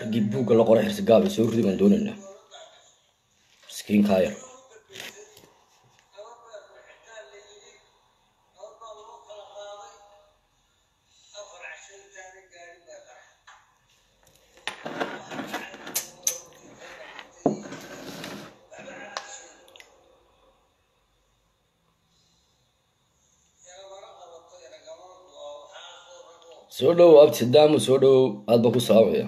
raggii buugga la qoray xirsigaaba soo ridi baan doonaynaa. Miskiinkaa yar soo dhowow abtidaamo soo dhowow aad baan ku salaamaya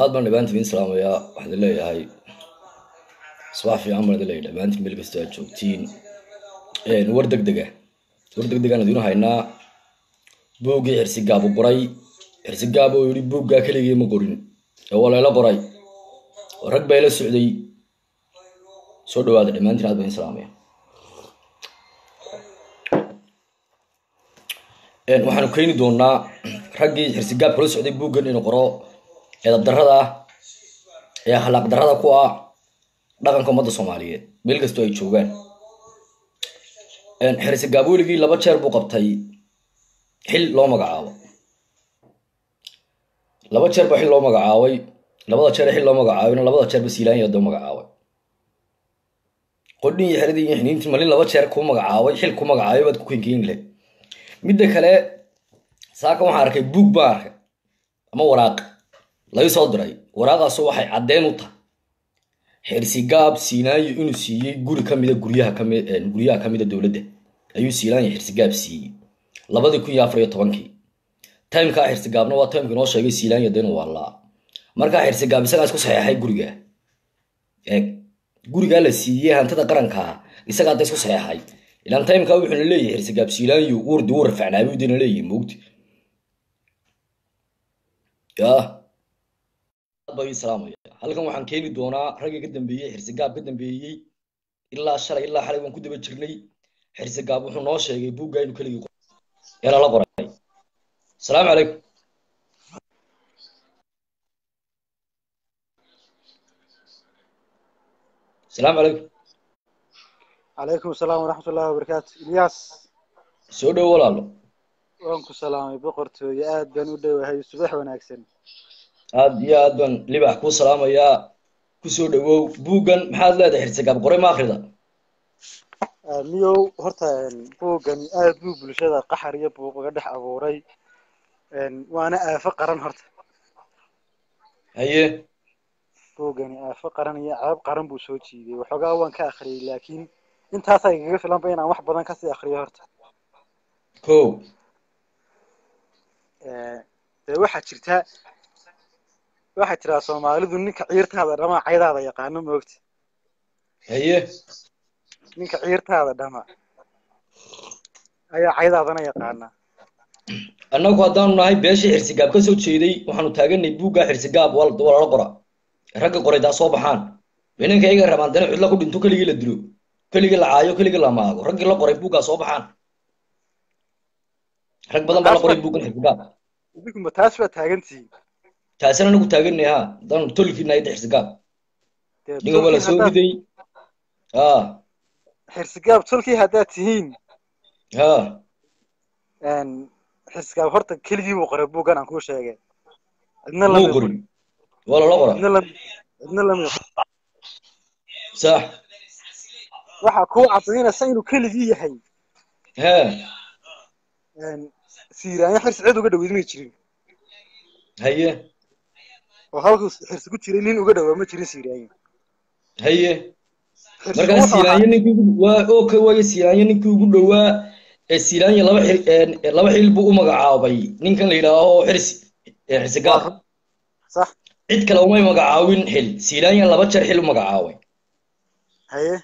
aad baan dhamaantiin idin salaamayaa waxaan idin leeyahay. Subax fiican baan idin leeyahay dhamaantiin meel kasta aad joogtiin. War deg dega war deg degaan idiinu haynaa buuggii xirsigaabu qoray. Xirsigaab oo yidhi buuggaa keligii ma qorin. Ee waa layla qoray. Rag baa ila socday. Soo dhawaada dhammaantiin aad baan idin salaamaya waxaanu keeni doonaa raggii xirsigaab kula socday buuggan inuu qoro edab darrada ah ee akhlaaq darrada ku ah dhaqanka ummadda soomaaliyeed. Meel kastoo ay joogaan. Xirsigaab weligii laba jeer buu qabtay xil loo magacaabo. Laba jeer ba xil loo magacaabay labada jeer xil loo magacaabayna labada jeerba siilaanya doo magacaabay. Qodhin iyo xeradii iyo xiniintii malin laba jeer kuu magacaabay xil ku magacaabay baad ku kenkeeni lahayd midda kale saaka waxaan arkay buug baan arkay ama waraaq. Laga soo diray. Waraaqaasu waxay caddeyn u tahay. Xirsigaab siinaayo inuu siiyey guri kamida guryaha kami guryaha kamida dowladda. Ayuu siinaanya xirsigaab siiyey labadii kun iyo afar iyo tobankii. Timkaa xirsigaabna waa timka inoo sheegay siinaanya denu waalaa markaa xirsigaab isagaa isku saxeexay gurigaa eeg gurigaa la siiyey hantida qarankaa isagaa da isku saxeexay ilaan timeka wuxuuna leeyahay xirsigaab siilaanyo urdi uu rafacnaabudina leeyahay salaamaya halkan waxaan keeni doonaa raggii ka dambeeyey xirsigaab ka dambeeyey ilaa shalay ilaa xalay waan ku daba jirnay xirsigaab wuxuu noo sheegay buugga inuu keligii ee lala qoray asalaamu calaykum asalaamu calaykum calaykum asalaam waraxmat ullahi wabarakaatu ilyaas soo dhowo walaalo waan ku salaamay boqortooyo. Aad baan u dhowahay subax wanaagsan. Aad iyo aad baan libax kuu salaamayaa ku soo dhawow buuggan. Maxaad leedahay xirsigaab qoray ma akrida miyow horta buuggan aad buu bulshada qaxar iyo buuq uga dhex abuuray. Waana aafo qaran horta. Haye. Buuggani aafo qaran iyo ceeb qaran buu soo jiiday waxoogaa waan ka akhriyey laakiin intaasaa igaga filanba inaan wax badan ka sii akriyo horta. Ko dee waxaa jirta waxaa jiraa soomaalidu ninka ciirtaada dhamaa caydaada yaqaano moogta haye. Ninka ciirtaada dhama ayaa caydaadana yaqaana. Annagu haddaanu nahay beeshii xirsigaab ka soo jeeday waxaanu taaganay buuggaa xirsigaab waa lala qora. Ragga qoray daa soo baxaan. Inanka iyaga rabaan dana cidla ku dhinto keligii la dilo keligii la caayo keligii la maago raggii la qoray buuggaa soo baxaan rag badan baa la qoray buuggan taas baa taagantihiin taasina anagu taaganay ha. Haddaanu tolkiina ayda xirsigaab ninga waa la soo riday ha xirsigaab tolkii haddaad tihiin. Ha xirsigaab horta keligii buu qoray buuggan aan kuu sheegay. Cidna lama qorin waa lala qora cidna lama sax waxaa kuu cadaynaysa inuu keligii yahay. He. Siiraanya xirsi cid uga dhaweyd may jirin. Haye. Oo halkuu xirsi ku jiray nin uga dhawaa ma jirin siiraanya haye. Markaa silaanya ninkii ugu waa oo ka waaya silaanya ninkii ugu dhowaa ee silaanya laba xil laba xil buu u magacaabay. Ninkan la yidhaaho xirsi ee xirsigaab sax. cid kale umay magacaawin xil. Silaanya laba jeer xil u magacaabay haye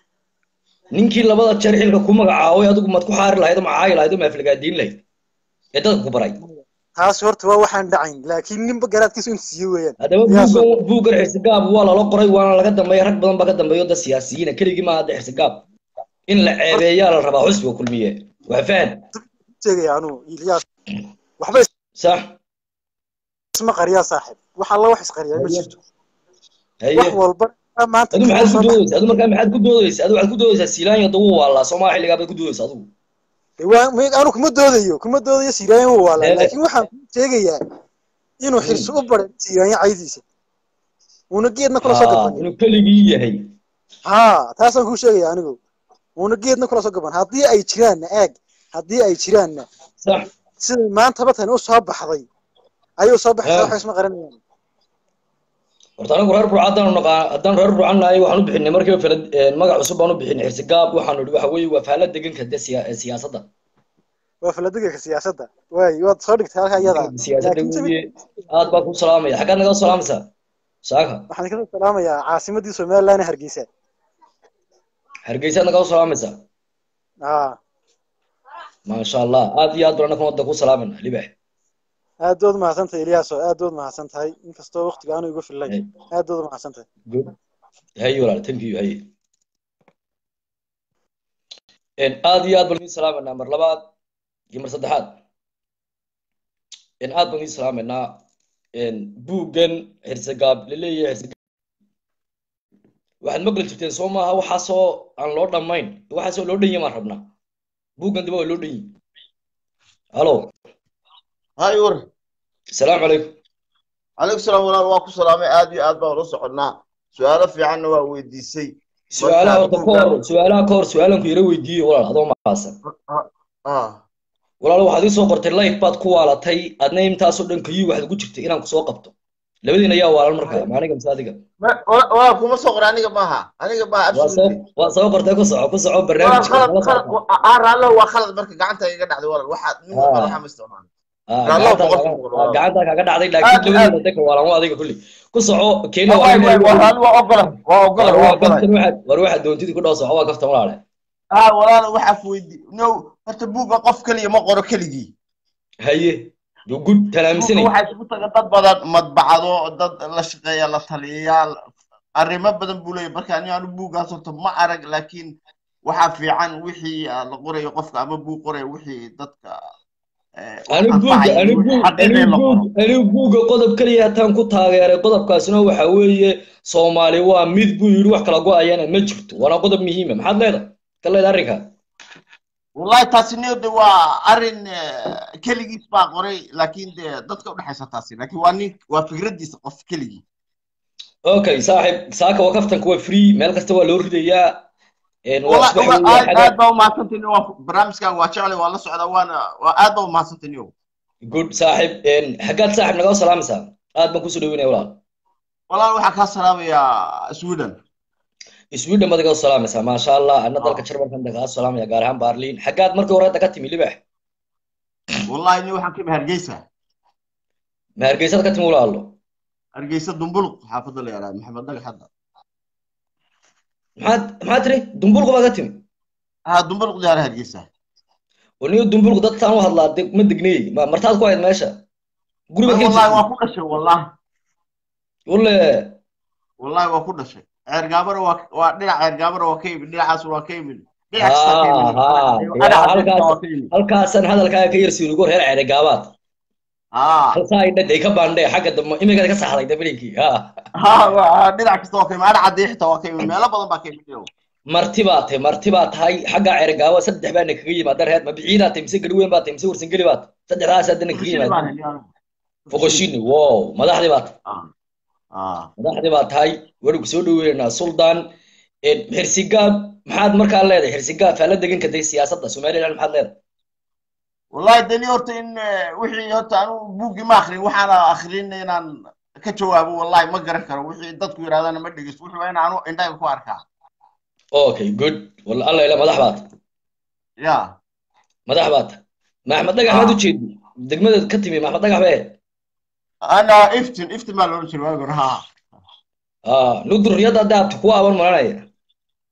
ninkii labada jeer xilka ku magacaabay adigu maad ku xaari lahayd ama caayi lahayd ama aflagaadiin lahayd. Ee dadka ku baray. Taas horta waa waxaan dhacayn laakiin ninba garaadkiisu inta siiye weeyaan. Haddaba buuggan xirsigaab waa lala qoray waana laga dambeeya rag badan baa ka dambeeya da siyaasiyiina keligii ma hadda xirsigaab in la ceebeeyaa la rabaa xusbiga kulmiye. Waa fahad waxba sax. isma qariyaa saaxib. Wax alla wax isqariyaa ma jirto. Wax walba maxaad ku markaa maxaad ku waxaad ku silaanya waalaa xilligaa baad ku adigu anu kuma doodayo kuma doodayo siiraanya wuu waalaa laakiin waxaan kuu sheegayaa inuu xirsi u baray siiraanya caydiisa. Uuna geedna kula soo gaban. inuu keligii yahay. Haa taasaan kuu sheegaya anigu. Uuna geedna kula soo gaban. Haddii ay jiraanna eeg haddii ay jiraanna sax. siday maantaba tani u soo baxday. Ayay u soo baxaysaa Eh. waxba isma qaranayaan horta anigu reer burca haddaan naqaa haddaan reer burcan nahay waxaan u bixinay markiiba fala magac cusub baan u bixinay xirsi gaab waxaanu idhi waxa weeye waa faala deganka de siya- ee siyaasadda. Waa faladegarka siyaasadda? Waay waad soo dhigtay halkaa iyada. Siyaasadda weeye aad baa ku salaamaya. Xaggaad naga salaamaysaa saaka. Waxaan ka soo salaamayaa caasimadii somaliland ee hargeysa. Hargeysaad naga salaamaysaa maasha allah aad iyo aad baan wadda ku salaamayna libax aad dood mahadsantahay ilyaaso aad dood mahadsan tahay inkastoo waqtiga aanu igu filay Eh. aad dood mahadsan tahay walaal thank you aad iyo aad baan idin mar labaad iyo mar saddexaad. Aad baan idin salaamaynaa buuggan xirsigaab la leeyahay xirsigaab waxaad maqli jirteen soo maaha waxaasoo aan loo dhammayn waxaasoo loo dhan yahay maan rabnaa buuggan diba waa loo dhan yahay halo hay war asalaamu calaykum calaykum salaam walaal waa ku salaamay aad iyo aad baan ula soconnaa. Su'aalo fiicanna waa weydiisay. Su'aalaha horta ka hor su'aalaha ka hor su'aalan ku yara weydiiye walaal adoo mahadsan ah walaal waxaad ii soo qortay life baad ku waalatay. Adna intaasoo dhan kayuu waxaad ugu jirtay inaan ku soo qabto. Labadiina ayaa waalan markaa ma aniga mise adiga. Ma- wa- walaal kuma soo qora aniga maaha aniga maaha waa soo waa qortay ku soco ku soco barnaamijka ah waa khalad marka gacanta iga dhacday walaal. Waxaad nin Ah. Ah, gacantaa kaaga dhacday laakiin dadka waalan waa adiga kulli ku soco Ah, waxaad war waxaad ku dhaw soco waa kaftan walaale ah walaal waxaa ku weydi no horta buugga qof keliya ma qoro keligii haye gud buugga talaamisanay waxaa isugu taga dad badan madbacado dad la shaqeeya la taliyayaal arrimo badan buu leeyahay marka ani anu buuggaas horta ma arag laakiin waxaa fiican wixii ah, la qorayo qofka ama buug qorayo wixii dadka eh, wax ani buugga qodob keliya hataan ku taageeray qodobkaasina waxa weeye soomaali waa mid buu yidhi wax kala go'ayana ma jirto. Waana qodob muhiima maxaad leedahay? Ka leedahay arrinkaa wallahi taasina de waa arrin eh, keligiis baa qoray laakiin de dadka udhexaysa taasi laakiin waa nin waa fikradiisa qof keligii. Okay saaxiib saaka waa kaftanka waa free. Meel kasta waa loo ridayaa aad baa umahadsantahin waa barnaamijkan waa jeclay waa la socdaa waana waa aad baa umahadsantahin yo good saaxiib En, xaggaad saaxiib naga salaamaysaa aad baan ku soo dhaweynaya walaal walaal waxaa kaa salaamayaa sweden. Sweden baad iga salaamaysaa maasha allah ana dalka Ah. jarmalkan kaa salaamaya gaar ahaan barlin xaggaad markii hore hadda ka timi libax wallahi ni waxaan ka imi hargeysa ma hargeysaad ka timi walaalo hargeysa dumbuluq xaafadda la yaraado maxamed dhagax hadda maxaad maxaad tiri dumbulku baad ka timi. Ha dumbuluq diyaara hargeysa oniyo dumbulku dad taan u hadlaa de- ma degnay ma martaad ku hayd meesha? Guribaad wallahi waa ku dhashay wallahi wale wallahi waa ku dhashay. Ceergaabana waa waa dhinac ceergaabana waa ka yimid dhinacaas waa ka yimid. Dhinac kasta ka yimid. Ha ha dhinac halkaas waa ka yimid. halkaasaan hadalkaaga ka yarsiin ugu reer ceere gaabaad ha halkaa ay dhadhay ka baandhee xagga dambe imikaad ka saxday waa dhinac kasta waa ka yimid ana cadii xitaa waa ka meelo badan baa ka marti baa tahay marti baa tahay. Xagga ceere gaaba saddex baana kaga yimaada reer ma biciidaa tahay mise gari weyn baa tahay mise warsangeli baa tahay saddexdaas haddana kaga yimaada fogoshini wow. Madaxdii baa tahay Ah, ah. madaxdii baa tahay wari ku soo dhaweynaynaa suldan xirsigaab maxaad markaa leedahay? Xirsigaab faala degan katay siyaasadda somaliland maxaad leedahay wallahi dani horta in eh, wixii horta anu buuggii ma akrin waxaana akrin inaan ka jawaabo wallahi ma garan karo. Wixii dadku yidhahdana ma dhegeysto wixii waa in anu indhaga ku arkaa okay good. Wala alla ila madax baad ya. Madax baad maxmed dhagax maad u jeedi. Degmada ka timi maxmed dhagax bee? Ana iftin iftin baa loola jira waagi hore ha ah nudur riyada hadda abti kuwa aban maranaya.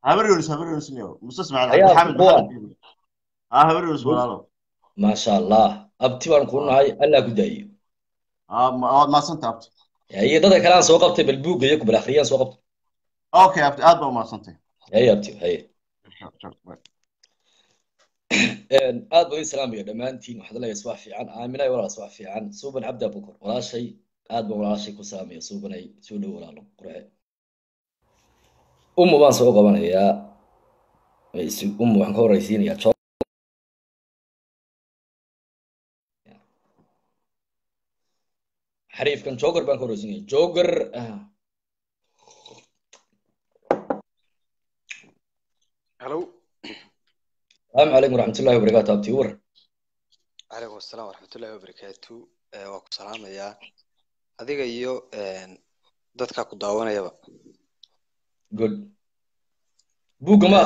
Habar yolis habar niyo musa ismaaciil maxamed ha habar walaalo maasha allah abti baan kuu nahay allah ku daayo. Ha ma- waad mahadsantay abti. Haye dadka kale aan soo qabtay bal buugga iyo kubal akhriyaan soo qabtay. Okay abti aad baa umahadsantay haye abti haye aad baan idin salaamaya dhammaantiin. Waxaad leeyahay subax fiican. Aaminay walaal subax fiican. Suuban cabdi abukar walaashay. Aad baan walaashay ku salaamaya suubanay. Soo dhow walaalo qurxe. Umu baan soo qabanayaa. Umu waxaan ka horreysiinayaa xariifkan joker baan ka horeysinaya joker ah, halo salaamu calaykum waraxmatullahi wabarakaatu abti war calaykum asalaam waraxmatullahi wabarakaatu Eh, waa ku salaamayaa. Adiga iyo dadka ku daawanayaba. Good. Buugga ma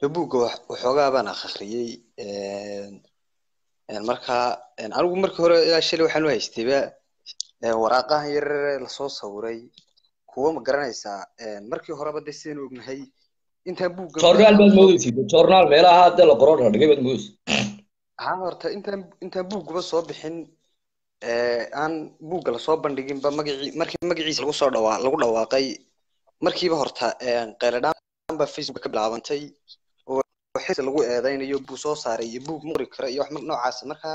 de buugga wax- waxoogaa baan akhriyey marka anigu markii hore ilaa shalay waxaan u haystayba waraaqahan yarare la soo sawiray kuwo ma garanaysaa markii horeba de sidaan ognahay intaan buugga joornaal baad moodeysid joornaal meelaha hadda la qoro la dhigay baad moodeysid haa horta intaan intaan buugguba soo bixin aan buugga la soo bandhiginba magacii markii magaciisa lagu soo dhawaa lagu dhawaaqay. Markiiba horta baa facebook ka bilaabantay xilka lagu eedeynayo buu soo saaray iyo buug ma qori kara iyo wax noocaas. Marka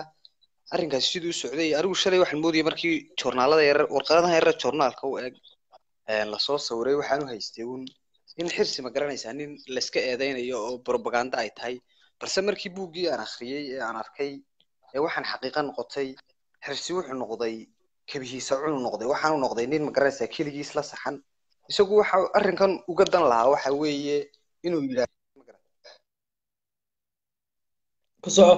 arrinkaasi siduu u socday anigu shalay waxaan moodayay markii joornaalada yarar warqadaha yarar joornaalka u eg la soo sawiray waxaan u haystay un in xirsi ma garanaysaa nin layska eedeynayo oo propaganda ay tahay. Balse markii buuggii aan akhriyey ee aan arkay ee waxaan xaqiiqa noqotay xirsi wuxuu noqday kabihiisa cunu noqday waxaanu noqday nin ma garanaysaa keligiis la saxan. Isagu waxa arrinkan uga dan lahaa waxa weeye inuu yidhaahdo ku soco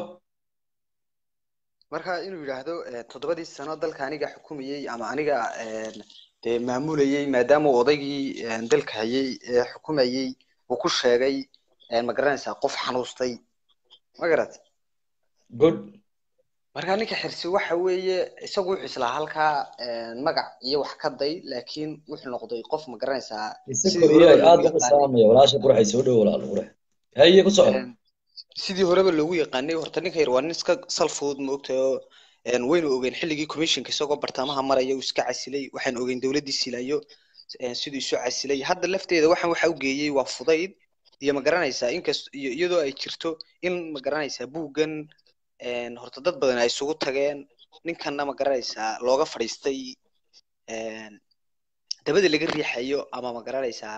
marka inuu yidhaahdo eh, toddobadii sano dalka aniga xukumayey ama aniga een, dee maamulayey maadaama uu odaygii een, dalka hayay ee xukumayey uu ku sheegay een, ma garanaysaa qof xanuustay. Ma garat good. Marka ninka xirsi waxa weeye isagu wuxuu islaa halkaa magac iyo wax ka day laakiin wuxuu noqday qof ma garanaysaa isa sidii koriyay horeba aad walaasha quraxay soo dhow walaal qurax haye ku soco sidii horeba loogu yaqaanay horta ninka yar waa nin iska sal fudud ma ogtahay oo waynu ogeen xilligii commissionka isagoo bartamaha maraya uu iska casilay waxaan ogeyn dowladdii silayo siduu isu casilay. Hadda lafteeda waxaan waxa u geeyey waa fudayd iyo ma garanaysaa inkast iyo iyadoo ay jirto in ma garanaysaa buuggan horta dad badan ay isugu tageen ninkanna ma garanaysaa looga fadhiistay dabada laga riixayo ama ma garanaysaa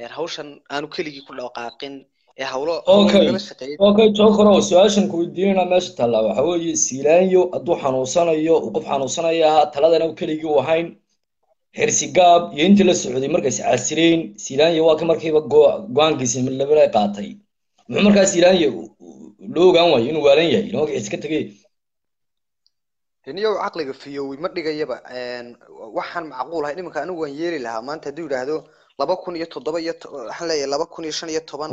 een, hawshan aanu keligii ku dhaqaaqin ee hawlo okay joker oo su'aashan ku weydiinayna meesha taallaa waxa weeye siilaanyo hadduu xanuunsanayo uu qof xanuunsanaya ahaa taladana keligii u ahayn xirsi gaab iyo intii la socday markays casireen siilaanyo waa ka markiiba go- go'aankiisi labada qaatay muxuu markaa siilaanyo loo ogaan waayo inuu waalan yahay magaciisa ka tegey niyow caqliga fiyowi ma dhigayaba waxaan macquul ahay iminka anigu waan yeeli lahaa maanta hadduu yidhaahdo laba kun iyo toddoba iyo waxaan leeyahay laba kun iyo shan iyo toban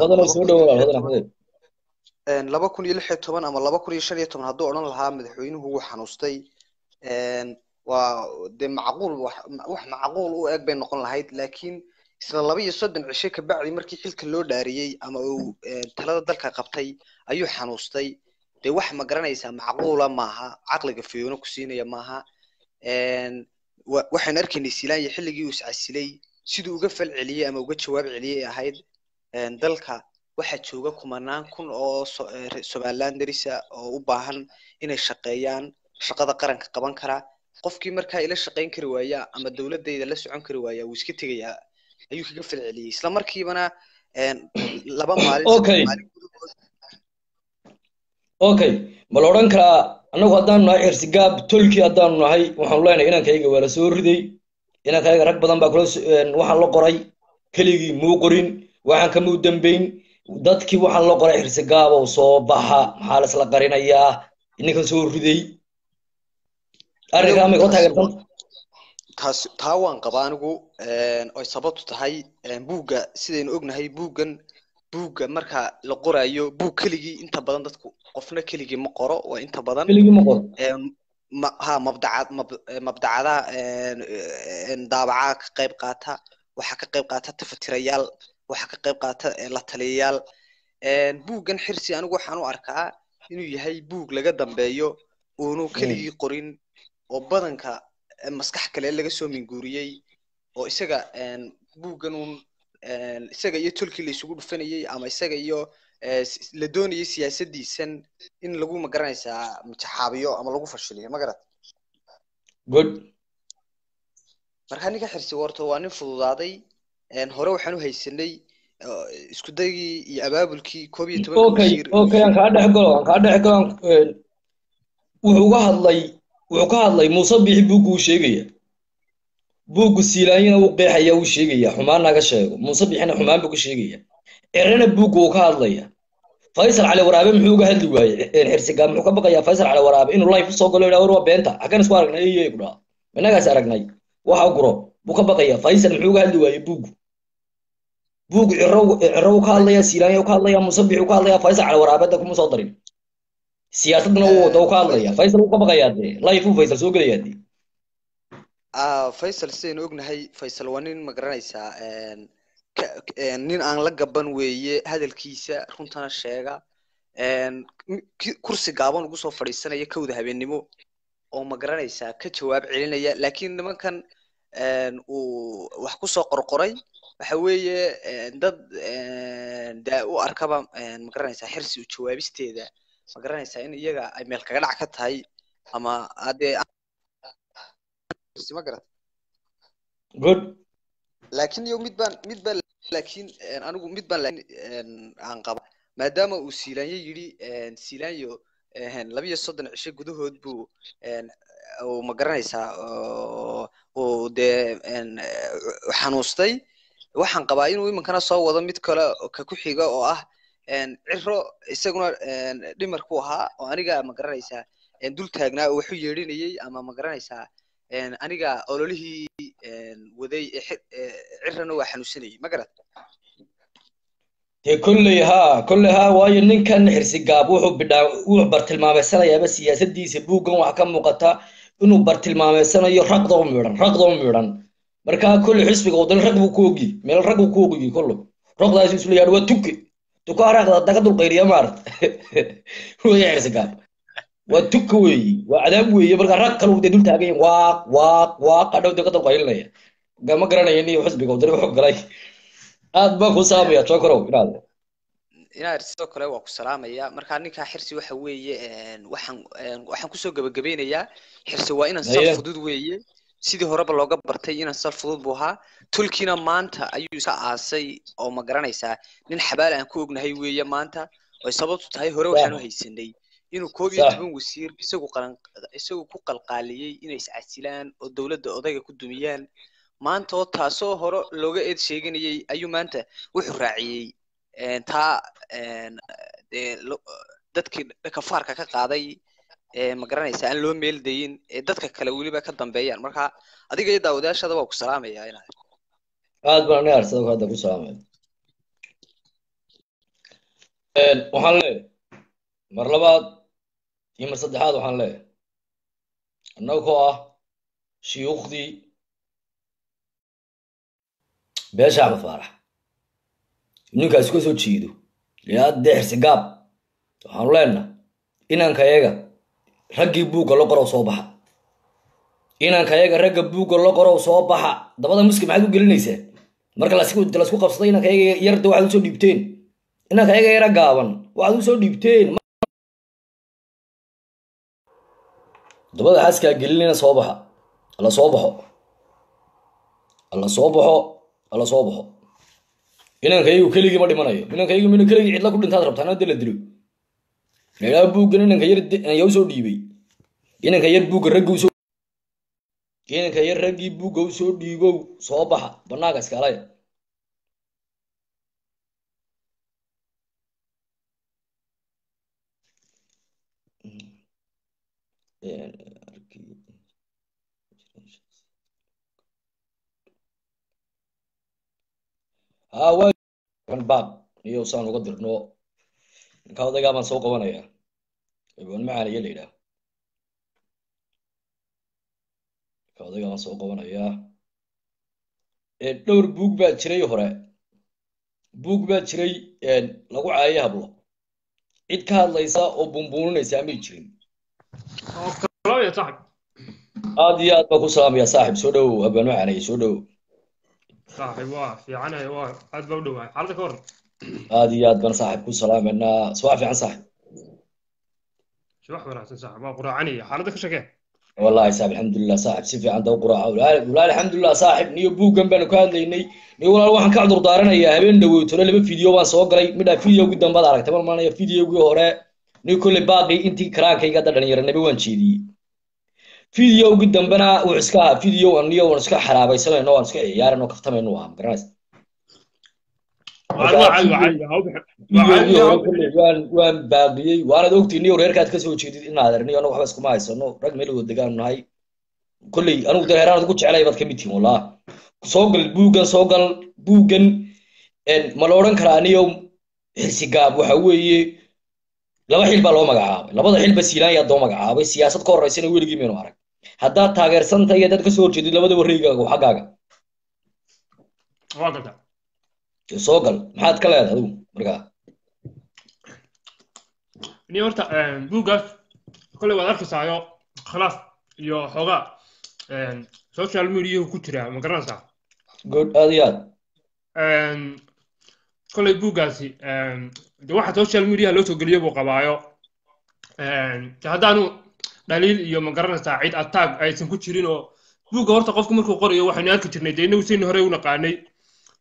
laba kun iyo lix iyo toban ama laba kun iyo shan iyo toban hadduu odhan lahaa madaxweynuhu wuu xanuustay. Waa dee macquul wax macquul u eg bay noqon lahayd laakiin isla laba iyo soddon cishe kabacdi markii xilka loo dhaariyey ama uu talada dalka qabtay ayuu xanuustay. Dee wax ma garanaysaa macquula maaha caqliga fiyoona ku siinaya maaha. Waxaan arkaynay silaanya xilligii uu iscasilay siduu uga fal celiyey ama uga jawaab celiyey ay ahayd dalka waxaa jooga kumanaan kun oo so- ee re- somaliland darisa oo u baahan inay shaqeeyaan shaqada qaranka qaban kara. Qofkii markaa ila shaqayn kari waaya ama dowladayda la socon kari waaya wuu iska tegayaa ayuu kaga fal celiyey isla markiibana laba maalin okay. ma la odhan karaa annagu haddaanu nahay xirsi gaab tolkii haddaanu nahay waxaanu leenahay inankayga waa la soo riday inankayga rag badan baa kula waxaan la qoray keligii muu qorin waxaan kamuu dambeyn dadkii waxaan la qoray xirsi gaabow soo baxa maxaa la isla qarinayaa ninkan soo riday. Arrinkaa may kula taageersan taasi taa waan qabaa anigu oy sababtu tahay buugga sidaynu ognahay buuggan buugga marka la qoraayo buug keligii inta badan dadku qofna keligii ma qoro waa inta badan. Keligii ma qoro ha mabdacad mab- mabdacadaha daabacaha ka qayb qaata waxaa ka qayb qaata tafatirayaal waxaa ka qayb qaata ee, la taliyayaal buuggan xirsi anigu waxaan u arkaa inuu yahay buug laga dambeeyo uunu Mm. keligii qorin oo badanka eh, maskax kale laga soo minguuriyey oo isaga buuggan uun isaga iyo tolkii la isugu dhufanayey ama isaga iyo eh, la doonayay siyaasadiisan in lagu ma garanaysaa majaxaabiyo ama lagu fashiliyo ma garat good. Marka ninka xirsi warto waa nin fududaaday hore waxaan u haysanay eh, isku daygii iyo abaabulkii koob iyo tobanka okay wasiir. okay aan kaa dhex galo aan kaa dhex galo een, wuxuu uga hadlay wuxuu ka hadlay muuse bixi buuggu uu sheegaya. Buuggu siilaanyana uu qeexaya uu sheegaya xumaan naga sheego. Muuse bixina xumaan buu ka sheegaya. Erena buuggu uu ka hadlaya faysal cali waraabe muxuu uga hadli waayey. Xirsigaa muxuu ka baqayaa faysal cali waraabe inuu life u soo galo yidhaha war beenta xaggan isku aragnay iyo ku dhaha innagaas aragnay. Waxa guro. Buu ka baqayaa faysal muxuu uga hadli waayey buuggu buuggu ciro ciro ka hadlaya siilaanya uu ka hadlaya muuse bixi uu ka hadlaya faysal cali waraabe da kuma soo darin. Siyaasadna uu wada uu ka hadlaya. Faysal uu ka baqayaa dee life uu faysal soo gelayaa dee ah faysal sidaynu ognahay faysal waa nin ma garanaysaa nin aan la gaban weeye hadalkiisa runtana sheega. Kursi gaaban ugu soo fadhiisanaya kowda habeennimo. Oo ma garanaysaa ka jawaab celinaya. Laakiin nimankan uu wax ku soo qorqoray waxa weeye dad dee u arkaba een, ma garanaysaa xirsi u jawaabisteeda. Ma garanaysaa in iyaga ay meel kaga dhac ka tahay ama hadee good. Laakiin iyo mid baan mid baan laakiin een, anigu mid baan een, aan qaba. Maadaama uu siilaanyo yidhi een, siilaanyo een, labiyo soddon cisho gudahood buu ma garanaysaa uu dee eh, xanuustay. Waxaan qabaa inuu iminkana soo wado mid kale ka ku xiga oo ah ciro isaguna een, dhimar ku ahaa oo aniga ma garanaysaa dul taagnaa oo waxu yeedhinayay ama ma garanaysaa aniga ololihii waday xi- ee cirana waa xanuunsanayay ma garat dee kolley haa kolley waayo ninkan xirsigaab wuxuu bidhaa bartilmaameysanayaaba siyaasadiisa buuggan waxaa ka muuqata inuu bartilmaameysanayo raqdoo midhan raqdoo midhan markaa kolley xisbiga wadani rag buu ku meel rag buu ku ogi kollo raqdaasi isla yaadhi waa tuke tuka araaqda daga dulqayriya maarata weeye xirsigaab waa tuka weeyi waa cadaab weeye markaa rag kale dee dul taagan yahay waaq waaq waaq adhow dee ka dulqaylinaya gama garanaya niyo xisbiga wadani wuxuu galay. Aad baan ku saamaya jokorow inaad. Inaad sidoo kale waa ku salaamaya. Marka ninkaa xirsi waxa weeye waxaan waxaan ku soo gabagabeynayaa xirsi waa inaan sal fudud weeye. Sidii horeba looga bartay inaan sal fudud buu ahaa. Tolkiina maanta ayuu iska aasay oo ma garanaysaa. Nin xabaal aan ku ognahay weeye maanta. Oy sababtu tahay hore waxaan u haysanay inuu koob iyo toban wasiir isagu qalan isagu ku qalqaaliyey inay iscasilaan oo dowladda odayga ku dumiyaan. Maanta oo taasoo hore looga eed sheeganayay ayuu maanta wuxuu raaciyey taa dee dadkii kafaarka ka qaaday ma garanaysa aan loo meel dayin ee dadka kale weliba ka dambeeyaan. Marka adiga iyo daawadayaashada waa ku salaamaya inaad aad baan arsada hadda ku salaamay waxaan leeyahay mar labaad mar saddexaad waxaan leeyahay annagoo ah shuyuukhdii beesha axmed faarax ninkaas ka soo jeedo ilaa dee xirsigaab waxaanu leenahay inankayaga raggii buugga la qorow soo baxa inankayaga ragga buugga la qorow soo baxa dabada muski maxaad u gelinaysaa marka lasku qabsaday inankayaga yarda waxaad u soo dhiibteen inankayaga yara gaaban waxaad u soo dhiibteen dabada xaskaa gelinina soo baxa alla soo baxo alla soo baxo alla soo baxo inankaygu keligii ma dhimanayo. Inankaygu mina keligii cidla ku dhintaad rabtaan hadda la dilo. Lailaa buuggan inanka yar yaa u soo dhiibay. Inanka yar buugga raggi u soo inanka yar raggii buugga u soo dhiibow soo baxa bannaanka iskaalaya haa waa kan baaq iyo saan uga dirno ninka odaygaa baan soo qabanaya. Ibn macaaniya la yidhaah odaygaa baan soo qabanayaa dhowr buug baa jiray hore. Buug baa jiray lagu caayay hablo cid ka hadlaysa oo buunbuuninaysa may jirin aad iyo aad baan ku salaamaya saaxib soo dhowow abaan macaaniya soo dhowow saaxib waa fiicanahay waa aad baa u dhowahay xaaladda ka waran aad iyo aad baan saaxib ku salaamanaa subax fiican saaxib subax wanaagsan saaxib waa quraacanaya xaaladda ka shakee والله صاحب الحمد لله صاحب سيفي عند قراءة ولا الحمد لله صاحب نيو بوغان بانو كهadlaynay niyo walaal waxaan ka cudur daaranayaa habeen dhaweytole laba video baan soo galay midhaa videogii dambe ad aragtay mar maanaya videogii hore niyo kolley baaqii intii karaankayga hadda dhalinyaranabi waan jeediyey videogii dambena wuxuu iska video aniyo waan iska xaraabaysanayno waan iska ciyaarano kaftamayno ahaa magaranaysa waan baabiyey waanad ogtii niyo reerkaad ka soo jeedid in adeerniyo anagu waxba iskuma haysano rag meel wada degaanu nahay kolley anigu dee reeraanad ugu jeclay baad ka mid tihiin wallah soo gal buuggan soo gal buuggan ma la odhan karaa aniyo xilsigaab waxa weeye laba xil baa loo magacaabay. Labada xilba siilaan yaa doo magacaabay. Siyaasad ka horeysana weligii maynu arag. Haddaad taageersanta iyo haddaad ka soo horjeedid labadaba reygaaga xaggaaga. Soo gal. Maxaad ka leedahay adigu markaa? Ni horta, een, buuggaas kolley waad arkaysaayo khilaaf iyo xoogaa een, social media ku jira ma garanaysaa? Good aad iyo aad Een, kolley buuggaasi de waxa social media loo soo geliyo buu qabaayo. Haddaanu dhaliil iyo ma garanaysaa cid attack aysan ku jirin oo buugga horta qofku markuu qorayo waxaynu arki jirnay dee inagu sayni hore u naqaanay.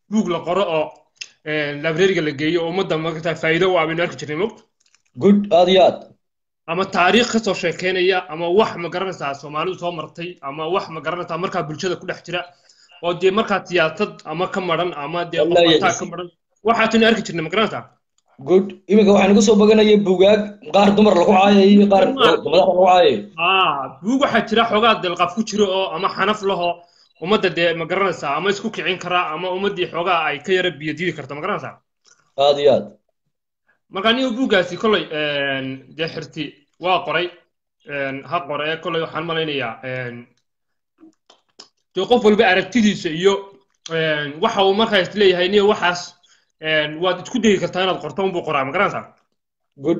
Buug la qoro oo librariga la geeyo oo ummadda magartaa faa'iido u ah baynu arki jirnay mogt good aad iyo aad. Ama taariikh ka soo sheekeynaya ama wax ma garanaysaa soomaalidu soo martay ama wax ma garanaysaa markaa bulshada ku dhex jira oo dee markaa siyaasad ama ka maran ama dee qof attack ka maran waxaasaynu arki jirnay ma garanaysaa good. Iminka waxaan igu soo baganaya buugaag. Qaar dumar lagu caayayo iyo qaar madaxda lagu caayayo aa buug waxaa jira xoogaa delqaf ku jiro oo ama xanaf laho. Ummadda dee ma garanaysaa ama isku kicin karaa ama ummaddii xoogaa ay ka yara biyo diidi karto ma garanaysaa aad iyo aad. Marka aniga buuggaasi kolley dee xirti waa qoray. Ha qore kolley waxaan malaynayaa dee qof walba aragtidiisa iyo waxa uu markaa is leeyahay niyo waxaas waad isku dayi kartaa inaad qorto unbuu qoraa ma garanaysaa? Good.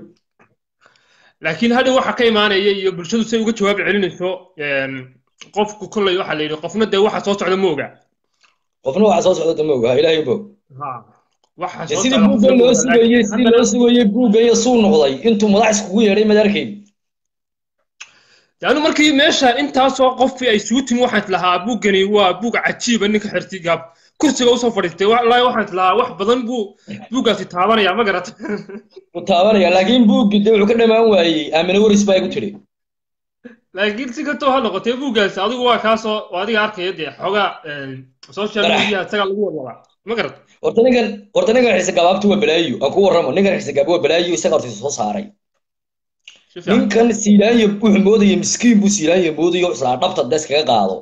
Laakiin hadhow waxa ka imaanaya iyo bulshadu say uga jawaab celinayso qofku kolley waxaa la yidhi qofna dee waxa soo socda ma oga. Qofna waxa soo socda dama oga ilaahay bog waxa sidii ma loo sugayey sidii loo sugayey buugga iyo suu noqday. Intuu madax iskugu yeedhay madaarkeyd anu markii meesha intaasoo qofkii ay isugu timi waxaan lahaa buuggani waa buug cajiiba ninka xirti gaab kursiga u soo fadhiistay wallaahi waxaan lahaa wax badan buu buuggaasi taabanaya ma garat wuu taabanaya laakiin buuggi dee wuxuu ka dhamaan waayey aamine waris baa igu tiri laakiin si kastoo ha noqotee buuggaasi adigu waa kaasoo oo adiga arkaya dee xoogaa social Qarax. media isagaa lagu wadwadaa ma garat horta ninkan horta ninkan xisigaabaabtu waa balaayo aan ku warramo ninkan xisigaabu waa balaayo isaga horta soo saaray. Ninkan siilaanya wuxuu moodaya miskiin buu siilaanya moodayo islaa dhabta da iskaga qaado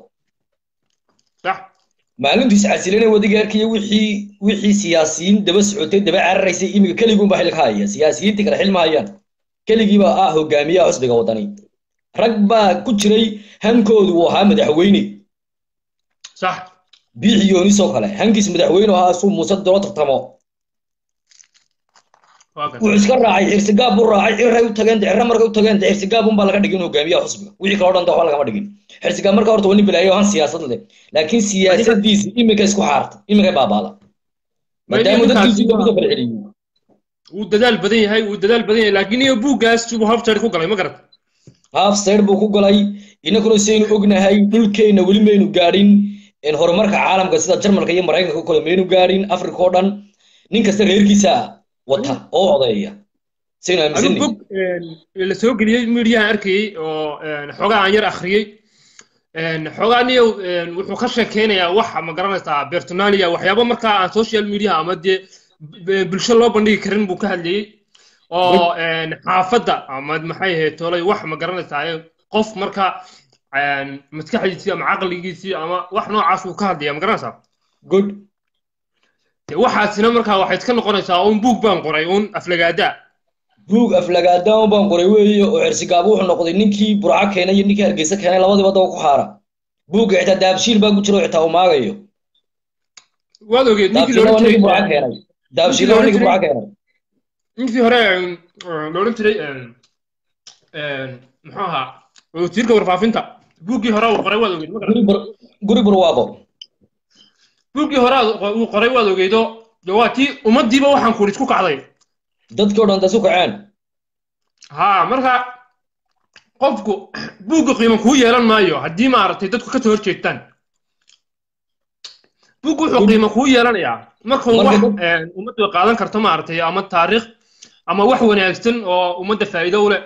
maalintu iscasilana wadiga arkaya wixii wixii siyaasiyiin daba socotay daba cararaysay imiga keliguunbaa xil ka haya siyaasiyiintii kale xil ma hayaan keligiibaa ah hogaamiyaha xusbiga wadani rag baa ku jiray hankoodu uu ahaa madaxweyne. Sax. Yoonisoo kale. Hankiis madaxweyne ahaa suu muuse dilo tartamo wuxuu iska raacay xirsigaab buu raacay cirray u tageen cirre markay u tageen xirsigaab unbaa laga dhigin hogaamiyaha xusbiga wixii kale o dhan waxba lagama dhigin. Xirsigaab marka horta waa nin balaayo han siyaasad leh. Laakiin siyaasadiisi iminka isku xaarta iminka baabaada maadaama dadkiisii daba soo farceliyey wuu dadaal badan yahay wuu dadaal badan yahay. Laakiin iyo buuggaas buu hafjar ku galay ma garat half side buu ku galay. Inaguna saynu ognahay dhulkeenna weli maynu gaadhin. In horumarka caalamka sida jarmalka iyo maraykanka kale maynu gaadhin africa oo dhan. Nin kasta reerkiisa wata oo aaminsanay bog la soo geliyey midiyahan arkayey oo xoogaa aan yar akhriyey xoogaa niyow wuxuu ka sheekeynayaa wax ma garanaysaa bertonalia waxyaabo markaa aan social media ama dee bulsho loo bandhigi karin buu ka hadlayey oo xaafadda ama maxay ahayd tolay wax ma garanaysaa qof marka maskaxdiisii ama caqligiisii ama wax noocaas uu ka hadlaya ma garanaysaa good waxaasina markaa waxay iska noqonaysaa un buug baan qoray un aflagaadaa buug aflagaadaan baan qoray weeye oo xirsigaab wuxuu noqday ninkii burca keenay iyo ninkii hargeysa keenay labadiiba daba ku xaara. Buugga xitaa daabshiil baa ku jira oo xitaa uu maagayo. Waad ogeed ninkii waa loodhan ninkii burca jiray keenay. Daabshiilna waa ninkii burca keenay. Ninkii hore loodhan jiray muxuu ahaa wasiirka warfaafinta. Buuggii hore uu qoray waad ogeed guri barwaaqo buuggii hore uu qoray waad ogeydo de waa tii ummaddiiba waxaan kuuri isku kacday. Dadkii o dhan tasu kaceen. Ha marka qofku buugga qiimo kuu yeelan maayo haddii maaragtay dadku ka soo horjeedtaan buuggu wuxuu qiimo kuu yeelanayaa. Markuu wax dad- ummaddu qaadan karto maaragtay ama taariikh ama wax wanaagsan oo ummadda faa'iido u leh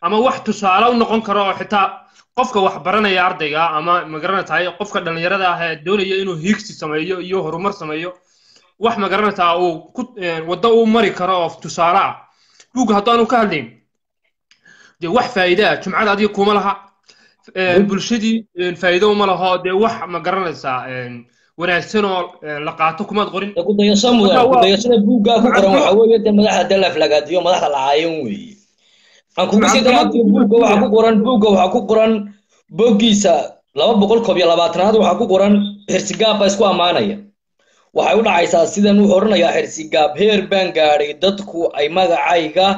ama wax tusaale u noqon karo oo xitaa qofka wax baranaya ardayga ama magaranatahay qofka dhallinyarada ah ee doonaya inuu hiigsi sameeyo iyo horumar sameeyo wax ma garanaysaa uu waddo uu mari karo oo tusaale ah. Buugga haddaanu ka hadlayn dee wax faa'iide ah jumcada adiga kuma laha. Bulshadii faa'iido uma laho dee wax ma garanaysaa wanaagsan oo la qaato kumaad qorin. Kudayashada buuggaa ku qoran waxa weeye dee madaxda dee laflagaadiyo madaxda lacaayan weeye ku qoran buugga waxaa ku qoran boggiisa laba boqol koob iyo labaatanaad waxaa ku qoran xirsigaab baa isku ammaanaya waxay u dhacaysaa sidan wuxuu odhanayaa xirsigaab heer baan gaadhay dadku ay magacayga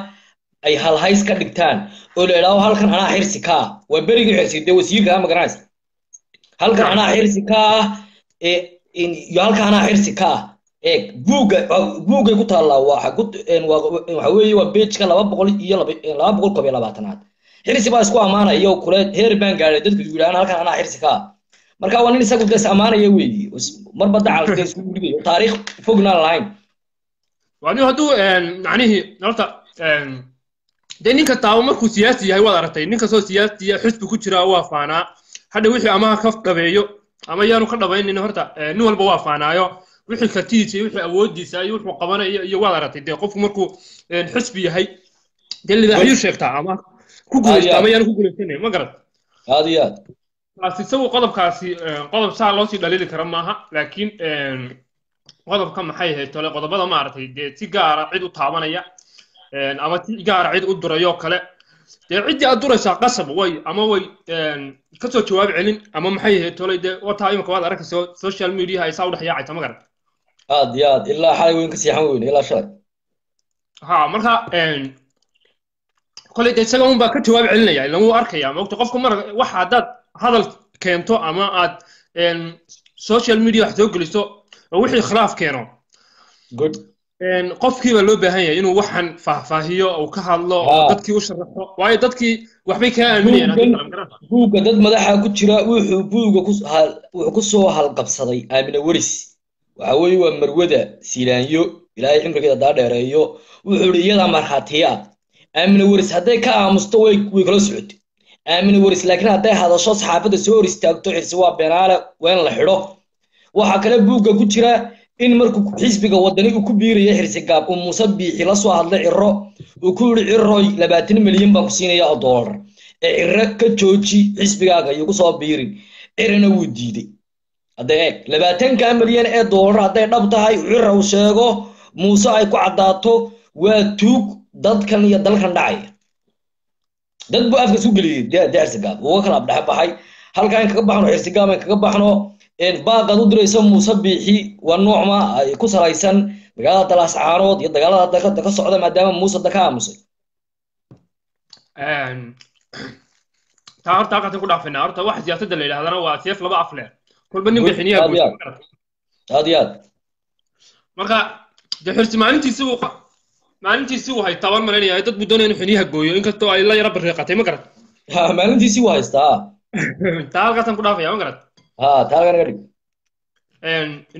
ay halhays ka dhigtaan oo la idhaaho halkan anaa xirsi ka ah waa berigii xirsi dee wasiirka ma garanaysa halkan anaa xirsi ka ah iyo halkan anaa xirsi ka ah buuggay ku taallaa waxa ku waxa weeye waa bejka laba boqol iyo laba boqol koob iyo labaatanaad. Xirsi baa isku ammaanaya iyo kule heer baan gaadhay dadku yidhahaan halkan anaa xirsi ka ah. Marka waa nin isagu des ammaanaya weeye marba dacal dee isku gurigayo taariikh fognaan lahayn. Hadduu macnihii horta dee ninka taabo markuu siyaasi yahay waad aragtay nin kastoo siyaasiya xusbi ku jira waa faanaa. Hadha wixii amaha ka dhabeeyo ama yaanu ka dhabaynin horta nin walba waa faanaayo wixii kartidiisa iyo wixii awoodiisa iyo wuxuu qabanayo iyo waad aragtay dee qofku markuu xusbi yahay dee lidaaxyuu sheegtaa ama ku guulaysta ama yaanu ku guulaysanin ma garat aad iyo aad taas isagu qodobkaasi qodob saa loosii dhaliili kara maaha laakiin qodobka maxay ahayd tole qodobada maaragtay dee si gaara cid u taabanaya ama si gaara cid u durayoo kale. Dee ciddii aad duraysaa qasab way ama way ka soo jawaab celin ama maxay ahayd tolay dee wataa imika waad arkayso social media ay saa u dhex yaacaysa ma garan aad iyo aad ilaa xalay weyn ka siixan weyne ilaa shalay. Ha marka kolay dee isaga unbaa ka jawaab celinaya ilan wuu arkaya maogta qofka mar wax haddaad hadal keento ama aad social media wax soo geliso oo wixii khilaaf keeno good. qofkiiba loo baahan yahay inuu waxan faahfaahiyo uu ka hadlo oo dadkii u sharaxo. Waayo dadkii waxbay kaa aaminayaan buugga dad madaxa ku jira wuxuu buugga wuxuu ku soo halqabsaday aamina weris waxa weeye waa marwada siilaanyo ilaahay cimrigeeda daa dheereeyo wuxuu ihi iyadaa markhaatiya aamina weris hadday ka aamusto way kala socotay. Aamina weris laakiin hadday hadasho saxaafadda soo hor istaagto xirsi waa beenaale waa la xidho. Waxaa kale buugga ku jira in markuu xisbiga wadani uu ku biiraya xirsigaab uu muuse biixi la soo hadlay ciro uu ku yidhi ciroy labaatan milyan baan ku siinaya oo doolar ee ciro ka jooji xisbigaaga iyo ku soo biirin. Cirina wuu diiday hadda eeg labaatanka milyan ee doolar hadday dhab tahay cira uu sheego muuse ay ku caddaato waa tuug dadkan iyo dalkan dhacaya dad buu afka isu geliyey xirsigaab uga kala abdhexe baxay. Kaga baxno xirsigaab kaga baxno baaqaad u dirayso muuse biixi waa noocma ku salaysan magaalada dalaascaanood iyo dagaalada ka socda maadaama muuse da ka aamusay taa horta halkaasaan ku dhaafinaa horta waxa siyaasadda la yidhahdana waa seef laba af leh kolba nin bay xiniyaha goysa aad iyo aad marka xirsi maalintiisi uu maalintiisi uu hay taban malaynayaa dad buu doonaya inuu xiniyaha gooyo inkastoo ay la yara bariiqatay ma garat maalintiisi wuu haystaa taa halkaasaan ku dhaafaya ma garat ha taagan ga dhig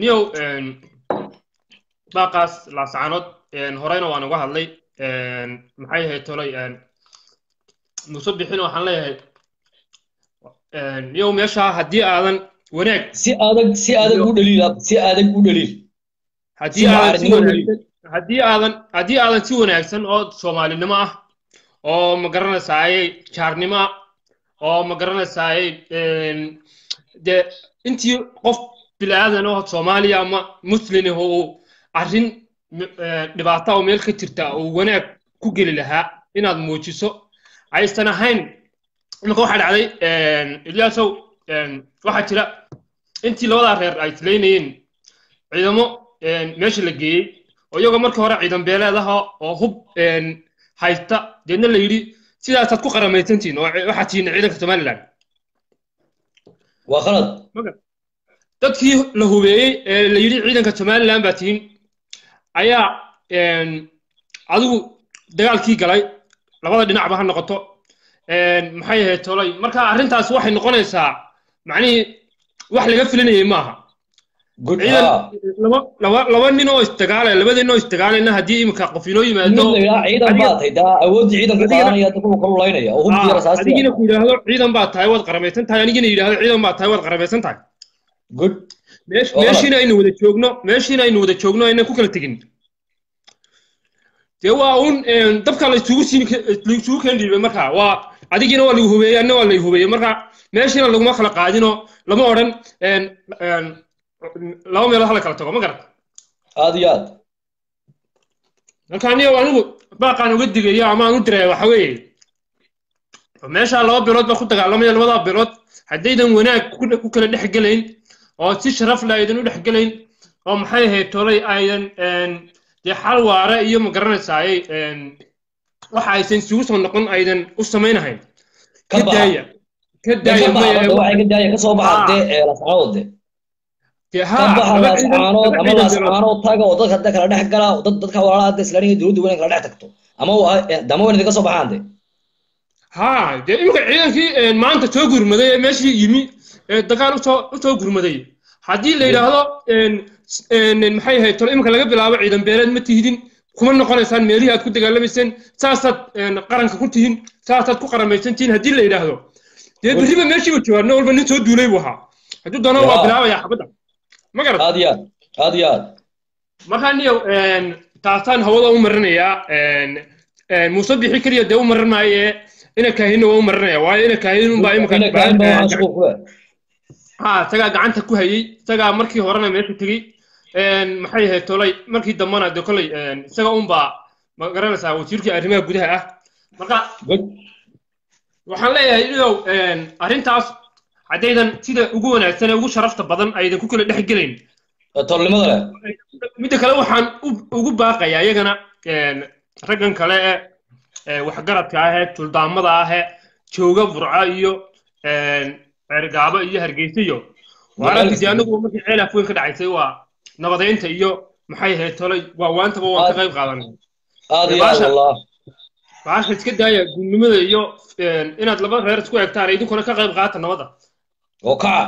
niyow baaqaas laascaanood horeyna waan uga hadlay maxay ahayd tolay muuse bixin waxaan leeyahay niyow meeshaa haddii aadan wanaag si adag si adag u dhaliil si adag u dhaliil haddii aadan si wanaagsan haddii aadan haddii aadan si wanaagsan oo soomaalinimo ah oo ma garanaysaaye jaarnimo ah oo ma garanaysaaye dee intii qof bilaadan oo soomaaliya ama muslin ah uu arrin dhibaata oo meel ka jirta uu wanaag ku geli lahaa inaad muujiso aysan ahayn iminka waxaa dhacday ilyaasow waxaa jira intii labadaa reer ay isleynayeen ciidamo meesha la geeyey oo iyagoo markii hore ciidan beeleed oo hub haysta. Deedna la yidhi sidaasaad ku qaramaysantihiin oo waxaad tihiin ciidanka somaliland waa khalad. Dadkii la hubeeyey ee la yidhi ciidanka somaliland baa tihiin ayaa adigu dagaalkii galay labada dhinacba ha noqoto. Maxay ahayd tolay marka arrintaas waxay noqonaysaa macnihii wax laga filinayay maaha. Ciidan ah. laba nin oo isdagaalaya labada nin oo isdagaalayna haddii imika qof inoo yimaado. Yidhaha ciidan baa tahay daa awoodii ciidanku adigana- qaadanaya dadku ka lulaynaya oo hubkii Ah, adigina ku yidhaahdo ciidan baa tahay waad qaramaysan tahay anigina yidhaahdo ciidan baa tahay waad qaramaysan tahay good meeshiina aynu wada joogno meeshiina aynu wada joogno aynan ku kala tegin. Dee waa un een, dabka la isugu siin la isugu keen dhiibay marka waa adigiina waa lagu hubeeyey anna waa la hubeeyey. Marka meeshiina laguma kala qaadino lama odhan laba meelood hala kala tago ma garat aad iyo aad. Marka aniga anigu baaqaan uga digaya ama aan u diraya waxa weeye. Meesha laba bilood baa ku dagaalamaya labadaa bilood. Haddaydan wanaag ku kala dhex gelayn oo si sharaf leh aydan u dhex gelayn oo maxay ahayd tolay aydan dee xal waare iyo ma garanaysaaye een, waxa aysan isugu soo noqon aydan u samaynahayn. Ka daaya. Ka daaya. baxa maya hadda waxay ka daaya ka soo baxa dee ee lascaanood lascaanood laba ama ciidan bilood lascaanood taga oo dadka hadda kala dhex gala dad dadka walaalaha hadda islaaniga dowladda weyn kala dhex tagto. Ama waa- eh, dama weyn idinka soo baxaan de haa dee imika ciidankii een, maanta soo gurmaday ee meeshii yimi ee dagaal u soo u soo gurmaday. Haddii la yidhaahdo een, maxay ahayd tolo laga bilaabo ciidan beeleed ma tihidin kuma noqonaysaan meelihii aad ku dagaalamayseen saasaad een, qaranka ku tihin saasaad ku qaramaysan tihin haddii la yidhaahdo. Dee berriba meeshiiba joogaa nin walba nin soo duulay buu ahaa. Hadduu doono waa Ya. bilaabaya xabadda ma garat aad iyo aad markaa niyo een, taasaan hawada u marinayaa een, muuse bixi keliya dee u marin maayo ee ina kaahina waa u marinaya waayo ina kaahin unbaa imika ha isagaa gacanta ku hayey isagaa markii horena meesha tegey maxay ahayd tolay? Markii dambana de kolay een, isaga unbaa ma garanaysaa wasiirkii arrimaha gudaha ah. Marka waxaan leeyahay een, arrintaas haddaydan sida ugu wanaagsan ee ugu sharafta badan aydan ku kala dhex gelayn. Tolnimada leh. Midda kale waxaan ugu baaqayaa iyagana raggan kale ee waxgaradka ah ee tuldaamada ah ee jooga burco iyo ceergaabo iyo hargeysa iyo. Waaragti dee anagu markii ceel afweyn ka dhacaysay waa nabadeynta iyo maxay ahayd tolay waa waantaba waan ka qayb qaadanay Baasha- iska daaya gudnimada iyo inaad laba reer isku egtaan idinkuna ka qayb qaata nabadda oo kaca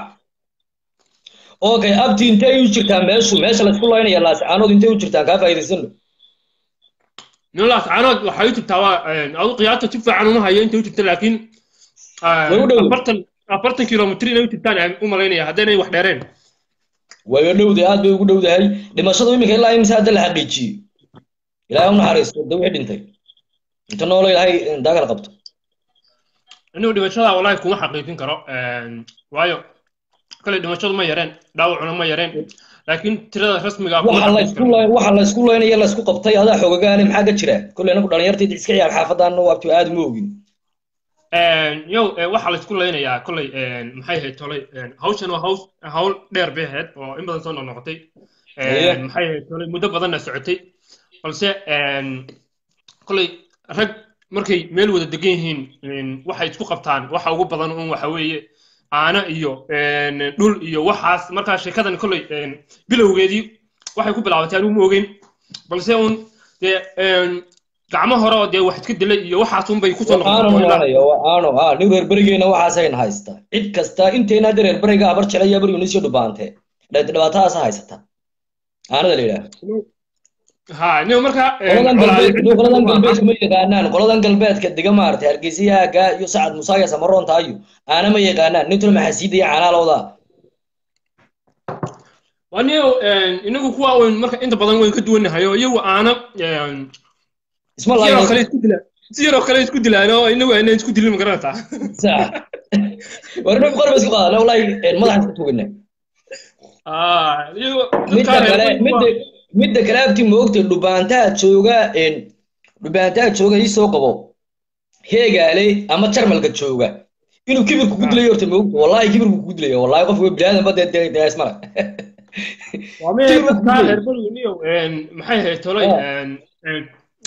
okay abti intay u jirtaan meeshu meesha laysku laynaya laascaanood intay u jirtaan kaa faa'iidaysano nolaas caanood waxay u jirtaa waa adu qiyaasta si fiican uma hayo intay u jirta laakiin afartan kilomitr inay u jirtaan aan u malaynaya haddaynay wax dheereen way u dhowdahay aad bay ugu dhowdahay dhimashadu iminka ilaa imisa hadda la xaqiijiyo ilaahay u naxariisto da wixii dhintay. Inta noolo ilaahay daagal qabto. Inuu dhimashada wallahi kuma xaqiijin karo een, waayo kale dhimashadu ma yareen dhaawacuna ma yareen laakiin tirada rasmiga waxa waxa laysku laynaya laysku qabtay adaa xogagaale maxaa ka jira? Kolley anagu iska ciyaar xaafadaan abti aad uma ogin waxaa laysku leynayaa kolley een, maxay ahayd tolay hawshan waa haws hawl dheer bay ahayd oo in badan soo noqnoqotay. Maxay ahayd tolay muddo badanna socotay. Balse een, kolley rag markay meel wada degan yihiin waxay isku qabtaan waxa ugu badan un waxa weeye aana iyo dhul iyo waxaas markaa sheekadan kolley een, bilowgeedii waxay ku bilaabatay anigu ma ogeyn. Balse un dee gacmo hore oo dee wax iska dilay iyo waxaas un bay ku soo ah nin reer berigeena waxaasayna haysta. Cid kasta intayna hadda reer beriga abar jecel iyo berigu nisio dhubaantee? Dhibaatadaasa haysata. Aanada la yidhaah marka qoladan galbeed qoladan galbeedka ma yaqaanaan. Qoladan galbeedka diga maartay hargeysayaga iyo sacad musaaya samaroonta ayo aana ma yaqaanaan. Nintuna maxaa sii daya caanaalooda waniyo inagu kuwa marka inta badan weyn ka duwanahay oo iyagu aana isma si yaroo kale lahayn isku dilaan si yaroo kale isku dilaan oo inagu aynaan isku dilin ma garanaysaa sax warna qorba isku qaadana wallahi madaxa isku tugina Ah, midda kale weyn midda midda kale abti moogta dhubaantaha jooga dhubaantaha jooga ii soo qabo heegaale ama jarmalka jooga inuu kibirku ku dilayo horta moogta wallahi kibirku ku dilayo wallahi qof biniaadan ba dee dee dee ismale waa mee Kibirku dadkaa ku reer bariga niyo maxay ahayd tolay Ah. een,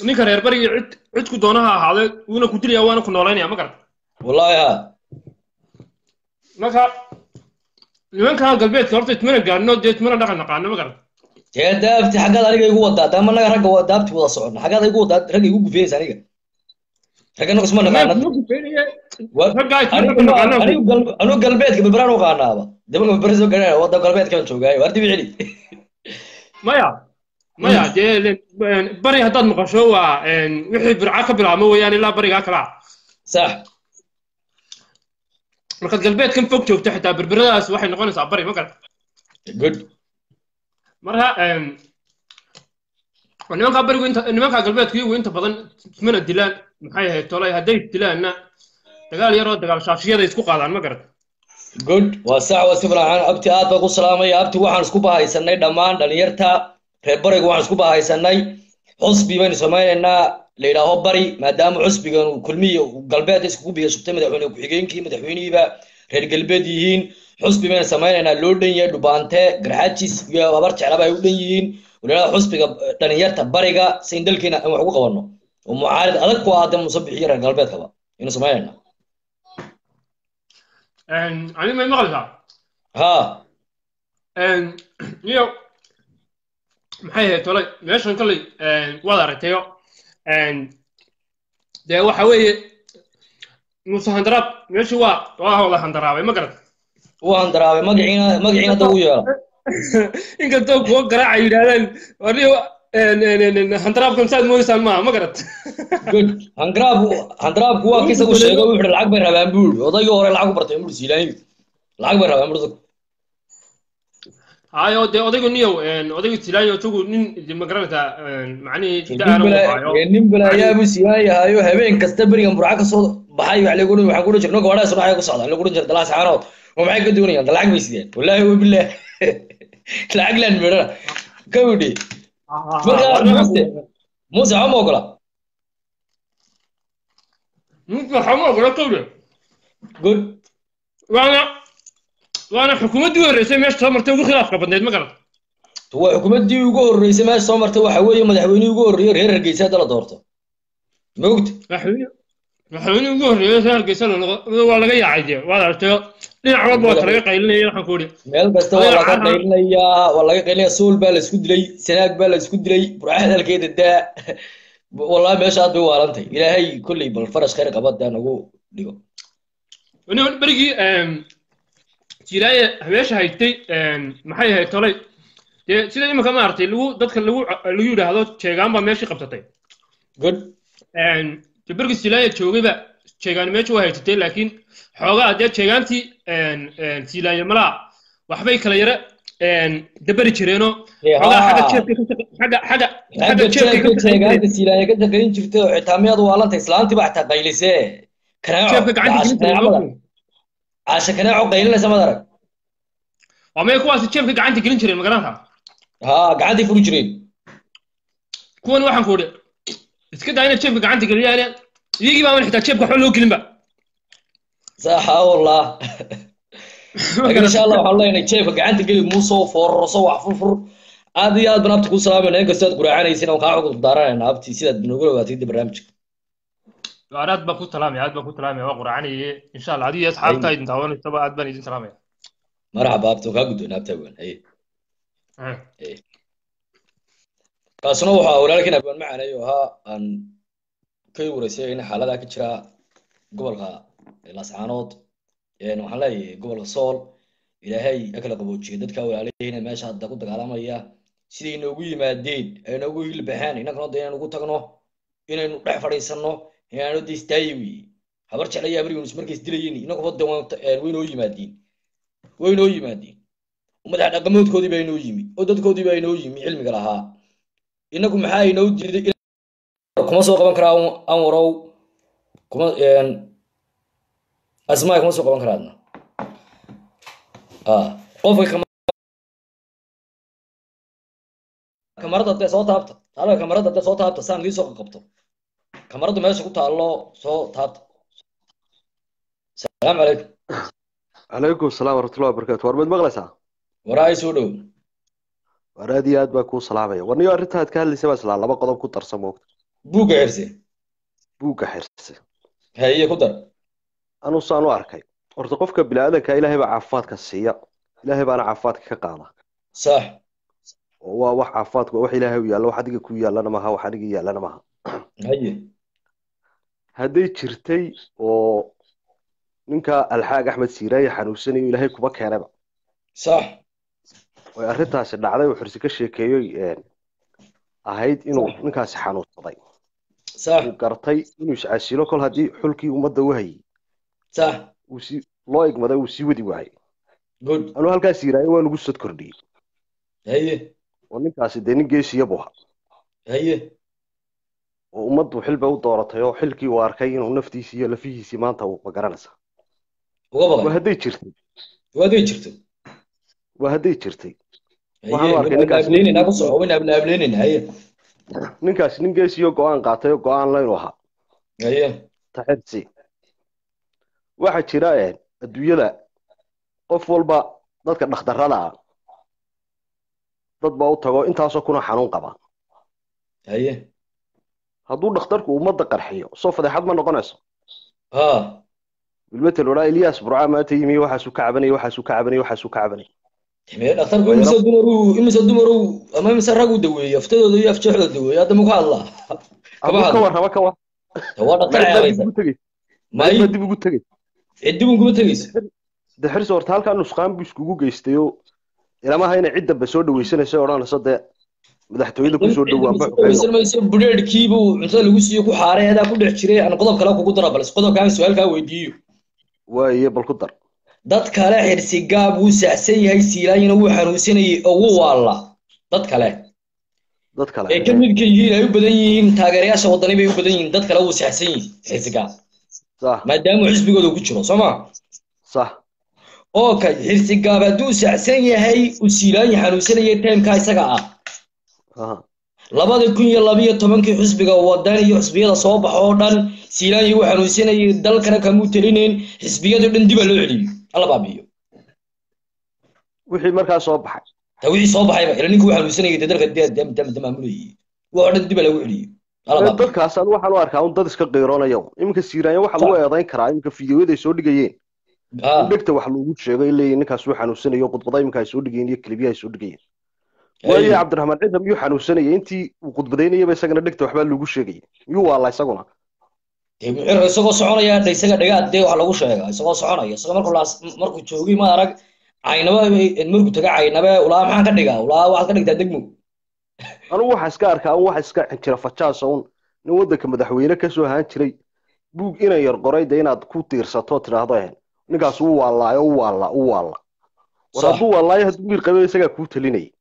ninka reer bariga cid cidku doonaha ahaadee wuuna ku dilaya waana ku noolaynaya ma garata wallahi ha marka nimanka galbeedka horta ismana gaarno dee ismana dhaqan naqaano ma garata dee daabti xaggaad aniga igu wadaa dama naga ragga daabti wada soconna xaggaad igu wadaa ragga igu gufeenaysa aniga. Isma naqaana anigu anigu galbeedka bebraan u qaanaaba. Dabalka bebre soo garanaya wadda galbeedkaan joogaayo waarti bicili maya maya dee le- bari haddaad maqasho waa wixii birca ka bilaabma weeyaan ilaa barigaa kalaa sax markaad galbeedkan fog joogto xitaa berberadaas waxay noqonaysaa bari ma garan good. Marka nimankaa barigu inta nimankaa galbeedku iyagu inta badan ismana dilaan. Maxay ahayd tolay hadday dilaanna dagaal yaroo dagaal shaashiyada isku qaadaan ma garan good. Waa sax waa si fiican abti aad baan ku salaamaya. Abti waxaan isku bahaysanay dhammaan dhalinyarta reer bariga waxaan isku bahaysanay. Xusbi baynu samaynaynaa. La yidhaaho bari maadaama kulmiya uu galbeed iskugu biya shubtay madaxweyne ku-xigeenkii madaxweynihiiba reer galbeed yihiin. Xusbi baynu samaynaynaa loo dhan yahay dhubaante garxaajis iyo abar jeclaba ay u dhan yihiin. Walaalaha xusbiga dhalinyarta bariga si in dalkeena aan wax ugu qabanno. Oo mucaarid adag ku aada musabixiyo reer galbeedkaba aynu samaynayna ani may maqlaysaa ha iyo maxay ahayd tolay meeshan kolley waad aragtayo dee waxa weeye muuse handaraab meeshii waa waa wada handaraabay ma garat uu handaraabay magaciina magaciina hadda uu yeela inkastoo kuwa garaaca yidhahdaan waliyo handaraabkan saad moodaysaan maaha ma garat good. Handaraab handaraabku waa kisa uu sheegay wuxuu lacag bay rabaan buu yidhi. Odaygii hore lacag u bartay muu siilaanyo lacag bay rabaan buu hayo dee odaygu niyow odaygu tilaayo isagu nin ma garanaysaa macnihii da'ana uu haayo. nin balaayaa buu siilaan yahayo habeen kasta berigan burca ka soo baxay wax lagu waxaan ku jirno gabadhaas waxay ku socdaan lagu jira dalaas xaanood oo maxay ka doonayaan lacag bay sideen wallaahi wa billah lacag laan meedhana kawdhi marka muuse muuse waxba ma ogola waxama ogola kawdhe good. Waana waana xukuumaddii u horreysay meesha soo martay ugu khilaafka badneyd ma garan waa xukuumaddii ugu horreysay meesha soo martay waxa weeye madaxweynihii ugu horreeyey reer hargeysa hadda la doorto. Ma ogta madaxweynihii ugu horreeyay reer hargeysana waa laga yaacay dee? Waad aragtayo dhinac walba waa laga qaylinaya waxaan ku idhi meel kasta waa laga qaylinayaa waa laga qaylinaya sool baa la isku dilay sanaag baa la isku dilay burca hadalkeeda daa wallahi meesha aad bay u waarantay ilaahay kolley bal farash khayr qabada nagu dhigo. Berigii jiraaye meesha haystay maxay ahayd tolay? Dee sida imika maaragtay lagu dadka lagu lagu yidhaahdo jeegaan baa meeshii qabsatay. Good. De berigii silaaya joogayba jeegaan meesha waa haysatay laakiin xoogaa dee jeegaantii silaaya malaa waxbay kala yara dabari jireenoo jeegaanta silaaya ka shaqayn jirtay oo xitaa miyaad waalantay islaantii baa xitaa qaylisee jeebka gacanta gelin caasha kaneeco qaylinaysa mad arag. Waa may kuwaasi jeebka gacanta gelin jireen magaranka ha gacantii furi jireen kuwan waxaan ku idhi iska daa inay jeebka gacanta geliyaane iyagii baaban xitaa jeebka waxba loo gelinba. Saxa wallah laakiin insha allah waxaan leenahay jeebka gacanta geli muusoo foorarso wax furfur. Aad iyo aad baan abti kuu salaamayna inkastoo aad guraacanaysin aan kaa cudur daaranayna abti sidaad noogu dhawaatay barnaamijka aad baan ku salaamaya aad baan ku salaamaya waa quracanaye insha allah adiga asxaabta idin daawanaysaba aad baan idin salaamaya marxaba abti kaa guddoon abta weyn haye kaasuna waxaa walaalkiin abaan macanay oo ahaa aan ka wareysay in xaaladaa ka jira gobolka laascaanood waxaan leeyahay gobolka sool. Ilaahay akala qaboojiya dadka walaalahiina meesha hadda ku dagaalamaya. Siday noogu yimaadeen ay noogu hilbaxeen innagana de inaan ugu tagno inaynu dhex fadhiisanno inaanu de istaayi weye habar jeclaya abrigunus markay isdilayeen inagoo de way noo yimaadeen way noo yimaadeen madax dhaqamoodkoodii baa inoo yimi oo dadkoodii baa inoo yimi cilmiga lahaa inagu maxaa inoo diiday kuma soo qaban karaa anwarow kuma asmaay kuma soo qaban karaa adna. Qofka kamarada dee soo taabta halka kamarada dee soo taabta saan soo qabto kamaradu meesha ku taallo soo taabta salaamu calaykum calaykum salaam waraxmatullahi wabarakatu war maad maqlaysaa? Waraay soo dhow. War aad iyo aad baa kuu salaamaya. War niyo arrinta aad ka hadlaysa baa islaa laba qodob ku darsa moogta buugga xirse. Buugga xirse. Haye ku dar. Anuu saan u arkay. Horta qofka biniaadanka ilaahay baa caafimaadka siiya. Ilaahay baana caafimaadka ka qaada. Sax. Oo waa wax caafimaadku wax ilaahay u yaalla wax adiga ku yaallana maaha wax adiga yaallana maaha. Haye hadday jirtay oo ninka alxaag axmed siiraaye xanuunsanayo ilaahay kuba keenayba. Sax. Way arrintaasi dhacday oo xirsi ka sheekeeyoy ahayd inuu ninkaasi xanuunsaday. Sax. Uu gartay inuu iscasilo kol haddii xulkii ummadda u hayay. Sax. Uu sii loo igmaday uu sii wadi waayay good. Anuu halkaas siiraaye waa nugu sad kordhiyey. Haye. Oo ninkaasi dee nin geesiya buu ahaa. Haye oo ummaddu xil bay u dooratay oo xilkii uu arkay inuu naftiisii iyo lafihiisii maanta uu ma garanaysa. Waa hadday jirtay. Waaday jirto waa hadday jirtay. Ninkaas- nin geesiyo go'aan qaatay oo go'aan laynu ahaa. Taxirsi. Waxaa jira adduunyada qof walba dadka dhakhtarrada ah dad baa u tago intaasoo kuna xanuun qaba hadduu dhakhtarku ummadda qarxiyo soo fadeexad ma noqonayso. Ha bilmetel odhaa eliyaas burca maanta yimi waxaasuu ka cabanayay waxaasuu ka cabanayay waxaasuu ka cabanayay timee dhakhtarku imise dumaru imise dumaru ama imise rag u daweeyo aftadooda iyo afjeexdooda daweeyo hadda muku hadlaa ka ka war. Waa dhaktar dib ugu tegey cidibun kuma tegeyso de horta halkaa nusqaan buu iskugu geystay oo ilamaha inay cid dambe soo dhawaysanayso odhanayso dee madaxtooyada ku soo mayso budheedhkiibuu cuntada lagu siiyo ku xaaray adaa ku dhex jiray. Aan qodob kale kugu dara balse qodobkaan su'aalkaa weydiiyo. Waaye bal ku dar. Dad kale xirsi gaab wuu saxsan yahay siilaanyina wuu xanuunsanayay. Oo wuu waalla dad kale. Dad kale. Ay ka midka yihiin ay u badan yihiin taageerayaasha wadani bay u badan yihiin. Dad kale wuu saxsan yihiin xirsi gaab sax. Maadaama xisbigooda ku jiro soo ma? Sax. Oo kay xirsi gaab hadduu saxsan yahay uu siilaanyi xanuunsanayay taymkaa isaga ah labada kun iyo labiyo tobankii xisbiga wadan iyo xisbiyada soo baxa oo dhan siilaanyi wuu xanuunsanayay dalkana kamuu telinayn xisbiyadoo dhan dibaa loo celiyo alla baabiyo wixii markaa soo baxay. Ta wixii soo baxayba ila ninkii wuu xanuunsanayay dalka damaamulayay waa dhan dibaa lagu celiyo dadkaas waxaan u arkaa un dad iska qiiroonaya iminka siiraanya waxa lagu eedayn karaa iminka fideoyada ay soo dhigayeen. Dhegta wax loogu sheego leeyihiin ninkaas wuu xanuunsanayo khudbada iminka ay soo dhigayeen iyo kelibiya ay soo dhigayeen waaye ay- cabdiraxmaan cidda miyuu xanuunsanayay intii uu khudbadaynayaba isagana dhegta waxbaa loogu sheegaya miyuu waala isaguna. Dee muxuu isagoo soconaya de isaga dhagaad dee wax lagu sheega isagoo soconaya isagoo markuu laas markuu joogay ma arag caynaba markuu taga caynabe ulaa maxaan ka dhigaa? Ulaa waxaad ka dhigtaa degmo anugu waxa iska arkaa un waxa iska jira fajaasa un nin waddanka madaxweyne ka soo ahaan jiray. Buug inan yar qoray de inaad ku tiirsato tidhaahdo eh ninkaas u waalaayo u waala u waala war hadduu waalaayo hadduu miir qabay isagaa kuu Addu-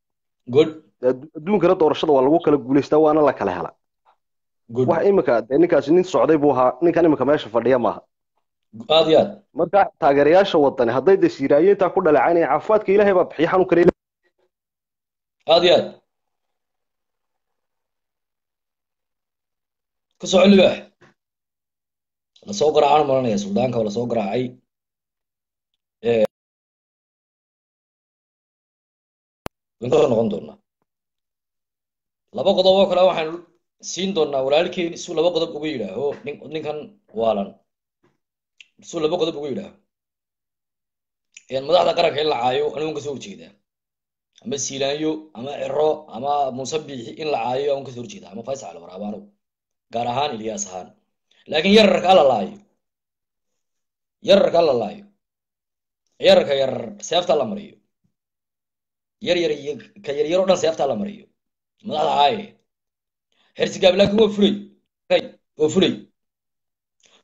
adduunkana doorashada waa lagu kala guulaystaa waana la kala hela wax iminka dee ninkaasi nin socday buu ahaa ninkan iminka meesha fadhiya maaha. Aad iyo aad. Marka taageerayaasha wadani hadday de siiraayo intaa ku dhaleecaynaya caafimaadka ilaahay baa bixiya xanuunkana aad iyo aad. Ka soco libaax la soo garaacaan maranaya suldaanka waa la soo garaacay ka soo noqon doonaa laba qodob oo kale waxaan siin doonaa walaalkeen isuu laba qodob uga yidhaaho nin ninkan waalan isuu laba qodob uga yidhaaho madaxda qaranka in la caayo anigu ka soo horjeedaa ama siilaanyo ama ciro ama muuse biixi in la caayo aan ka soo horjeedaa ama faysal cali waraab anigu gaar ahaan ilyaas ahaan laakiin yararka alla laayo yararka alla laayo yararka yarar seefta la mariyo yar yar iyo ka yar yar oo dhan seefta la mariyo. Madaxda caaye xirsigaab laakiin waa fulay waa fulay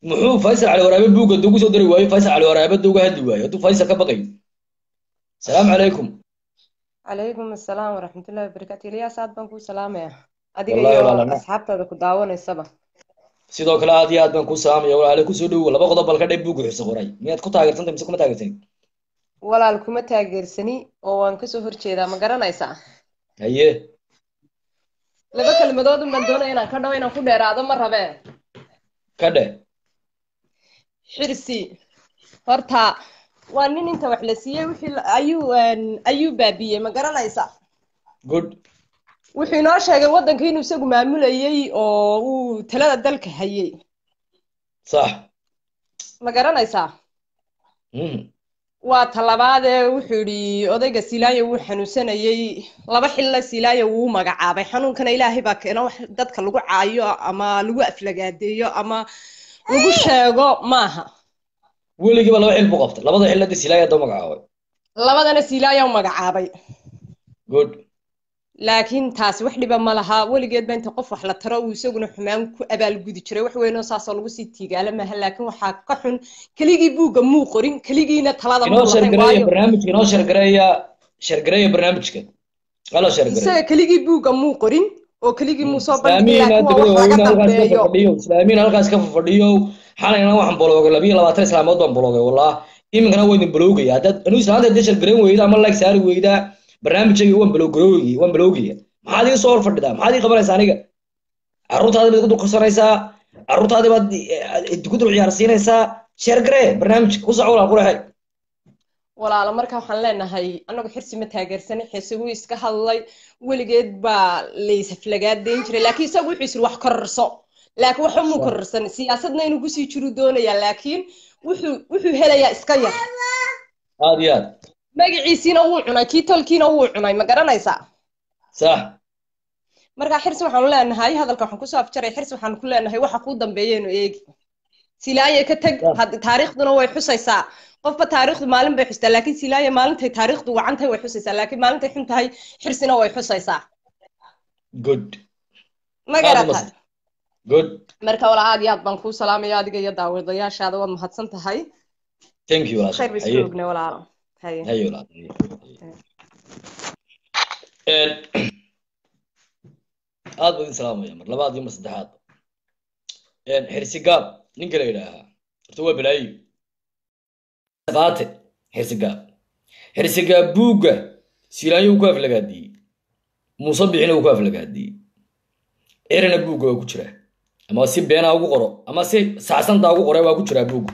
muxuu faysal cali waraabe buugga dee ugu soo dari waayo? Faysal cali waraabe uga hadli waayo? Hadduu faysal ka baqayo salaamu calaykum. Calaykum assalaam waraxmatullahi wabarakaatu ilyaas aad baan kuu salaamaya. Adiga iyo asxaabtaada ku daawanaysaba sidoo kale aad iyo aad baan kuu salaamaya. Walaale ku soo dhowow laba qodob bal ka dheh buugga xirsi qoray. Miyaad ku taageersantay mise kuma taageersanin walaal kuma taageersani oo waan ka soo horjeedaa ma garanaysaa? Haye. Laba kelmadood un baan doonaya inaan ka dhawo inaan ku dheeraado ma rabee ka dheh xirsi horta waa nin inta wax la siiyey wixii ayuu ayuu baabiyey ma garanaysaa? Good. Wuxuu inoo sheegay waddanka inuu isagu maamulayey oo uu talada dalka hayay. Sax. Ma garanaysaa? Mhm. Waa talabaadee wuxuu yidhi odayga silaayo wuu xanuunsanayey laba xilla silaayo wuu magacaabay. Xanuunkana ilaahay baa keena wax dadka lagu caayo ama lagu aflagaadeeyo ama lagu sheego maaha. Weligiiba laba xil buu qabtay. Labada xil hadda silaaya doo magacaabay. Labadana siilaayaa u magacaabay. Good laakiin taasi wax dhiba ma laha. Weligeed ba inta qof wax la taro uu isaguna xumaan ku abaalgudi jiray. Wax weynoo saasoo lagu sii tiigaala maaha laakiin waxaa ka xun keligii buugga muu qorin keligiina talada inoo muu lahayn shargareeya shargareeya barnaamijka. Hala shargareeya. Keligii buugga muu qorin oo keligii muu soo waaweyne halkaas ka fadhiyo xalayna waxaan boloogay labiyo labaatan islaamood baan boloogay wallah iminkana waa idin baloogaya haddaad islaanta hadday shargareyn weyda ama like saari weyda barnaamijkayga waan baloogaroogi waan baloogaya maxaad ii soo hor fadhidaa maxaad ii qabanaysaa aniga? Carruurtaadi baad ku dulkarsanaysaa carruurtaadi baad eh, ku dul ciyaarsiinaysaa shargaree barnaamijka ku soco walaa quraxe walaalo marka waxaan leenahay anagu xirsi ma taageersanin wuu iska hadlay. Weligeed baa laysaflagaadayn jiray laakiin isagu wuxuu isiri wax kororso. Laakiin waxba muu kororsan. Siyaasadna inuu ku sii jiru doonayaa laakiin wuxuu wuxuu helayaa iska yar. Aad iyo aad magaciisiina wuu cunay kii tolkiina wuu cunay ma garanaysaa sax marka xirsi waxaanu leenahay hadalka waxaan ku soo afjaray xirsi waxaan ku leenahay waxa kuu dambeeyaynu eegi. Silaaye ka had- taariikhduna way xusaysaa. Qofba taariikhdu maalin bay xustaa laakiin silaaye maalintay taariikhdu wacan tahay way xusaysaa laakiin maalintay xun tahay xirsina way xusaysaa. Good. Ma mas- good. Marka walaa aad iyo aad baan kuu salaamaya adiga iyo daawadayaashaada waad mahadsan tahay. Thank you khayr bay isku ognay walaalo aad baan idin salaamaya mar labaad iyo mar saddexaad Een, xirsi gaab ninka la yidhaahaa horta waa balaayo qaate xirsi gaab xirsi gaab buugga silaanyo uu ku aflagaadiyey ama si beenaa ugu qoro ama si saxsantaa ugu qore waa ku jiraa buugga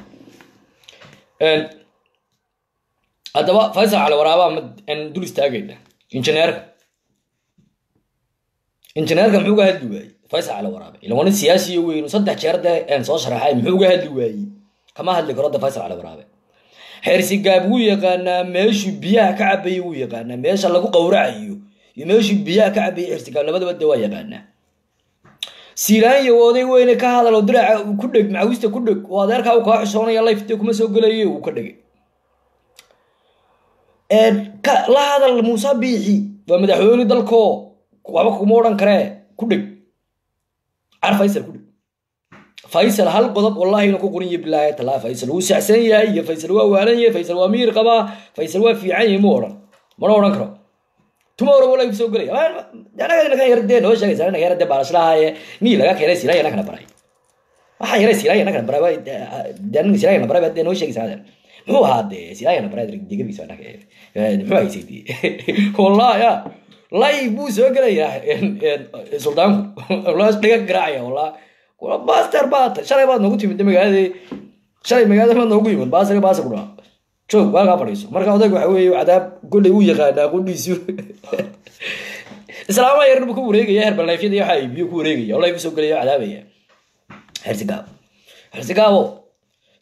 haddaba faysal cali waraabaa aan dul istaagayna? Injineerka injineerka muxuu uga hadli waayey? Faysal cali waraabe ila waa nin siyaasiyo weynu saddex jeer aan soo sharaxay muxuu uga hadli waayey? Kama hadli karo de faysal cali waraabe xeersi gaab wuu yaqaanaa meeshuu biyaha ka cabayay wuu yaqaanaa meesha lagu qawracayo iyo meeshuu biyaha ka cabayay xeersi gaab labadaba de waa yaqaanaa. Siilaanya oday weyne ka hadal oo diraca ku dheg macawista ku dheg oo adeerkaa uu kaa xishoonaya lifte kuma soo gelayo uu ka dhegay la hadal muuse biixi waa madaxweyne dalkoo waxba kuma odhan karee ku dheg car faysal ku dheg faysal hal qodob wallahi inuu ku qorin yahay bilaahi talaa faysal wuu saxsan yahay iyo faysal waa waalan yahay faysal waa miir qabaa faysal waa fiican yahay ma odhan. Mana odhan karo. Tomorrow gelaya muxuu ahaa dee silaya baray digadiisa anaga muxuu haysay dee wallahi ya lay buu soo gelayaa suldaanku dhiga garaacaya wallahi kula baster baad shalay baad noogu timid magaaladii shalay magaalada baad noogu yimid baasir baasir ku dhaha joog waagaa fadhiiso marka odayg waxa weeye cadaab golley u yaqaanaa qudhiisu islaama yar buu ku wareegaya heer ballayfyada iyo waxa biyo ku wareegaya olay ku soo gelaya cadaabaya hersigaabo hersigaabo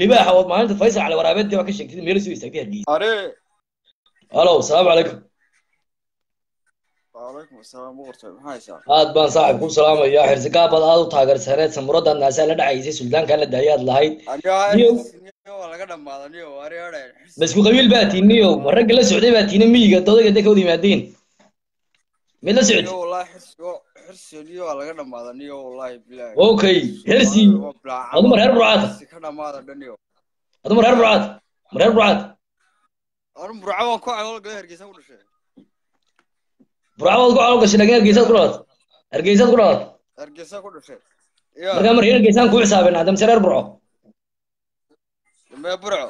libaaxaood maalinta faysal waraabeed waa ku salaamayaa xirsigaabaad aad u taageersaneed samuradaad la dhacaysay suldaankaa la daayaad lahayd masku qabiil baa tiiniyow ma niyo waa laga dhamaada niyo wallahi bilahi okay hersi. Aduma reer burcaad xirsi ka dhamaada dhan niyo aduma reer burcaad ma reer burcaad anu burca waan ku calool galay hargeysa ku dhashay burcabaad ku calool gashay laakiin hargeysaad ku dhalat hargeysaad ku dhalat hargeysa ku dhashay markaa mar reer hargeysaan kuu xisaabeen hadda mise reer burco mee burco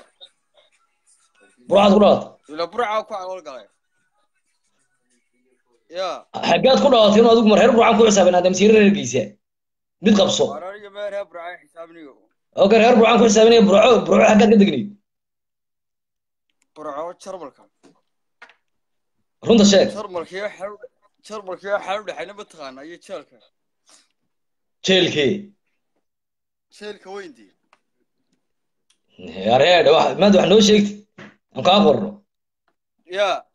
burcaad ku dhalat ila burca ku calool galay xaggaad ku dhalatay inuu adigu mar reer burcaan ku xisaabeen hadda mise reer hargeysa mid qabso. Okay reer burcaan ku xisaabinaya burco burco xaggaad ka degnay burco jarmalka runta sheeg. U dhexayna mataqaana iyo jeelka jeelkee jeelka weyndii areedhe maad wax noo sheegti. Aan kaa qorno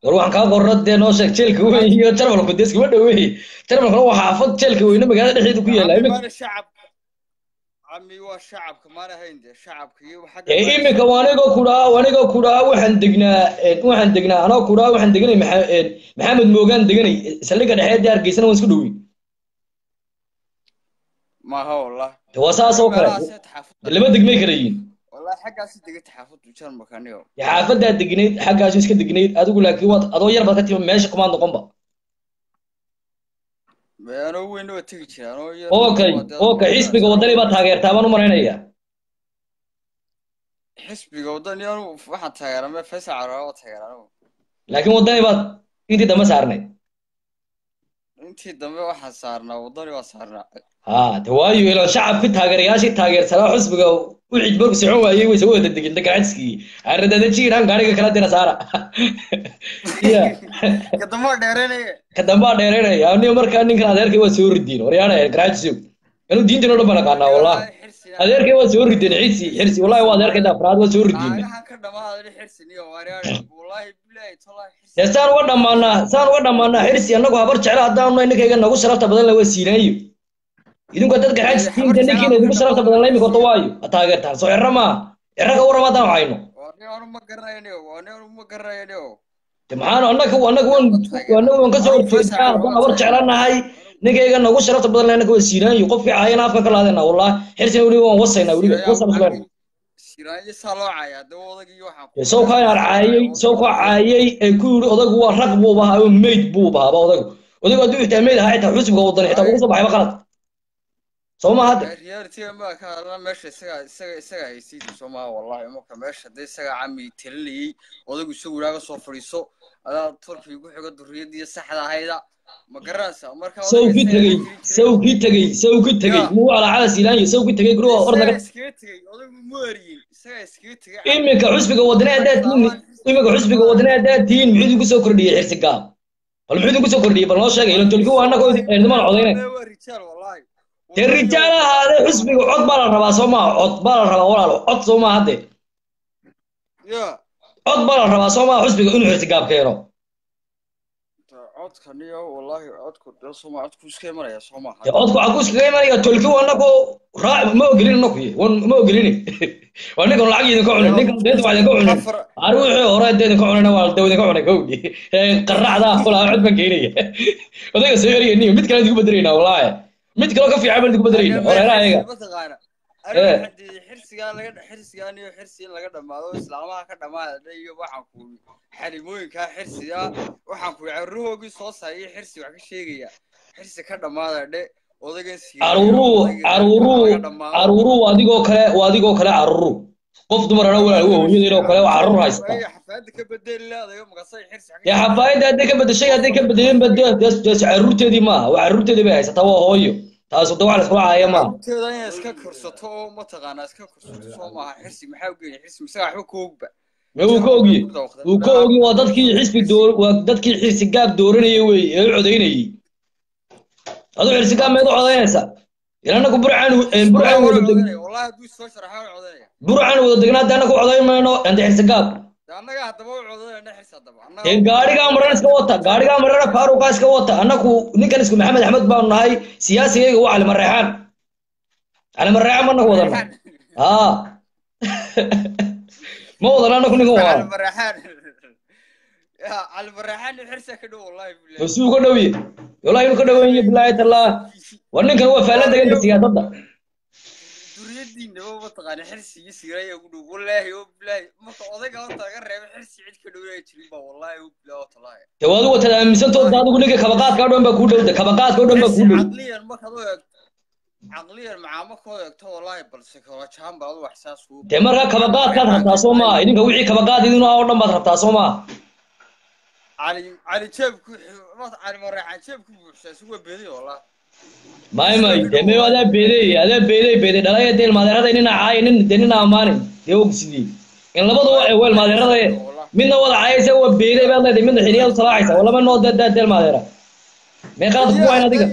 war waxaan kaa qorno dee noo sheeg jeelka weyn iyo jarmalku dee iskuma dhoweey jarmalkuna waa xaafad jeelka weyne magaalada dhexdeeda ku yaalla dee imika wanigoo kudhaa wanigoo kudhaa waxaan degnaa waxaan degnaa anoo kudhaa waxaan deganay maxamed moogaan deganay saldhigga dhexeed ee hargeysana waan isku De waa saas oo kale. Lama degmay kara xaafadaa degnayd xaggaasu iska degnayd adigu laakiin waad adoo yar baad ka timi meesha kumaad noqonba. Okay okay xisbiga wadani baad taageertaa baan u anigu laakiin wadani baad intii dambe saarnayd intii dambe waxaan saarnaa wadani waa saarnaa de waayo ilan shacabkii taageerayaashii taageersanaa xisbiga u xijboog socon waayey way soo wada degin dagaxadskii aradadajiiraan gaariga kala dira saara. Kadambaa dheereynaya aniga markaa ninkan adeerkay waa soo ridiin waryaana garaajisow anu diintan oo dhan baan aqaanaa wallahi adeerkay waa soo rideen xirsi xirsi wallahi waa adeerkay afraad waa soo ridiin dee saan uga dhammaanaa saan uga dhammaanaa xirsi annagu habar jecla haddaanu ninkayga nagu sharafta badan la waa siinaayo idinku dad garaajiskiinta ninkiina idinku sharafta badan la imika horta waayo ha taageertaan soo xirra maaha xirra ka warram haddaan hayno waani anu ma garanayaniyo waani anu ma garanayaniyo de maxaanu annaga annaga waan annaga waan ka soo horjeednaa haddaan habar jeclanahay ninkayga nagu sharafta badan la annaga waa siinaayo qofkii caayana afka ka laadayna wallahi xirsi weliba waan wasaynaa weliba wasaan isleena siraanyo saa loo caayaa dee odagii waxaan dee soo kaa yaar caayay soo kaa caayay ee ku yidhi odagu waa rag buu bahaa oo meyd buu bahaaba odagu odagu hadduu xitaa meyd ahaa xitaa xusbiga wadani xitaa ugu soo baxayba qalad soo ma hadde realitiga ma ka hadlana meesha isaga isaga isaga haysiisa soo maha wallahi marka meesha dee isaga cami talinayay odagu isagu ilaaga soo fadhiiso adaa turkiga ku xiga durriyadii saxda ahayda ma garanaysaa marka saw ki tegey saw ki tegey saw ki tegey. Ya. muu calaa cala siilaanyo saw ki tegey guri oo ordaga isaga iskaga tegey odagu ma eriyin isaga iskaga tegey iminka xusbiga wadani haddaad tihiin iminka xusbiga wadani haddaad tihiin muxuu idinku soo kordhiyey xirsi gaab bal muxuu idinku soo kordhiyey? Bal noo sheegay ilan tolki waa annagoo eedmaan codayne waa rijaal wallahi dee rijaal ahaadee xusbiga cod baa la rabaa soo maaha cod baa la rabaa walaalo cod soo maaha hadde. Cod baa la rabaa soo maaha xusbiga inuu xirsi gaab keeno. Codku dee soma codku iska imanaya soo maaha. Dee codku waxaa ku iskaga imanaya tolki annagoo raa ma ogolin annagu wan ma ogolin waa ninkan lacag idinka cunin ninkan deenta waa idinka afar ari wixii hore dee idinka cunina waa dee idinka cunay. Gowdhi qaracdaa kulaa cod baan keenaya odayga soo celiya niyo mid kale idinku bedelaynaa wallaahi mid kaloo ka fiican baan idinku bedelaynaa horeeraha ayaga mataqaana aniga. waxaan diiday xirsigaa laga xirsigaan iyo xirsi in laga dhamaado islaamaha ka dhamaada iyo waxaan ku xarimooyinkaa xirsiga waxaan ku carruhoogii soo saayay xirsi wax ka sheegaya. Xirsi ka dhamaada dhe odagan caruuruu caruuruu caruuruu waa adigoo kale waa adigoo kale caruuruu qof dumarana walaal waa hooyadeedoo kale waa carruur haysta. Xafaayadda hadday ka bedeshay hadday ka dee caruurteedii maaha waa caruurteedii bay haysataa waa hooyo taasu de wax laskula caaya maaha carruurteeda inay iska korsato oo mataqaanaa iska korsato soo maaha. Xirsi maxaa u geeyay xirsi misaga waxba ka ogba me uu ka ogye uu ka ogye waa dadkii xisbi door waa dadkii xirsi gaab dooranayay wey ee u codaynayay aduu xirsi gaab meed u codaynaysa ila anagu burcaan burcaan wada deg wallahi hadduu soo sharaxa u codanaya burcaan wada degnaa hadda anagu codayn mayno ande xirsi gaab annaga haddaba u codanayna xirsi haddaba ee gaarigaa maran iska wata gaarigaa marana faaruqaa iska wata. Annagu ninkan isku maxamed axmed baanu nahay siyaasigayga waa calimareexaan calimareexaan ma anagu wadana haa. Ma wadana anagu ninkan waa masuu ka dhowye wallahi inuu ka dhoweeye bilaahi tallah war ninkan waa faalan deganta siyaasadda duriyadiinaba mataqaana xirsi iyo siiraya ugu dhow? Wallaahi oo bilaahi marka odayga horta laga reebo xirsi cid ka dhowyaa jirin ba wallaahi oo bilaahi oo talaahi dee waad wataad aaminsantood adigu ninka kabaqaadka o dhan baa kuu dhowda kabaqaadka o dhan baa kuu dhow. Caqliyan markaad u eegto caqliyan macaamilkooda eegto wallaahi balse kalajahan baad u wax saas ugu dee markaa kabaqaadkaad rabtaa soo maaha idinka wixii kabaqaad idinu ah oo dhan baad rabtaa soo maaha cali cali jeebku cali maraxaan jeebku buuxsaa waa bedi wallahi may may dee me adaa beeday adaa beeday beeday dhalaya dee ilmaadeerada nina caaya nin dee nina amaanin dee og sidii in labadu waa ilmaadeerada midna wada caayaysa waa beeday baad leedahay midna xiliyaad u talaacaysa waa laba noo dee dee dee ilmaadeera mee qalad ku hayn adiga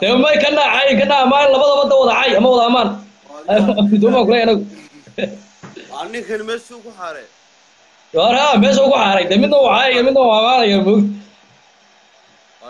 dee may kana caay kana amaan labadaba da wada caay ama wada amaan doomaa kule anagu ninkan meeshuu ku xaaree war ha ugu xaaray dee midna waa caayaya midna amaanaya moog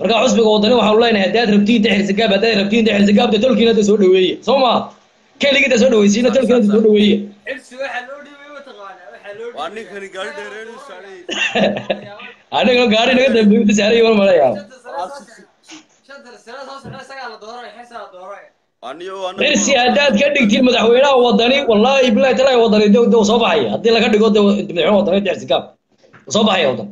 marka xusbiga wadani waxaanu leenahay haddaad rabtiin de xirsigaab haddaad rabtiin de xirsigaab de tolkiina de soo dhaweeye soo maaha keligii de soo dhaweysiina tolkiina de soo dhaweeye ninkani gaari naga dambeeyo inta saaray mar malaya xirsi haddaad ka dhigtiin madaxweynaha wadani wallaahi bilahi talaahi wadani de soo baxaya haddii laga dhigo de madaxweynaha wadani de xirsigaab soo baxaya wadan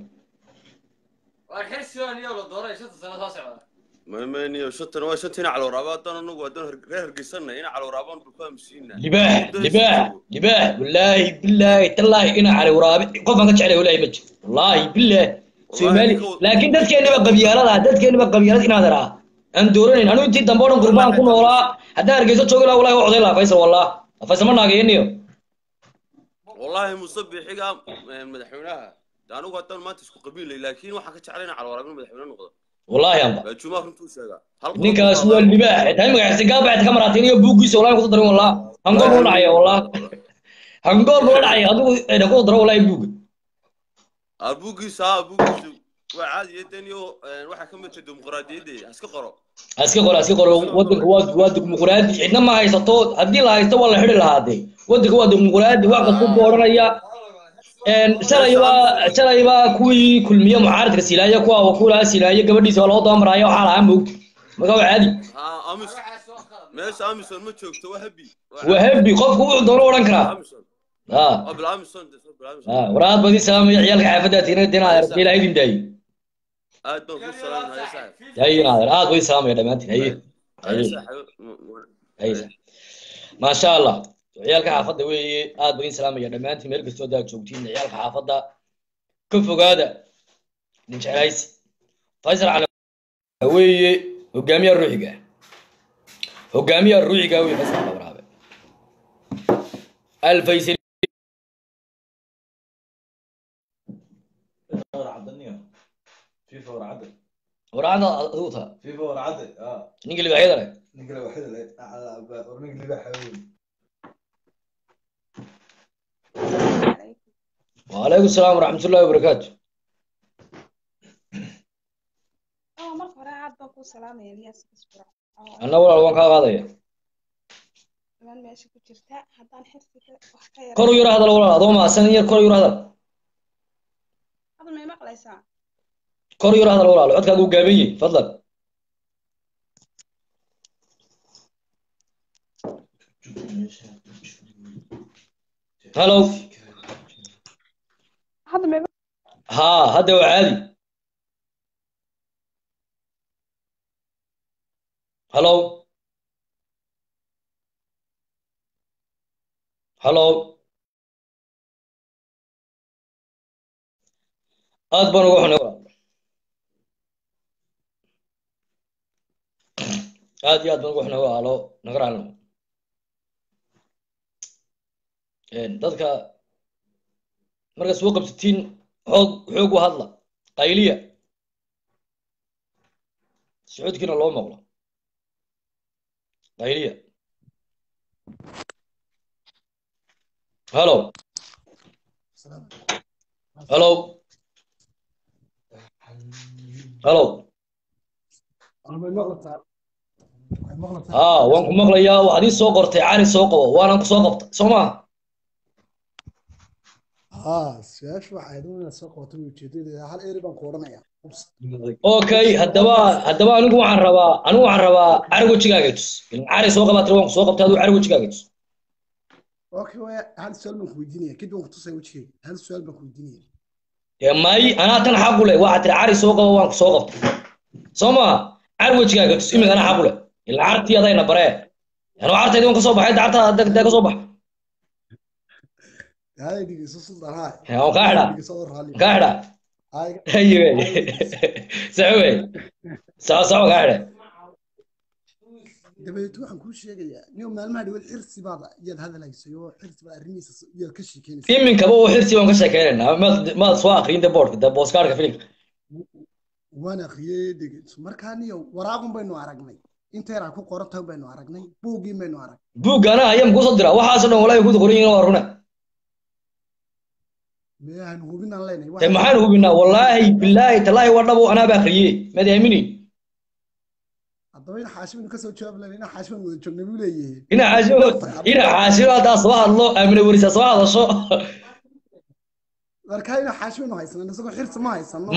مني وشتنا وشتنا على رباطنا نو ودون غير قصنا هنا على رابان بفهم سينا لباه لباه لباه بالله بالله تلاه هنا على رابط قف عنك عليه ولا يبج الله بالله سمالي لكن ده كأنه بقبيارة ده كأنه بقبيارة هنا ترى أن دورني أنا وجدت دمبارن قربان كنا ولا هذا هرجيزة شغلة ولا هو عدل فايس والله فايس ما ناقينيو والله مصبي حقا مدحونها anigu haddaan maanta isku qabiilay laakiin waxaan ka jeclay ina calowraab in madaxweyne noqdo. Wallaahi amba. Baajumaa runtuu sheegaa. Ninkaas waa libaax. Taa magaca xirsigaab baa ka maraateen iyo buuggiisa wallahi ku darin wallah hangool buu dhacaya wallah hangool buu dhacaya adigu eedha ku daro wallahi buugga. Abugiisa ha abugiisu waa caadiya daniyo waxaa ka mid tahay dimuqraadiyadda iska qoro. Iska qor iska qor wadanka waa waa dimuqraadi. Cidna ma haysato. Haddii la haysto waa la xidhi lahaa dee. Wadanka waa dimuqraadi. Wax kasta ku odhanaya shalayba shalayba kuwii kulmiye mucaaradka silaayo kuwa wakuulaha silaayo gabadhiisa waa loo dabamaraayo waxaa lahaa moogta marka waa caadi. Ha amis meesha amison ma joogto waa habi. Waa hebi qofku wuxuu doono odhan karaa. Amison ha waa bil amison bil amison ha waraad badii salaamaya ciyaalka xaafadda tiina dina adeer ilaahay idin daayo aad baan ku salaamahay saaxib haye adeer aad badii salaamaya dhammaantiin haye haye haye saaxib haye maasha allah عيالك حافظة وي آد بغين سلامة يا دمانت ميرك سودا جوجتين عيالك حافظة. كن فوقادة ننشا رايس فايزر على وي هجامية الروحية هجامية الروحية وي بس على برابة. الفيسر في فور عدل ورانا صوتها في فور عدل آه. نقلب حيدر نقلب حيدر آه, آه،, آه، ونقلب حيدر waalaykum salaam waraxmatullahi wabarakaatu anna walaal waan kaa qaadaya. Kor u yar hadal walaal adoo maasan in yar kor u yar hadal. Kor u yar hadal walaal codkaagu gaaban yihi fadlan. ألو ها هذا هو علي ألو ألو هذا بنا وحنا هذا يا دنا وحنا وحلو نقرأ لهم dadka markaad soo qabsatiin xoog xoog u hadla. Qayliya. Socodkiina loo maqlo. Qayliya. Halo halo halo ها waan ku maqlayaa waxaad ii soo qortay cali soo qabo waanan ku soo qabta soo maaha okay haddaba haddaba anigu waxaan rabaa anigu waxaan rabaa cari wejigaaga tus cari soo qabaa tiri waan ku soo qabtaa adigu cari wejigaaga tus may anaa tan xaqu leh. Waxaa tiri cari soo qaba waan ku soo qabta soo maha cari wejigaaga tus imika anaa xaqu leh. Ila cartii adayna baree. Anuu cartaydi waan ka soo baxay dacartaa ka soo bax dabadeed waxaan kuu sheegayaa niyo maalmaha dhawad xirsi baada iyaad hadalaysay oo xirsi baad arrimihiisa iyaad ka sheekeynaysa iminkaba oo xirsi baan ka sheekeynaynaa maad maad soo akriyin de boodhka de booskaarka filimka waan akhriyey dhegeyso markaa niyo waraaqun baynu aragnay. Inteeraa ku qoran tahay baynu aragnay. Buuggiin baynu aragnay buugga anaa ayaan kuu soo diraa waxaasoo dhan walaahi kuda qoran yihiin waa runa meehan hubinaan leenahay dee maxaan hubinaa? wallaahi bilaahi talaahi waa dhabo anaa baa akhriyey maad aamini haddaba in xaashiminu ka soo jawaab lena ina xaashimo haddaa soo hadlo aamina werisa soo hadasho.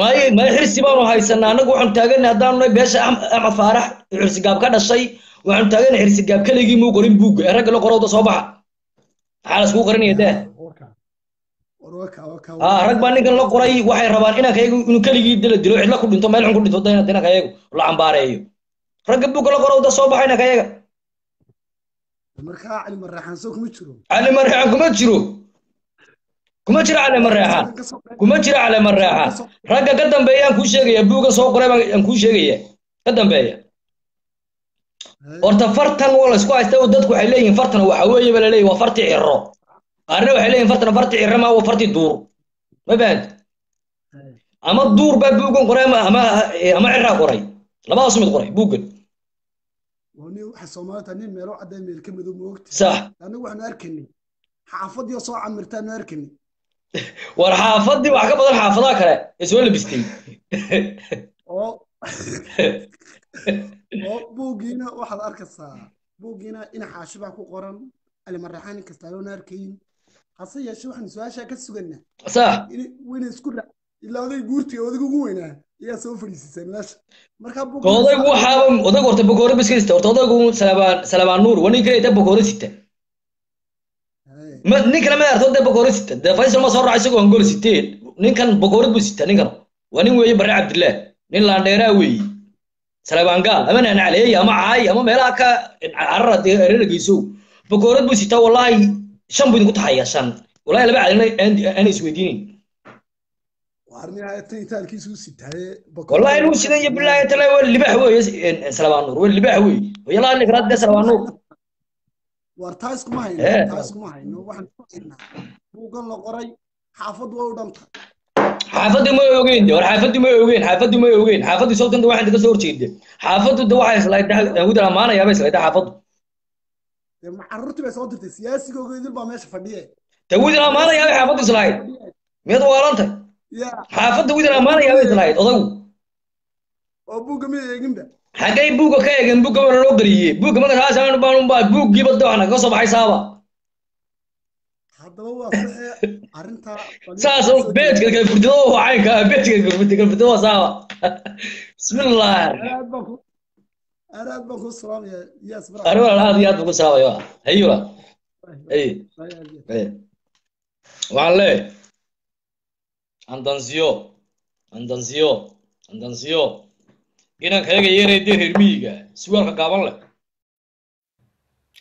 May may xirsi baanu haysanaa annagu waxaanu taaganay haddaanu nahay beesha axmed faarax xirsigaab ka dhashay waxaanu taaganay xirsigaab keligii muu qorin buugga ee ragga la qorowda soo baxa. Maxaa warwaka waka ah rag baa ninkan la qoray waxay rabaan inankayagu inuu keligii dila dilo cidla ku dhinto meel xun ku dhinto dayna inankayagu la cambaareeyo ragga buugga la qorowda soo baxa inankayaga markaa cali maraaxaan soo kuma jiro. Kuma jiro. Kuma jiro cali mareexan kuma jiro cali mareexan ragga ka dambeeya aan kuu sheegaya buugga soo qoray baan aan kuu sheegaya. Ka dambeeya. Horta fartan waa laysku haystaa oo dadku waxay leeyihiin fartan waxa weeye ba laleeyahy waa farti ciro qaarna waxay leeyihiin fartan farti ciro ma waa farti duur. Ma fahant ama duur baa buuggan qoray ama ama ama ciraa qoray? Labadaas mid qoray buuggan sax. War xaafadii wax ka badan xaafadaha kale ee soo labistay. Buuggiina waxaad arkaysaa. Buuggiina ina xaashi baa ku qoran cali maraaxaan in kasta loona arkayin hase yeeshee waxaanu su'aashaa ka suganaa wayna isku ra ilaa oday guurtiga odayga ugu weynaa ayaa soo fadhiisisay meesha. Markaa ka odaygu waxaaba odaygu horta bakoore ba iska sita horta odaygu salabaan nuur waa nin kale inta bakoore sita nin kale ma arto dee bakoore sita dee faysal ma soo raaca isagoo angola siteen ninkan bakoorad buu sita ninkan. Waa nin weeye barre cabdillaah nin laandheeraa weeye. Salabaan gaal. Ama naanacleey ama caay ama meelaha ka carara dee reera geysow bakoorad buu sitaa wallaahi shan buu idinku taxaya shan wallaahi laba cadina aanay isweydiinayn arniha tan itaalkiisu u sitaaye والله انه سيدي بالله تلا هو اللباح هو سلمان نور هو اللباح هو ويلا انك رد سلمان نور war taa iskuma hayno Eh. taa iskuma hayno waxaan ku haynaa buugan la qoray xaafad waa u dhanta xaafadii ma ogeyn de war xaafadii ma ogeyn xaafadii ma ogeyn xaafadii soobtanta waxaan ka soo horjeeda xaafadu de waxay islaayda hawada amaanaya bay islaayda xaafadu dee ma carruurtii bay soo dirtay siyaasigooga idil baa meesha fadhiye hawada amaanaya bay xaafadu islaayid miyad waalantay ya xaafadda hawada amaanaya bay islaayid odagu oo buugga ma eeginba xaggay buugga ka eegeen buugga baa loo qariyey buugga marka saasaan baan baa buuggii badda waxna kaga soo baxay saaba haddaba waa saxe arrintaa saas beedka waa caynka ah, beedka waa saaba bismillah aad baan ku salaamaya yas anigu aad iyo aad baan ku salaamaya waa. Hayo waa. Hay waxaan leeyahay andansiyo andansiyo andansiyo inaan kayaga yeeray dee reer miyiga. Suwaalka gaaban leh.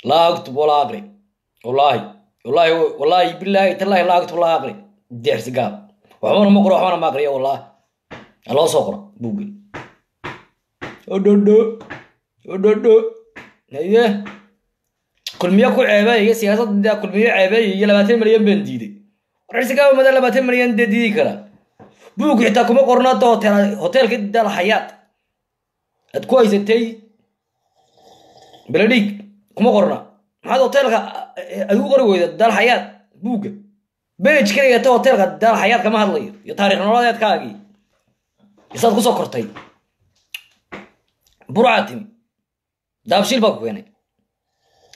Laa aktub walaa aqri. Wallaahi. Wallaahi wallaahi bilaahi tallaahi laa aktub walaa aqri. Deersi gaab. Waxbana ma qoro waxbana ma aqriya wallaahi. Loo soo qoro buugga odhodho dhodho haye kulmiyo ku ceebay iyo kulmiyo ceebay iyo labaatan milyan baan diiday. Warsikaa mada labaatan milyan diidi karaa buuggu xitaa kuma qornaada hoteelka daal xayaad aad ku haysatay? Beladhiig kuma qorna. Maxaad hoteelka eh, ad u qori weyda daal xayaad buugga bej kaligata hoteelka daal xayaad kama hadlayo. Iyo taarikh nololeedkaagii isaad ku soo kortay. Burcaa daabshiil baa ku keenay.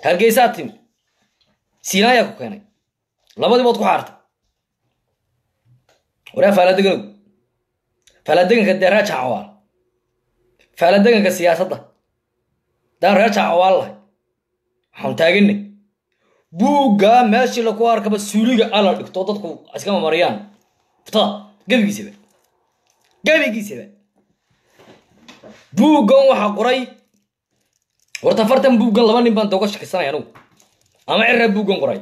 Hargeysaa timi siinaayaa ku keenay. Labadii bood ku xaartay. Waree faala deganow faaladeganka dee reer jacawaal faaladeganka siyaasadda. Daan reer jacawaal lahay. Waxaan taaganay buugga meeshii laku arkaba suuliga alla dhigto dadku iskama mariyaan ftada gebigiisaba gebigiisaba buuggan waxaa qoray horta fartan buuggan laba nin baan dooga shakisanay anugu ama cirraa buuggan qoray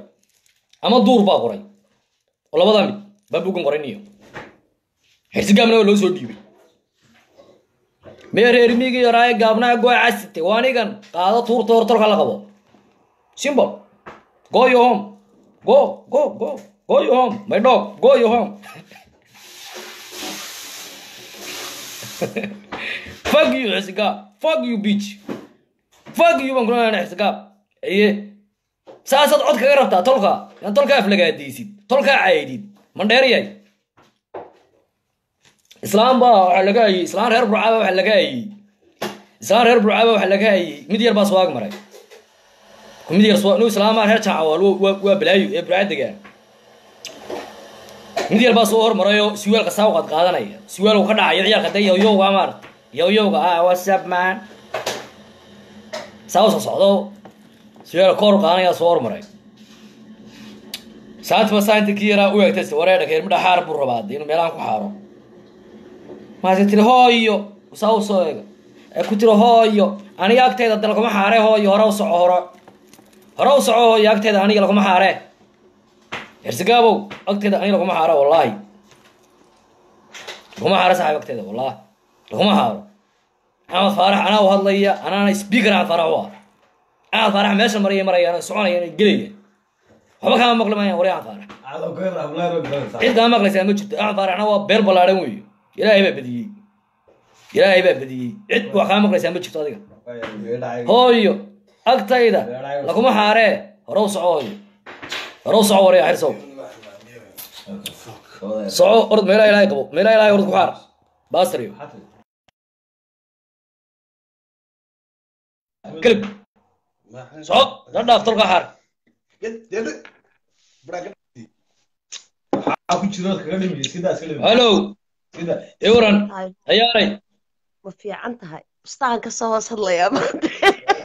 ama duur baa qoray oo labadaa mid baa buuggan qoray niyo. Xirsigaabna waa loo soo dhiibay mee reer yaraaye gaabnaa goy casite waa anigan qaado tuurta hortolka la qabo simple. Go your home. Go go go go your home. My dog go your home. Fuck you xirsigaab fuck you bitch aye saasaad cod kaga rabtaa tolka. Inaan tolka aflagaadaysid tolkaa caydid mandheeriyay islaam baa waxaa laga hayey islaan reer burcaaba waxaa laga hayey islaan reer burcaaba waxaa laga hayey mid yar baa swaag maray mid yar nu islaamaa reer jacawaal waa balaayo ee burca degaan mid yar baa soo hormarayoo siwaalka saawqaad qaadanaya siwaalku ka dhacaya ciyaalka de yowyowga maarata yowyowga ah whatsapp man saa u soo socdo siwaal koor qaadanayaa soo hormaray saantiba saanti kii u eegtay wareedha keer midha xaar buu rabaa inuu meelahan ku xaaro maase tiri hooyo saa u soo eega ee ku tiri hooyo aniga agtayda de laguma xaare hooyo hore u soco hore hore u soco hooyo agtayda aniga laguma xaare hersigaabow agtayda aniga laguma xaaro wallaahi laguma xaaro saxaab agtayda wallaahi laguma xaaro axmed faarax anaa u hadlaya anaana speaker axmed faarax u ah axmed faarax meesha maraya marayaan soconaya inay gelayaan waxba kama maqli maayaan wari axmed faarax cid kama maqlaysaa ma jirto. Axmed faaraxna waa beel ballaadhan weeyo. Ilaahay baa badiyey. Ilaahay baa badiyey. Cid wax kama maqlaysaa ma jirto adiga. Hooyo agtayda laguma xaaree hore u soco hooyo. Hore u soco warya xirsow soco orod meelaha ilaahay qabo. Meelaha ilaahay orod ku xaar. Baasriyo kelib soco da dhaaf tolka xaar hallow iwaran ayaaray ma fiican tahay bustaan ka soo hoos hadlayaa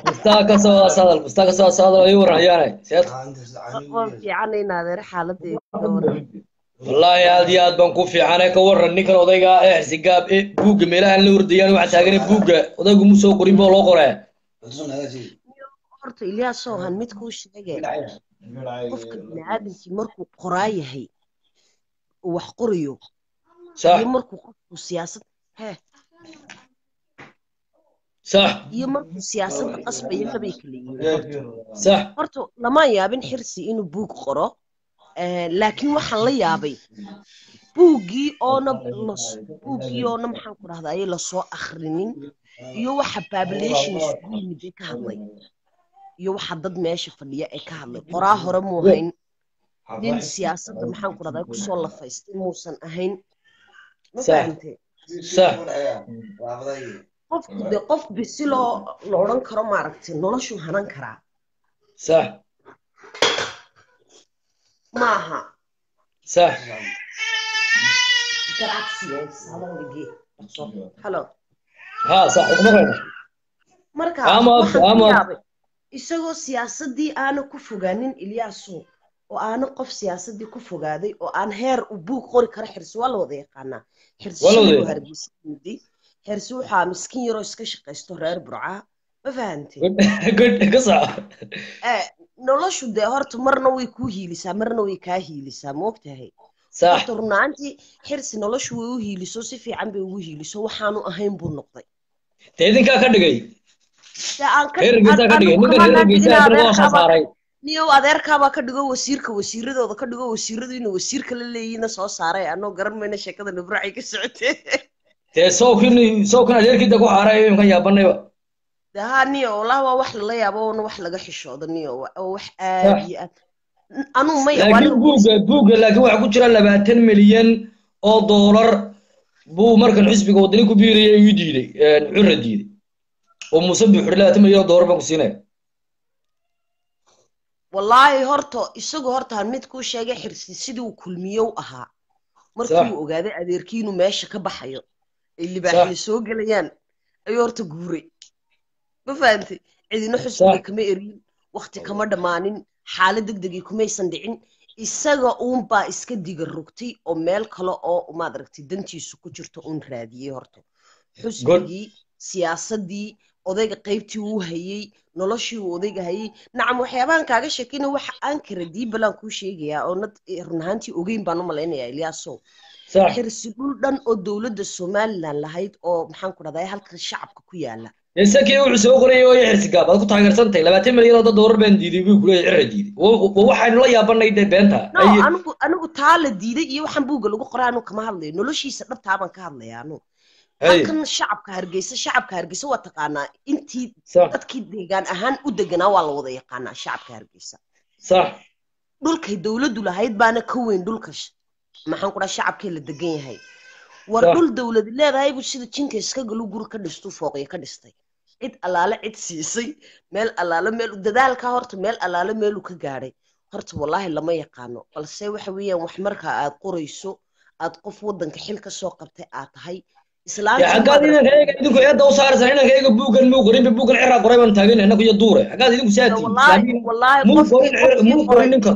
bustaa ka soo hadal bustaa ka soo hadal iwaran seed waan fiicanay naadeere waran wallaahi aad iyo aad baan ku fiicanay ka waran ninkan odayga ee xirsigaab ee buugga meelahan la ordayaan waxaa taagan buugga odaygu mu soo qorin boo loo qoree horta ilyaasoo han mid kuu sheege qofka biniaadamkii markuu qoraa yahay wax qorayo iyo markuu qofku siyaasad hee iyo markuu siyaasadda qasbayo labay kala yihiin horta lamaan yaabin xirsi inuu buug qoro laakiin waxaan la yaabay buuggii oona buuggii oona maxaan ku dhahdaye la soo akhrinin iyo waxa population ee ka hadlay iyo waxa dad meesha fadhiya ee ka hadlay qoraa hore muu hayn nin siyaasadda maxaan ku dhahdaye ku soo lafaystay muusan ahayn qofku dee qof bisiloo la odhan karo maaragtay noloshuu hanan karaa sax maaha sax halo ha sax kuma qayna marka Ama- waxaan ku ama- yaabay isagoo siyaasaddii aana ku fogaanin ilyaaso oo aana qof siyaasaddii ku fogaaday oo aan heer u buug qori karo xirsi waa la wada yaqaanaa. Xirsi hargeysa yimidi xirsi waxaa miskiin yaroo iska shaqaysto reer burcaa ma soco Eh, noloshu dee horta marna way kuu hiilisaa marna way kaa hiilisaa ma ogtahay? Sax. Horta runaantii xirsi noloshu way u hiiliso si fiican bay ugu hiiliso waxaanu ahayn buu noqday dee idinkaa ka dhigay. Aan ka dhigay. Anigu ninkan kama reer geysaa naadin haddana waa adeerkaaba saaray niyow adeerkaabaa ka dhigo wasiirka wasiiradooda ka dhigo wasiiradu inuu wasiirka la leeyihiina soo saaray. Anoo garan mayna sheekada nabracay ka socotee. Dee sawkin sawkan adeerkiida ku xaaray imkan yaabanayba haa niyo wallahi waa wax lala yaabo oona wax laga xishoodo niyo waa wax aad iyo aad. Anuu maya buugga buugga laakiin waxaa ku jira labaatan milyan oo doolar buu markan xisbiga wadani ku biirayay ii diiday curra diiday. Oo muuse buuxuri labaatan milyan oo doolar baan ku siinaya wallaahi horta isagu horta han mid kuu sheegay xirsi sidii uu kulmiyow ahaa. Markii uu ogaaday adeerkii inuu meesha ka baxayo ay libaaxyo soo gelayaan ayuu horta guuray. Ma fahantay cidina xusbiga kama erin wakti kama dhammaanin xaalad degdegii kumaysan dhicin isaga uunbaa iska diga rogtay oo meel kale oo maad aragtay dantiisu ku jirto uun raadiyey horta. Xusbigii siyaasadii odayga qaybtii uu hayey noloshii uu odayga hayey nacam waxyaabahan kaaga sheekayna waxa aan kara diibalaan kuu sheegayaa oo nad run ahaantii ogeyn baan u malaynayaa ilyaasow xirsi dhul dhan oo dowladda somalilan lahayd oo maxaan ku dhahdaa halka shacabka ku yaalla isakii wuxuu soo qorayay oo xirsigaab aad ku taageersantahay labaatan milyan oo dad doorar baan diiday buu kuleeyahay cirra diiday. Waxaynu la yaabanay de beenta. Anigu anigu taa la diiday iyo waxaan buugga lagu qoray anu kama hadlayo noloshiisa dhabtaa baan ka hadlaya anu halkan shacabka hargeysa shacabka hargeysa waa taqaanaa. Intii dadkii deegaan ahaan u deganaa waa la wada yaqaanaa shacabka hargeysa. Sax dhulkay dowladdu lahayd baana ka weyn dhulka maxaan ku dhaha shacabkii la degan yahay. War dhul dowlad leedahay buu sida jinka iska galu guri ka dhistuu fooqyo ka dhistay cid allaale cid siisay meel allaale meel dadaalka horta meel allaale meeluu ka gaadhay horta wallaahi lama yaqaano. Balse waxa weeyaan wax markaa aad qorayso aad qof waddanka xil ka soo qabtay aad tahay xaggaad inankayga idinku eedda u saaraysan inankayga buugan muu qorin buugan ciraa qoray baan taagan inaku iyo duure. Xaggaad idinku saati muu qorin muu qorin ninka.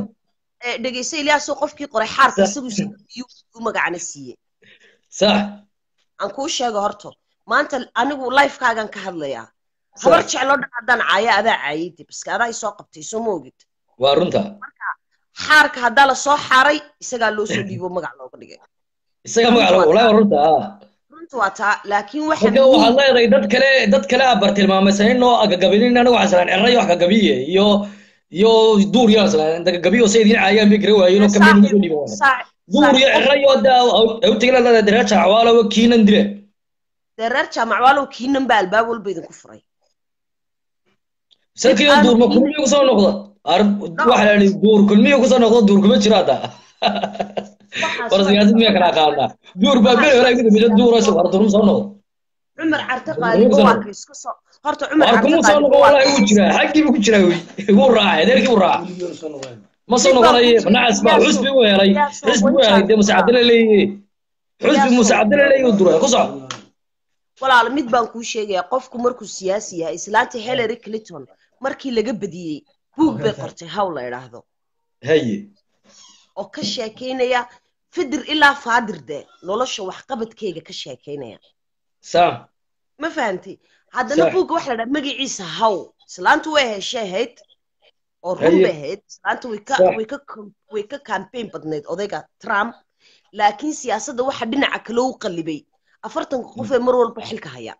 Dhegeysa ilyaasoo qofkii qoray xaarka isagu siiyey sax. Aan kuu sheego horto maanta anigu lifekaagan ka hadlayaa. Habar jecloo dhan haddaan caaya adaa caayay de baska adaa isoo qabtay soo ma ogid waa runta. Xaarka haddaa la soo xaaray isagaa loo soo dhiibo magac looga dhigay. Isaga magac looga walahi waa runta. Runta waa taa laakiin waxa marka waxaad leedahay dad kale dad kale abar tilmaamaysan inoo agagabinin anagu waxaan salaan cerray wax kagabiye iyo iyo duur yaa salaan gagabiyo say idin caayaan bay gara waayeen oo ka mid dhiibo duur iyo cerray oo tegla leedahay dareer jacwaalo kiinan dire dareer jaamacwaalow kiinan baa albaab walba idinku furay ma kulmiyo ku soo noqda waxa la yidhi duur kulmiyo ku soo noqda duur kuma jiro hadda war siyaasad miyaa kala aqaanaa duur baa beri hore igu dambeysay duur oo war duur soo noqda cumar carte qaalibo waa ka iska soo horta cumar war kuma soo noqon wallahi wuu jiraa. xaggii buu ku jiraa wey wuu raacay adeerkii wuu raacay. Ma soo noqonaye nacas baa xusbi u helay. xusbi u helay dee muse cabdille leeye xusbi muse cabdille leeye u duray. Ku soco walaal mid baan kuu sheegayaa qofku markuu siyaasi yahay islaanta hillary clinton markii laga badiyey buug bay qortay haw la idhaahdo haye oo ka sheekaynaya fidir ilaa faadir de nolosha waxqabadkeyga ka sheekaynaya sa. Ma fahantay haddana buugga waxa la dhaha magaciisa haw islaantu way heshay ahayd oo run bay ahayd. Islaanta way ka way campaign badnayd odayga trump. Laakiin siyaasadda waxa dhinaca kale u qallibay afartanka qof ee mar walba xilka haya.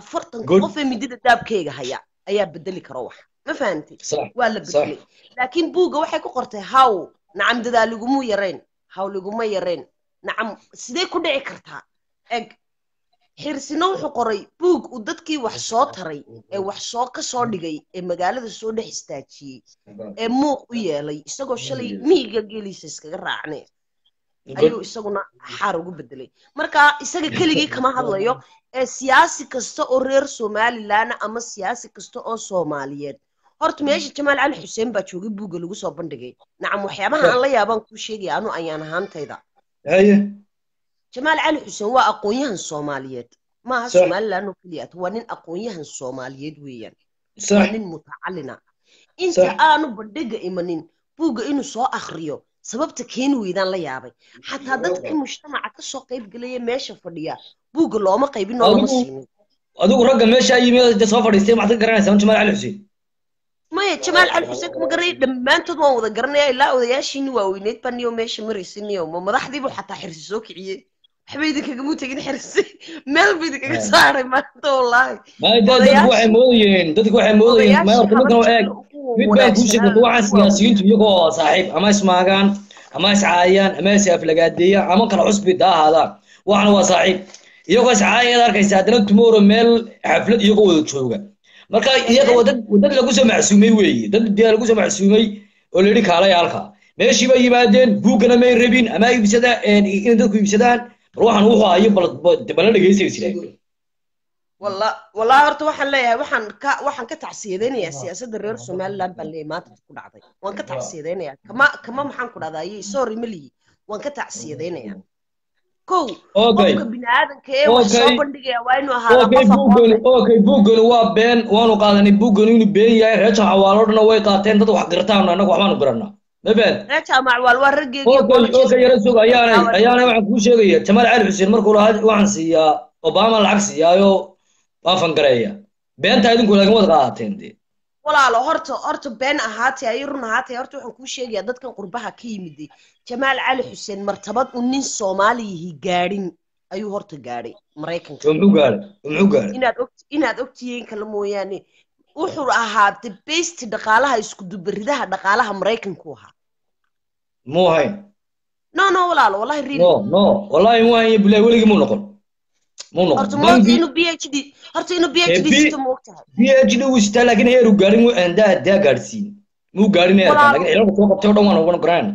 Afartanka qof ee midida daabkeyga haya ayaa bedeli karo wax. Ma fahantay waa la bedelay. Laakiin buugga waxay ku qortay haw nacam dadaal ligumuu yarayn haw liguma yarayn nacam sidee ku dhici kartaa? Eg xirsina wuxuu qoray buug uu dadkii wax soo taray ee wax soo ka soo dhigay ee magaalada soo dhex istaajiyey ee muuq u yeelay isagoo shalay miyiga geeliisa iskaga raacne ayuu isaguna xaar ugu bedelay. Marka isaga keligii kama hadlayo ee siyaasi kasta oo reer somalilan ama siyaasi kasta oo soomaaliyeed. Horta meesha jamaal cali xuseen baa joogay buugga lagu soo bandhigay. Nacam waxyaabaha aan la yaabaan kuu sheegaya anu ayaan ahaantayda. Jamaal cali xuseen waa aqoon-yahan soomaaliyeed. Maaha somalilan oo keliya waa nin aqoon-yahan soomaaliyeed weeyaan. Waa nin mutacalina. Inta aanu bandhiga imanin buugga inuu soo akriyo sababta keeni weydaan la yaabay. Xataa dadkii mujtamaca ka soo qayb gelaya meesha fadhiya. Buugga looma qaybin oo lama siinin adigu ragga meesha yimid soo fadhiistay maxaad ka garanaysaa jamaal cali xuseen? Maya jamaal cali xuseen kama garanay dhammaantood waan wada garanaya ilaa odayaashiini waaweyneyd baa niyo meesha maraysiniyo ma madaxdiibu xataa xirsi soo kiciyey. Waxba idinkagamuu tegin xirsi. Meel ba idinkaga saaray maanta wallaahi. Dadku waxay moodayeen dadku waxay moodayeen ma horta ninkan eeg mid baan kuu sheegay waxaan siyaasiyiintu iyagoo saaxiib. Ama ismaagaan ama iscaayaan ama is aflagaadeeyaan ama kala cusbi daa ahaadaan waxana waa saaxiib. Iyagoo iscaayaad arkaysa haddana tomorrow meel xaflad iyagoo wada jooga. Marka iyaga dad lagu soo macsuumay weeye dad dee lagu soo macsuumay oo la yidhi kaalay halka. Meeshii bay yimaadeen buuggana may rabin ama iibsada in dadku iibsadaan. Bal waxaan wuxuu hayo bala dhegeystay wallahi horta waxaan leeyahay waxaan ka waxaan ka tacsiyadeynayaa siyaasadda reer somaliland baan leeyahay maanta ku dhacday. Waan ka tacsiyadeynayaa. Kama kama maxaan ku dhahdaa? Ayay sorry malihi waan ka tacsiyadeynayaa. Kow qofka biniaadanka ee wax soo bandhigaya waa inuu ahaada okay qof aqoon buugani leh. okay buugani waa been waanu qaadanay buugani inuu been yahay reeja xawaalo dhanna way qaateen. Dad wax qirtaan annaga waxbaanu garanaa ma been? Reer jaamac waal waa raggeygii okay okay yara sug ayaanay ayaanay waxaan kuu sheegaya. Jamaal cali xuseen markuu lahaa waxaan siiyaa obama lacag siiyaayo waan fangareeya beenta idinku laakiin waad qaateen dee walaalo horta horta been ahaatee ay run ahaatee horta waxaan kuu sheegayaa dadkan qurbaha ka yimid jamaal cali xuseen martabad uu nin soomaaliyihi gaadhin ayuu horta gaadhay maraykanka. Inaad og inaad ogtihiin kale mooyaane wuxuu ahaa the best dhaqaalaha isku dubaridaha dhaqaalaha maraykanku ahaa. Muu hayn no no walaalo wallahi no no wallahi muu hayn weligii muu noqon muu noqon horta moogta bangi inuu phd horta inuu ee phd B- sito ma ogtahay phd uu sitaa laakiin heer uu gaarin muu aandaa daa gaadhsiin muu gaarin laakiin xilalka soo qabtay oo dhan waan ugan garaan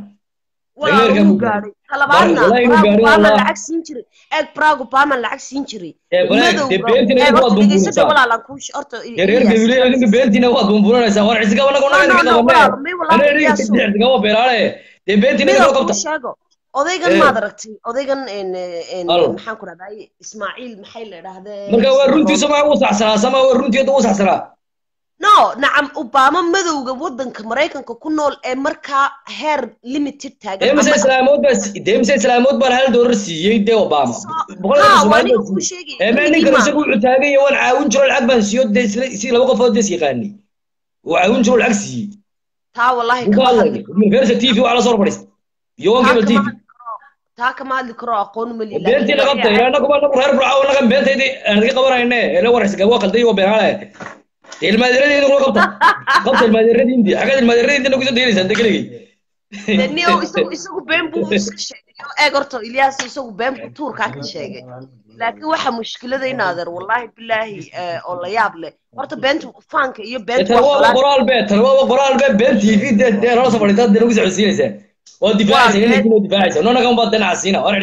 lacag siin jiray eeg barack obama lacag siin jiray idinku waad bumbuuninaysaa war xisiga waa beeraale dee idinka kuu qabta odaygan ee maad aragtay. Odaygan maxaan ku dhahday ismaaciil maxay la idhahdee marka waa runtii sama uu saxsanaa sama waa runtii hadda saxsanaa no nacam obama madowga wadanka maraykanka ku nool ee markaa heer limited taagan. Dee mise ama islaamood baa dee mise islaamood baan hal doolar siiyey dee obama. Boqol ha dollar waa soomaali ninka baan kuu siiyey sheegaya ee ma keligii ninkan maaha isagu wuxuu taagan yahay waan caawin jiro lacag baan siiyo dee si laba qofood des yaqaanay uu caawin jiro lacag siiyey. Taa wallahi kama hadli universal tv waxaa la soo fadhiistay iyo one cable kama tv taa kama hadli karo aqoon uma lihi beentii laakiin la qabtay waxay ahayd anagu anagu reer burco anaga beentaydii aan iska qabanayne ee la waraysa waa qalday waa beenaale dee ilmaadeeradii idinku la qabta qabta ilmaadeeradii indi xagad ilmaadeeradii indi nagu soo deynaysaa dee keligay de nio isagu isagu been buu iska sheegay oo eeg horta ilyaas isagu been buu tuurkaa ka sheegay. Laakiin waxa mushkilada in adeer wallahi bilaahi oo la yaab leh. Horta beenta faanka iyo dee beenta waa qoraal bee waaba qoraal bee been tv dee dee soo fadhiistaa dee nagu socodsiinaysaa waa waa difaacaysa been inaykiin oo difaacaysa noo nagan baad danaca siina waan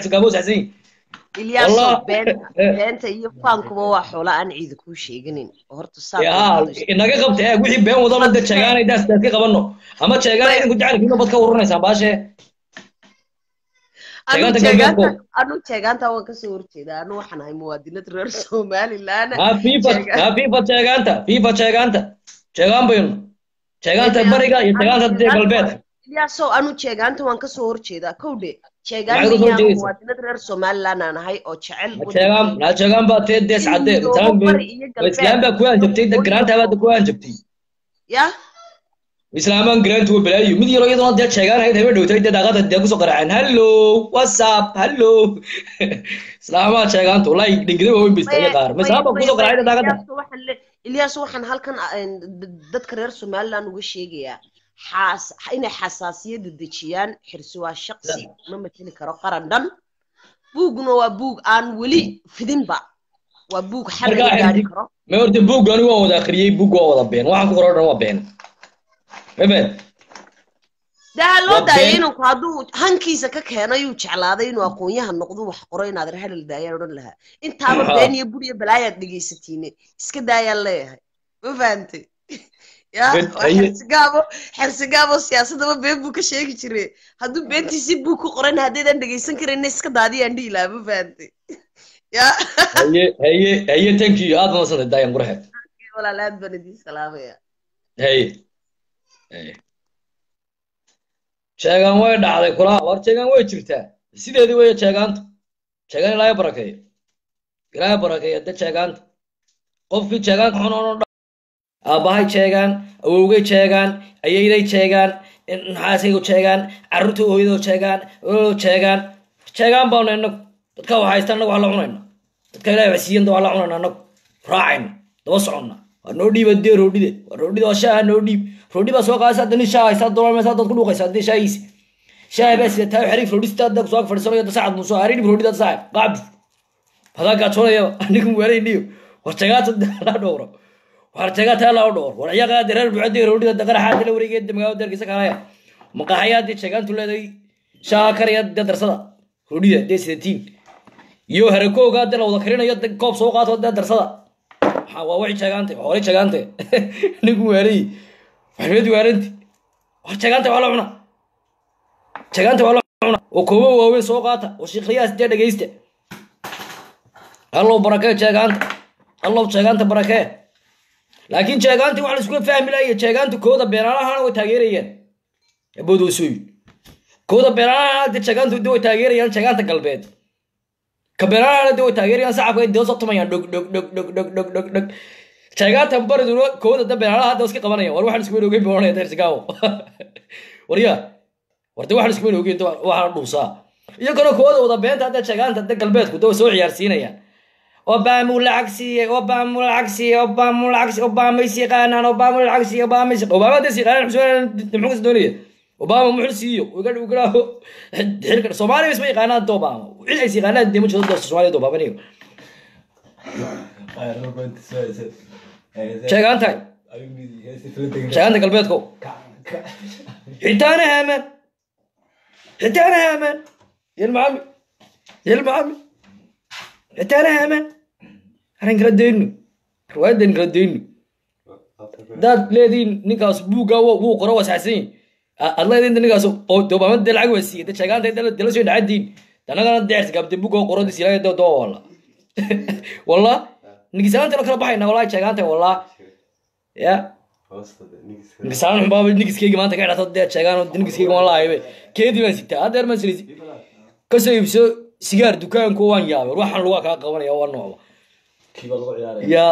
yaa beentooda isku inaga qabta ee wixii been wadana dee qabtee jeegaanay daas daas ka qabanno ama jeegaanay maya idinku jecelkiina bad ka ururinaysaan baashee anu jeegaanta jeegaanta jeegaanta waan ka soo horjeedaa anu waxaan ahay muwaadinad reer somaliland ha fifa jeega ha fifa jeegaanta fifa jeegaanta jeegaan baynu jeegaanta bariga iyo jeegaanta jeegaanta galbeedka ilyaasow anu jeegaanta waan ka soo horjeedaa kowdhe jeegaan maxay ku soo miyaa jeedaysaa muwaadinad reer somaliland aan ahay oo jecel na jeegaan wadankeena na jeegaan baa tee dees in cadde midoobo talan bay bari iyo ma islaam galbeed baa ku hanjabtay iyo da waqooyi garaanta baa da ku hanjabtay ya? Islaamaan garaantu waa balaayo mid yaro iyadoo dee jeegaan ahayd habeen dhowtay dee daaqada dee ku soo qaraceen hallo whatsapp hallo islaamaa jeegaanta wallahi dhingida waaweyn bay maya istaaga qaar ma islaam baa ku soo qaracay daaqada ilyaaso waxaan halkan dadka reer somaliland uga sheegayaa inay xasaasiyadda dejiyaan xirsi waa shaqsi ma mateli karo qaran dhan buuguna waa buug aan weli fidinba. Waa buug xal laga gaari karo. ma horta waan wada akhriyey buug waa wada been. Waxaan ku qoran dhan waa been. Mafahad dee ha loo been. inanku hadduu hankiisa ka keenay uu jeclaaday inuu aqoonyahan noqdo wax qoro inaad hadal daayaan odhan lahaa. Intaaba been iyo bur iyo balaayaad dhegaysatiine iska daayaan leeyahay. Ma fahantay xersigaabo xersigaabo siyaasadaba been buu ka sheegi jiray hadduu beentiisi buu ku qoran haddaydan dhegaysan karayna iska daadiyaan dhihi lahaa ma fahantay ya haye haye haye thank you aad madsantay daayan qurxeed walaal aad baan idiin salaamaya haye haye jeegaan way dhacday kula war jeegaan way jirtaa sideedii weeye jeegaantu jeegaan ilaahay barakeeyo ilaahay barakeeyo de jeegaanta qofkii jeegaanka xun aabbahay jeegaan awowgay jeegaan ayayday jeegaan naxaaskaygu jeegaan carruurta hooyadoo jeegaan oo jeegaan jeegaan baanu inagu dadka wax haysta annagu waa la cunayna dadka ilaahay wax siiyanta la cunayna annagu raacayna daba soconna waa noo dhiiba dee roodhide waa roodhida waa shaaha noo dhiib roodhi baa soo qaadaysa hadda nin shaah haysta doolmaysa haddaad ku dhuuqaysa haddii shaahiisi shaaha baa sidataa xariif roodhista hadda soo fadhiisanayo da sacad muusoo haridhib roodhida saaxib qaabdi hadaa gaajoonayaba anigu weelayniyo war jagaata la dhowro hortega taala u dhowr war iyagaa dareer buucadiga roodhiga daqara xaadila wareegeeda magaalo darkiisa kaalaya maqaxayaa dee sheegaantu leedahay shaha karaya dee darsada. Roodhida dee sidatiin iyo harakoogaa dee la wada karinayo koob soo qaato dee darsada. Waa waxay sheegaantay horay sheegaantay ninku waalayi waxbeedi waalanti war sheegaantay waa la cuna sheegaantay waa la cuna oo koobo waaweyn soo qaata oo shiikhliyahaas dee dhegaysta allow barakee sheegaanta allow sheegaanta barakee laakiin jeegaantii waxa la isku fahmi laaya jeegaanta kooda beenaalahana way taageerayaan aboodoosoy kooda beenaalahana de jeegaantu de way taageerayaan jeegaanta galbeed. Ka beenaalahana de way taageerayaan sacabka de soo tumayaan dhog dhog dhog dhog dhog dhog dhog dhog jeegaanta bariduna kooda de beenaalaha hadda iska qabanayaan war waxaan isku meel ogeyn boonaya deersigaawo waryaa war de waxaan isku meel ogeyn waxaan dhuusaa obama lacag siiyey obama lacag siiyey obama lacag obama is yaqaanaan obama lacag siiyey obama is obama hadda is yaqaanaan muxuu muxuu doonaya obama muxuu siiyo uga uga xilka soomaaliya isma yaqaanaan da obama cid ay yaqaanaan dee ma jiro doorta soomaaliya obama niyo sheegaantahay sheegaanta galbeedko xitaana haamaan xitaana haamaan yel macami yel macami ataanaha amaan arrin kala dayno riwaayadan kala ninkaas buuggaa wuu qora waa saxsanyin aad leedihiin ninkaas dobaamada lacag waa siiyay shagaanta dala soo dhacadiin danagana deerta gabte buuggaa qorada silaaga doo wala wala nigisaalaantana kala baxayna walaa sheegaanta walaa ya nigisaalaan nigiskeyga maanta ka dhaata deer sheegaan nigiskeyga waan la baan sitaa haddeer baan silisi ka soo iibso sigaar dukaanku waan yaabay waxaan lugaa kaa qabanaya waa noocba ya.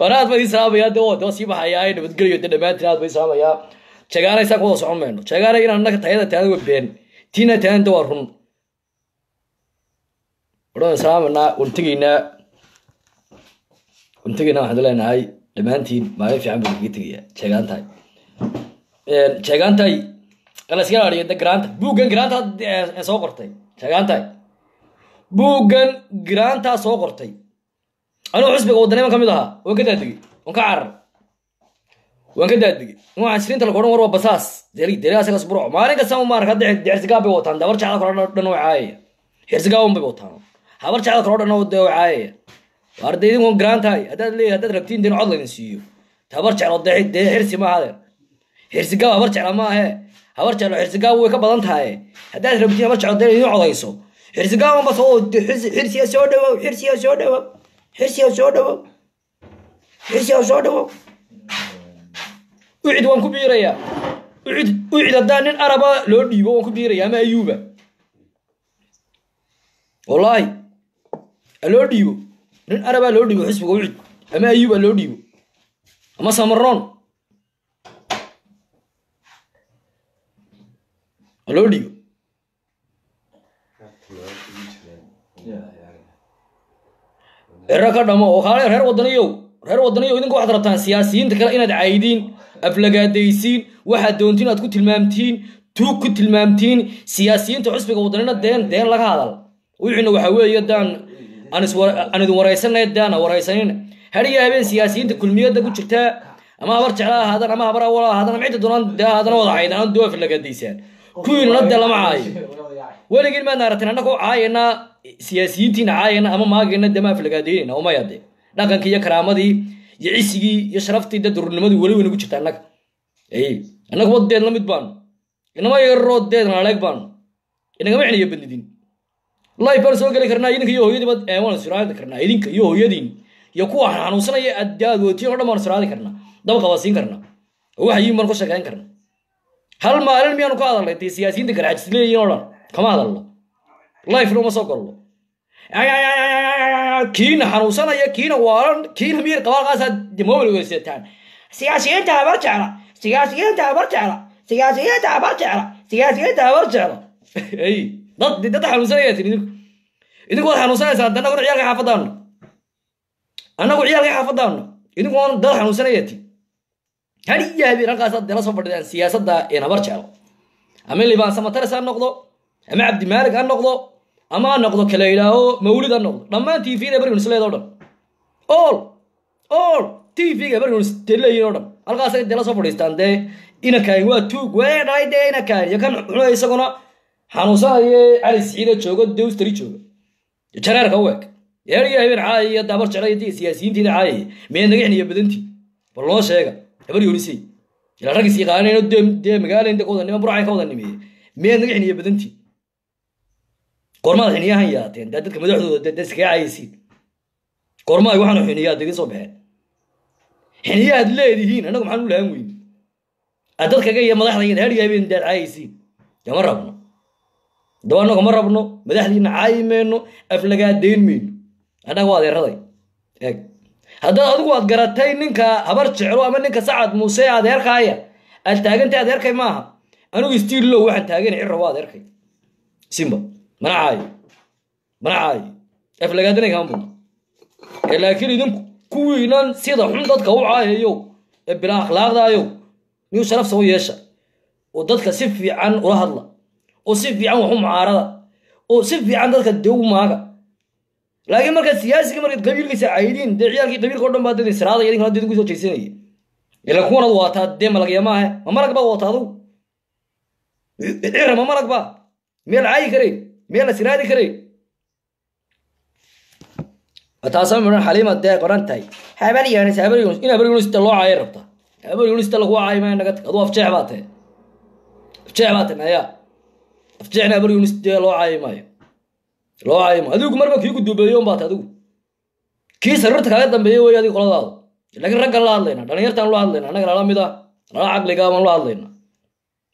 Wanaad baa ii salaamaya de de sii baxayaa nabadgelyo de dhammaantiin aad ba ii salaamayaa sheegaana isaa ku wada socon mayno sheegaana inaan annaga tayada taanada been. Tiina taanada waa run. Odhan salaamanaa waan tegaynaa waan tegaynaa waxaan leenahay dhammaantiin maalin fiican baa kaga tegayaa. Sheegaantahay sheegaantahay ilaaliyo de garaanta buuggan garaanta soo qortay. Sheegaantahay buuggan giraantaa soo qortay. Anuu xusbiga wadaniman ka mid ahaa waan ka daadegey waan ka carar waan ka daadegey waxaan siriinta la kodhan war waa basaas. Burco. Maalin kasta ma arka hadda xirsigaab bay wataan dabar jecla kalo dhan way caayaya xirsigaaban bay wataan habar jecla kalo dhan de way caayaya waarda idinkuon giraantahay haddaad leeyahay haddaad rabtiin dee in cod laydin siiyo. Habar jeclo dee xirsi ma ahadeer xirsigaab habar jecla ma ahe habar jeclo xirsigaab way ka badan tahay. Haddaad rabtiin habar jeclo codayso xirsigaaban bas oo xirsiya soo dhawow xirsiya soo dhawow xirsiya soo dhawow xirsiya soo dhawow. Ucid waan ku biirayaa. Ucid ucid haddaan nin araba loo dhiibo waan ku biiraya ama ayuuba? Wallaahi loo dhiibo? Nin arabaa loo dhiibo xisbiga ucid ama ayuuba loo dhiibo? Ama samaroon loo dhiibo ero ka dhamo oo kaale reer wadaniyow reer wadaniyow idinku waxaad rabtaan siyaasiyiinta kale inaad caydiin aflagaadaysiin waxaad doontiin aad ku tilmaamtiin tuug ku tilmaamtiin siyaasiyiinta xusbiga wadanina deen deen laga hadal. Wixiina waxa weeye daan aan idin waraysanay daana waraysanina hadiyo habeen siyaasiyiinta kulmiyadda ku jirtaa ama habar jecla ahaadan ama habar awal ahaadan ama cidda doonaan dee ahaadana wada caydaan doo aflagaadaysaan kuwiinuna dee lama caayo weligiin maadna aragteen annagoo caayanaa siyaasiyiintiina caayana ama maagayna dee ma aflagaadaynayna umaya dee dhaqankii iyo karaamadii iyo cisigii iyo sharaftii dee dururnimadii weli weyna ku jirta annaga annaga la mid baanu inama yararoo deedna aleeg baanu inagama celiyo bandidin life baan soo geli karnaa idinka iyo hooyadiiba waan suraadi karnaa idinka iyo hooyadiin iyo kuwa xanuunsanaya aad oo dhan baan suraadi karnaa. Daba qabasiin karnaa. Oo waxyiin baan ku sheekayn karnaa hal maalin miyaanu ka hadalnay dee siyaasiyiinta garxajisleeyiin oo dhan. Kama hadalno. Lifena uma soo golno kiina xanuunsanaya kiina waalan kiina miyir qabaalkaasaa demowel weysataan siyaasiyiinta habar jecla. Siyaasiyiinta habar jecla. Siyaasiyiinta habar jecla. Siyaasiyiinta habar jecla. Ey dad dad xanuunsanaya idinku. Idinku waad xanuunsanaysaan de annaguna ciyaalka xaafadaano annagu ciyaalka xaafadaano idinku dad xanuunsanaya hadiya habeen halkaasaad dela soo fadhidaan siyaasadda een habar jeclo ama libaan samatares ha noqdo ama cabdimaalig ha noqdo ama ha noqdo kala yidhaaho mawlid ha noqdo. Dhammaan t v-da bergons leed o dhan. All all t v-ga bergons dee leeyihiin o dhan. Halkaasay dela soo fadhiistaan dee inakaani waa tuug wee dhalay dee inakaani iyo kan xuna isaguna xanuunsanaye cali siciida joogo dewstari jooga. Jareerka u eg. Yeeriyo habeen caayaya dabar jeclay siyaasiyiintiida caayaya miyaad naga xiniya badantii bal noo sheega habar yoonisay ilaa ragis yaqaaneen dee magaala inta ka wada nima burcay ka wada nimeye miyaad naga xiniya badantii goormaad xiniyahan yaateen dee dadka madaxdooda dee iskaga cayaysiin. Goormaay waxaanu xiniyaad idiin soo baxeen. Xiniyaad leedihiin annagu maxaan u lahaan weyne aad dadkaga iyo madaxdayada hadhiga habeen daad caayaysiin dee rabno? Daba annagu ma rabno madaxdiina caayi mayno aflagaadayn mayno annaga waa adeeraday. Eeg haddaad adigu aad garatay ninka habar jeclo ama ninka sacad muuse adeerkaaya aad taagantay adeerkay maaha anigu stiillow waxaan taagan cirra waa adeerkay simba mana caayo. Mana caayo. Aflagaadinay kama mudno ee laakiin idinku sida xun dadka u caayayo ee bila akhlaaqdaayo. Niyu sharaf soo yeesha. Oo dadka si fiican ula hadla. Oo si fiican wax u mucaarada. Oo si fiican dadka dee maaga laakiin marka siyaasiga markaad qabiilkiisa caydiin dee ciyaalkii qabiilka o dhan baa dad israada idinka hadda idinku soo jeesanaya ila kuwanaad waataa dee malagya maahe ma malag baad wataa adugu cira ma malag baa? Meel caayi karayn meel asiraadi karayn taasa midhan xaliima dee qoran tahay. Habar yoonis in habar yoonis loo caayay rabta. Habar yoonis lagu caayi maayo naga tag. Aduu afjeex baa tahe afjeex baa tahe ayaa afjeexna habar yoonis dee loo caayi maayo loo caayi maayo adigu marba kii guduubeeyo unbaa tahe adigu. Kii sariirta kaaga dambeeyey wey adiga qoladaada laakiin raggan la hadlayna dhalinyartaan la hadlayna annaga nala mid ah nala caqliga la hadlayna.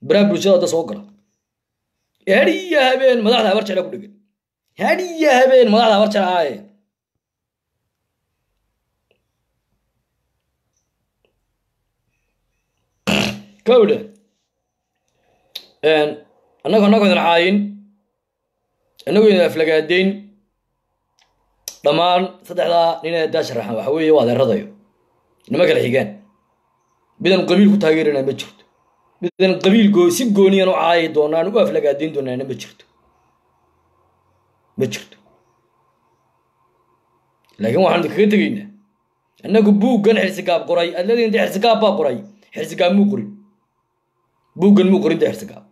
Baraha bulshada hadda soo gala. Hadiya habeen madaxda habar ku dhegan hadiya habeen madaxda habar jecla aaye. Kowdhe annagu idin caayin idin aflagaadayn dhammaan saddexdaa nin ee daa sharaxan waxa weeye waa adeeradayo nima kala xigaan midan qabiil ku taageerana ma jirto. Midan qabiil si gooniyan u caayi doonaan u aflagaadayn doonaana ma jirto. Ma jirto. Laakiin waxaan idinkaga tegaynaa annagu buuggan xirsigaab qoray aad xirsigaab baa qoray xirsigaab muu qorin. Buuggan muu qorin de xirsigaab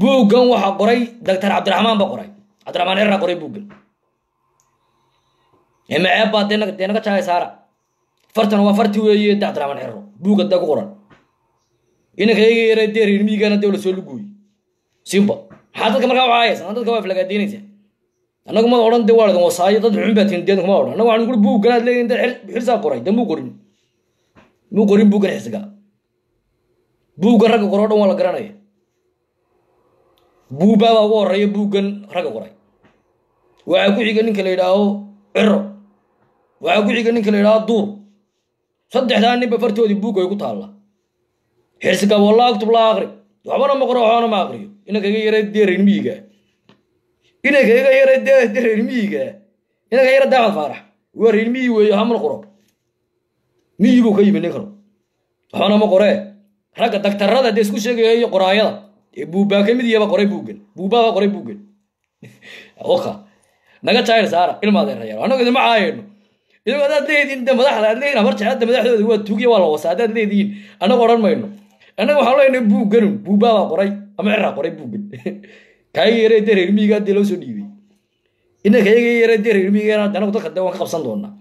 buuggan waxaa qoray doctor cabdiraxmaan baa qoray. Cabdiraxmaan xirraa qoray buuggan maceeb baa dee dee naga jaay saara. Fartan waa farti weeye de cabdiraxmaan xirro buugga dee ku qoran. Inanka yara dee reer dee la soo simba. Maxaa dadka markaa u caayaysa? Dadka waa aflagaadaynaysa annagu ma odhan de waa wasaayo dad xun baa tihin deedan kuma odhan. Annagu waxaan kuri buuggan aad leeyihiin dad xirsaa qoray dee muu qorin. Muu qorin buuggan xirsiga buuggan ragga qoro dhan waa la garanaya buubaa baa ugu horreeya buuggan ragga qoray waxaa ku xiga ninka la yidhaaho ciro waxaa ku xiga ninka la yidhaaho duur. Saddexdaa ninba fartoodii buugga ay ku taalla. Xirsiga wallaa aktub laa aqri waxbana ma qoro waxbana ma aqriyo inanka iga yara dee reer miyiga inanka iga yara dee reer miyiga inanka yara daacad faarax. Waa reer miyi weeye hamana qoro miyi buu ka yimi ninkanu waxbana ma qoree ragga daktarada dee isku sheegaya iyo qoraayada ee buubaa ka mid iyaba qoray buuggan. Buubaa baa qoray buuggan. Oka naga jaayr saara ilma adeerayaal annagu idinma caayayno idigu haddaad leediin de madaxda aad leediin habar jecladda madaxdooda waa tugiya waa la wasa haddaad leediin annagu odhan mayno. Annaga waxaan leenahay buugganun. Buubaa baa qoray ama ciraa qoray buuggan. Kaaga yaree dee reer miyiga dee loo soo dhiibay. Inanka iyaga yaree dee reer miyiga anagu dadka dee waan ka qabsan doonaa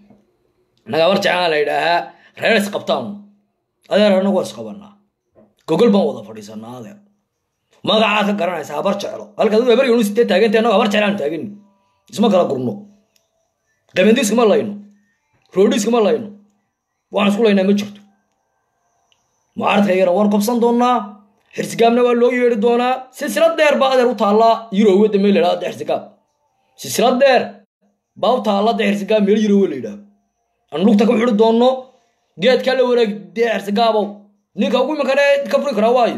annaga habar jeclaan la yidhaahaa reer isqabtaan adeer annagu waa isqabanaa gogol baan wada fadhiisanaa adeer magacaad ka garanaysa habar jeclo. Halkaad u habar yunus dee taagantay annago habar jeclaan taagin. Isma kala gurno. Qabandiiskama layno. Roodhiiskama layno. Waxaan isku laynaa ma jirto. Mucaaradkaygana waan qabsan doonaa xirsigaabna waa loo yeedhi doonaa. Silsilad dheer baa adeer u taallaa. Yurowe de meel la yidhahdo de xirsigaab. Silsilad dheer baa u taalla de xirsigaab meel yurowe la yidhahdo aan lugta ku xidhi doonno geedkaa la wareeg dee xirsigaabow. Ninka ugu iman kara ka furi karaa waayo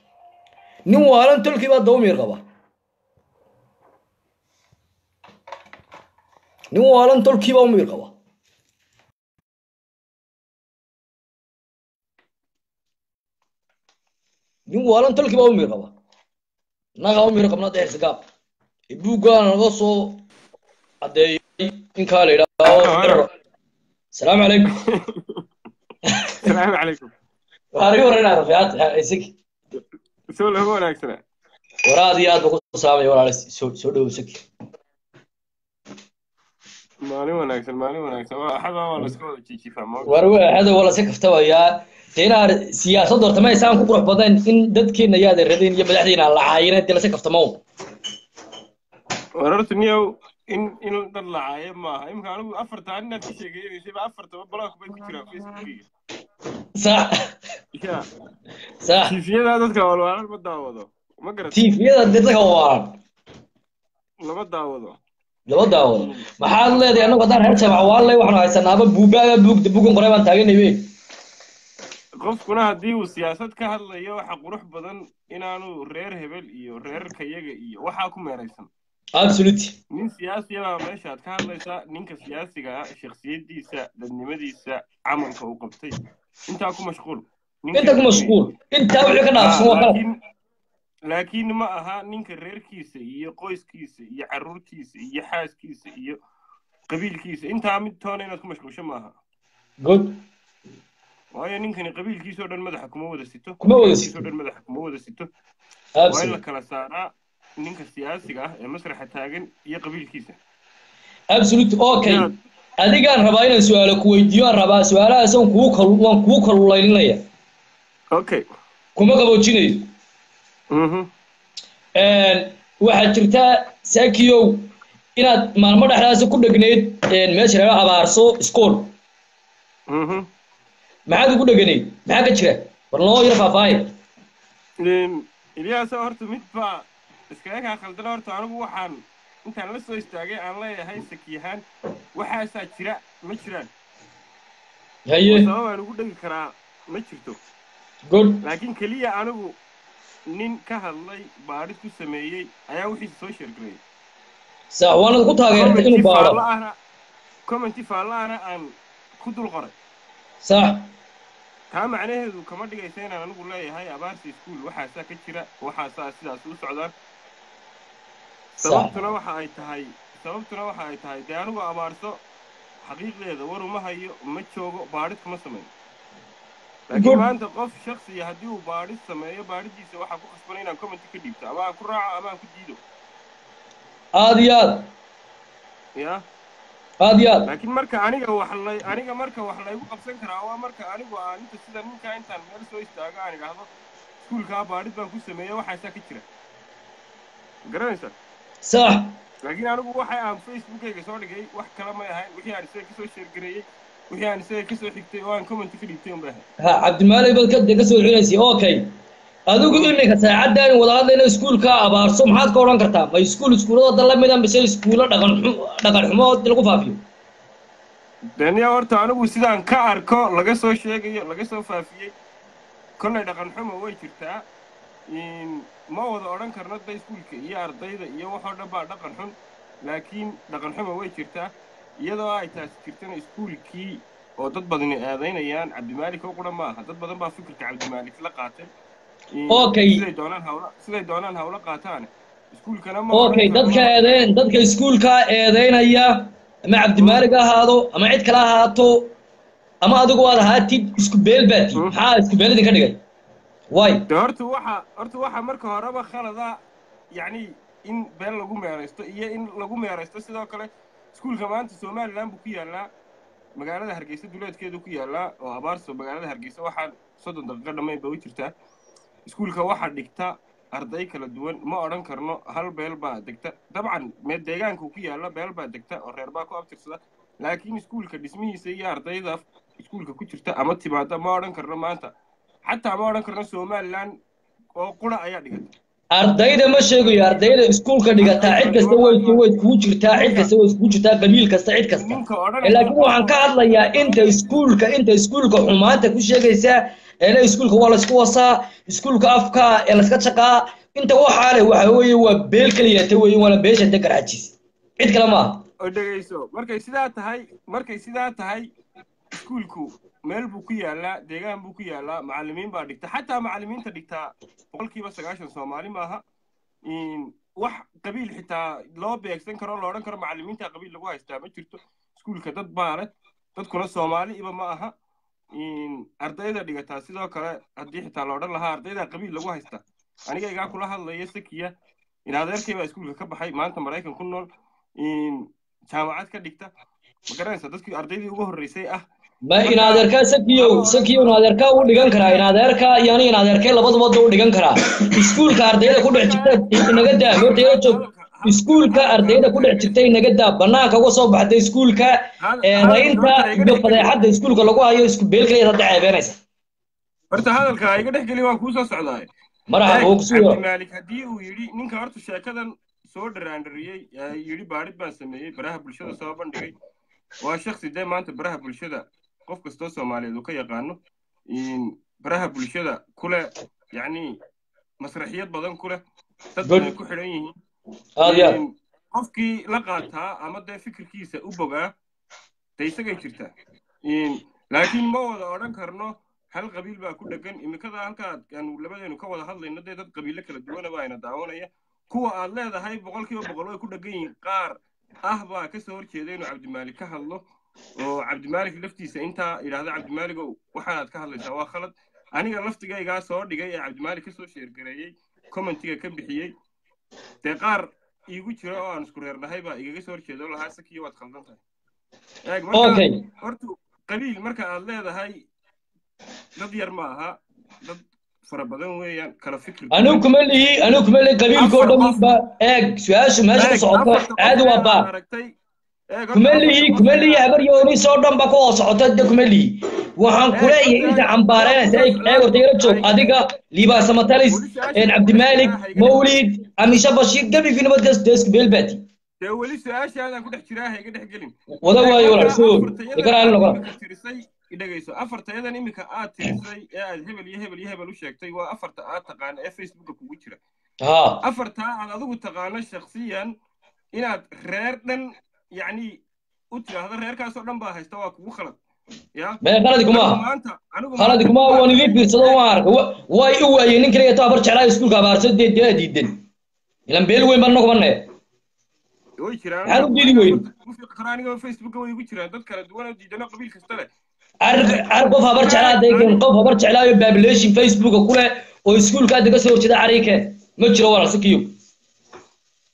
nin waalan tolkii baa dawmiir qaba nin waalan tolkii baa umiir qaba nin waalan tolkii baa umiir qaba nagaa umiir qabna dee xigaab ibuugaana naga soo caddeeyay ninkaa la yidhaaho asalaamu calaykum salaamu calaykum waarigu horeynaarafeaad isig sool uga wanaagsana war aad iyo aad ba ku saamay walaal soo dhowsag maalin wanaagsan maalin wanaagsan waa axada waa laska wada jijifaa war waa axada waa laska kaftabayaa dee inaan siyaasad horta ma isaan ku qurux badan in dadkeena yaadan radin iyo madaxdeena aan la caayina dee laska kaftamo war horta niyow in in dad la caayo maaha imka anigu afarta aninaad ka sheegayanaysiba afartaba balookbay ku jiraa facebookiga sax ya sax tiifiyada dadka walwaalan ma daawado ma garat tiifiyada dee dadka waalan lama daawado laba daawado maxaad leedahay annagu haddaan reer jaamac waallay waxaanu haysanaaba buuggaaga buug buugan qoray baan taaganay wey qofkuna haddii uu siyaasad ka hadlayo waxa qurux badan inaanu reer hebel iyo reerkayaga iyo waxaa ku meeraysan absolute nin siyaasiya baa meeshaad ka hadlaysaa ninka siyaasiga ah shakhsiyadiisa dadnimadiisa camalka uu qabtay. Intaa ku mashquul. Inta ku mashquul. intaa wixii ka dhaafsan waa laakiin ma aha ninka reerkiisa iyo qoyskiisa iyo carruurtiisa iyo xaaskiisa iyo qabiilkiisa. Intaa mid toona inaad ku mashquulsho maaha good. Waayo ninkani qabiilkiisoo dhan madaxa kuma wada sito. Kuma wada reerkiisoo dhan madaxa kuma wada sito. Waa in la kala saaraa ninka siyaasiga ah ee masraxa taagan iyo qabiilkiisa. Absolute okay. Adigaan rabaa inaan su'aalo ku weydiiyo aan rabaa su'aalahaas waan kugu kal waan kugu kaluleylinaya okay. Kuma qaboojinayo mhm. Waxaa jirtaa saakiyow inaad maalmo dhexdaasi ku dhegnayd meesha laga abaarso school mhm. Maxaad ugu dheganayd maxaa ka jira? War noo yar faahfaahin. Ilyaasa horta mid baa iskaga kaa khaldana horta anigu waxaan intaan la soo istaagay aan leeyahay sakiyahaan waxaasaa jira ma jiraan. Sabab aan ugu dhegi karaa ma jirto. Laakiin keliya anigu nin ka hadlay baadhid ku sameeyey ayaa wixiisa soo sheergareeyey sax waanad ku taageertay inuu baadho faalla'ahna commenti faalla'ahna aan ku dul qoray. Sax taa macnaheedu kama dhigaysa inaan anigu leeyahay abaarsi iskuul waxaasaa ka jira waxaasaa sidaas u socdaan sababtuna waxa ay tahay sababtuna waxa ay tahay dee anigu abaarso xaqiiqdeeda war uma hayo ma joogo baadhid kuma sameeyo laakiin maanta qof shaksiya haddii uu baadhid sameeyo baadhidiisa waxaa ku khasbanay inaan commenti ka dhiibto ama aan ku raaco ama aan ku diido. Aad iyo aad. Ya? Aad iyo aad. Laakiin marka aniga wax lay aniga marka wax laygu qabsan karaa waa marka anigu aan inta sida ninka intaan meel soo istaago aan idhaahdo iskuulkaa baadhid baan ku sameeyey waxaasaa ka jira. Garanaysaa sax laakiin anigu waxa aan facebookayga soo dhigay wax kale may ahayn. Wixii aan isaga ka soo sheergareeyey wixii aan isaga ka soo xigtay oo aan comment ka dhiibtay un bay ahayd. Ha cabdimaaley baad ka de ka soo celinaysa okay adigu iminka saacaddan wada hadlayna iskuulka abaarso maxaad ka odhan kartaa? Ma iskuul iskuullada dan la mida mise iskuulo dhaqan dhaqan xumo lagu faafiyo. Deniya horta anigu sidaan ka arko laga soo sheegayo laga soo faafiyey kollay dhaqan xumo way jirtaa ma wada odhan karno da iskuulka iyo ardayda iyo waxoo dhan baa dhaqan xun. Laakiin dhaqan xumo way jirtaa iyadoo ay taasi jirtana iskuulkii oo dad badani aadaynayaan cabdimaalik oo qura maaha dad badan baa fikirka cabdimaalik la qaatay. Siday doonaan hawla qaataane. Iskuulkana okay dadka eedeyn dadka iskuulka eedeynaya ama cabdimaalig ha ahaado ama cid kale ha ahaato ama adigu aad ahaatid isku beel baati maxaa isku beelidin ka dhigay horta waxa horta waxa marka horeba khalada yacni in been lagu meeraysto iyo in lagu meeraysto sidoo kale iskuulka maanta somaliland buu ku yaallaa magaalada hargeysa duleedkeedu ku yaallaa oo abaarso magaalada hargeysa waxaan soddon daqiiqo dhammayn ba u jirtaa. Iskuulka waxaa dhigta arday kala duwan ma odhan karno hal beel baa degta. Dabcan mee deegaanka ku yaalla beel baa degta oo reer baa ku abtirsada. Laakiin iskuulka dhismihiisa iyo ardayda iskuulka ku jirta ama timaada ma odhan karno maanta xataa ma odhan karno somaliland oo qura ayaa dhigata ardayda ma sheegayo ardayda iskuulka dhigataa cid kasta way way iskugu jirtaa cid kasta way iskugu jirtaa qabiil kasta cid kasta laakiin waxaan ka hadlayaa inta iskuulka inta iskuulka xumaanta ku sheegaysa eena iskuulka waa laysku wasaa iskuulka afka ee layska shaqaa inta waxaa leh waxa weeye waa beel keliyata weeye waana beesha xajis cid kale maaha dhegayso markay sidaa tahay markay sidaa tahay iskuulku meel buu ku yaallaa deegaan buu ku yaallaa macallimiin baa dhigta. Xataa macallimiinta dhigtaa boqolkiiba sagaashan soomaali maaha. Wax qabiil xitaa loo beegsan karo la odhan karo macallimiinta qabiil lagu haystaa ma jirto. Iskuulka dad baa leh dadkuna soomaali iba ma aha. Ardayda dhigataa sidoo kale haddii xitaa la odhan lahaa ardayda qabiil lagu haystaa aniga igaa kula hadlaya sakiya in adeerkay baa iskuulka ka baxay maanta maraykan ku nool. Jaamacad ka dhigta. Ma garanaysa dadkii ardaydii ugu horreysay ah ma in adeerkaa sakiyow sakiyow in adeerkaa u dhigan karaa in adeerkaa iyo aniga in adeerkay labaduba u dhigan karaa iskuulka ardayda ku dhex jirta inaga daa horta ila joog iskuulka ardayda ku dhex jirta inaga daa banaanka uga soo baxda iskuulka raynta iyo fadeexadda iskuulka lagu hayo isku beelkaleed hadda ceebeenaysa horta hadalka iga dhex geli waan kuu soo socdaay kusuga cabdimaalik haddii uu yidhi ninka horta sheekadan soo dharaandhariyey yidhi baadhid baan sameeyey baraha bulshada soo bandhigay waa shaksi dee maanta baraha bulshada qof kastoo soomaaliyeed uu ka yaqaano baraha bulshada kule yacni masraxiyad badan ku leh dad badan ku xidhan yihiin. Qofkii la qaataa ama dee fikirkiisa u bogaa dee isagay jirtaa laakiin ma wada odhan karno hal qabiil baa ku dhegan imikada halkaa aanu labadeenu ka wada hadlayno dee dad qabiilo kala duwanaba ayna daawanaya. Kuwa aad leedahay boqolkiiba boqol way ku dhegan yihiin qaar ah baa ka soo horjeeda inuu cabdimaalik ka hadlo oo cabdimaalik laftiisa intaa yidhaahda cabdimaaligow waxaanaad ka hadlaysaa waa khalad. Aniga laftigaygaa soo dhigay ee cabdimaalik ka soo sheergareeyey commentiga ka bixiyey dee qaar iigu jira oo aan isku reernahay baa igaga soo horjeeda oo lahaa sakiyo waad khaldan tahay. Horta qabiil marka aad leedahay dad yar ma aha dad fara badan weeyaan kala fikir anigu kuma lihi anigu kuma lihi qabiilkoo dhan ba eeg su'aashu meesha ku socoto caadi waa baa kuma lihi kuma lihi habar yoonis oo dhan ba ku hoos socota de kuma lihi waxaan kuleeyahay inta cambaareynaysa eeg horta yara joog adiga liibaan samatalis cabdimaalik mawlid amisha bashiir gebigiinaba desku beelbaati dee weli su'aashaadaan ku dhex jiraa ha iga dhex gelin wada waayo walaal soo ikaraali noqon dhegayso afartayadan iminka aad tirisay ee aad hebel iyo hebel iyo hebel u sheegtay waa afarta aad taqaano ee facebooka kugu jira afartaa aad adigu taqaano shaksiyan inaad reer dhan yacni u tiraahdo reerkaasoo dhan baa haysta waa kugu khalad. Qaladi kuma waan iga fiirsado waan arka. Way u waayeen nin kaliya tababar jeclaa iskuulka abaarso dee dee diidan ilan beel weyn baan way jiraan. Maxaan u diidi weyn qof habar jeclaa deegan qof habar jeclaayo babilation facebooka ku leh oo iskuulka hadda ka soo horjeeda cariikeen ma jiro walaal sikiyo de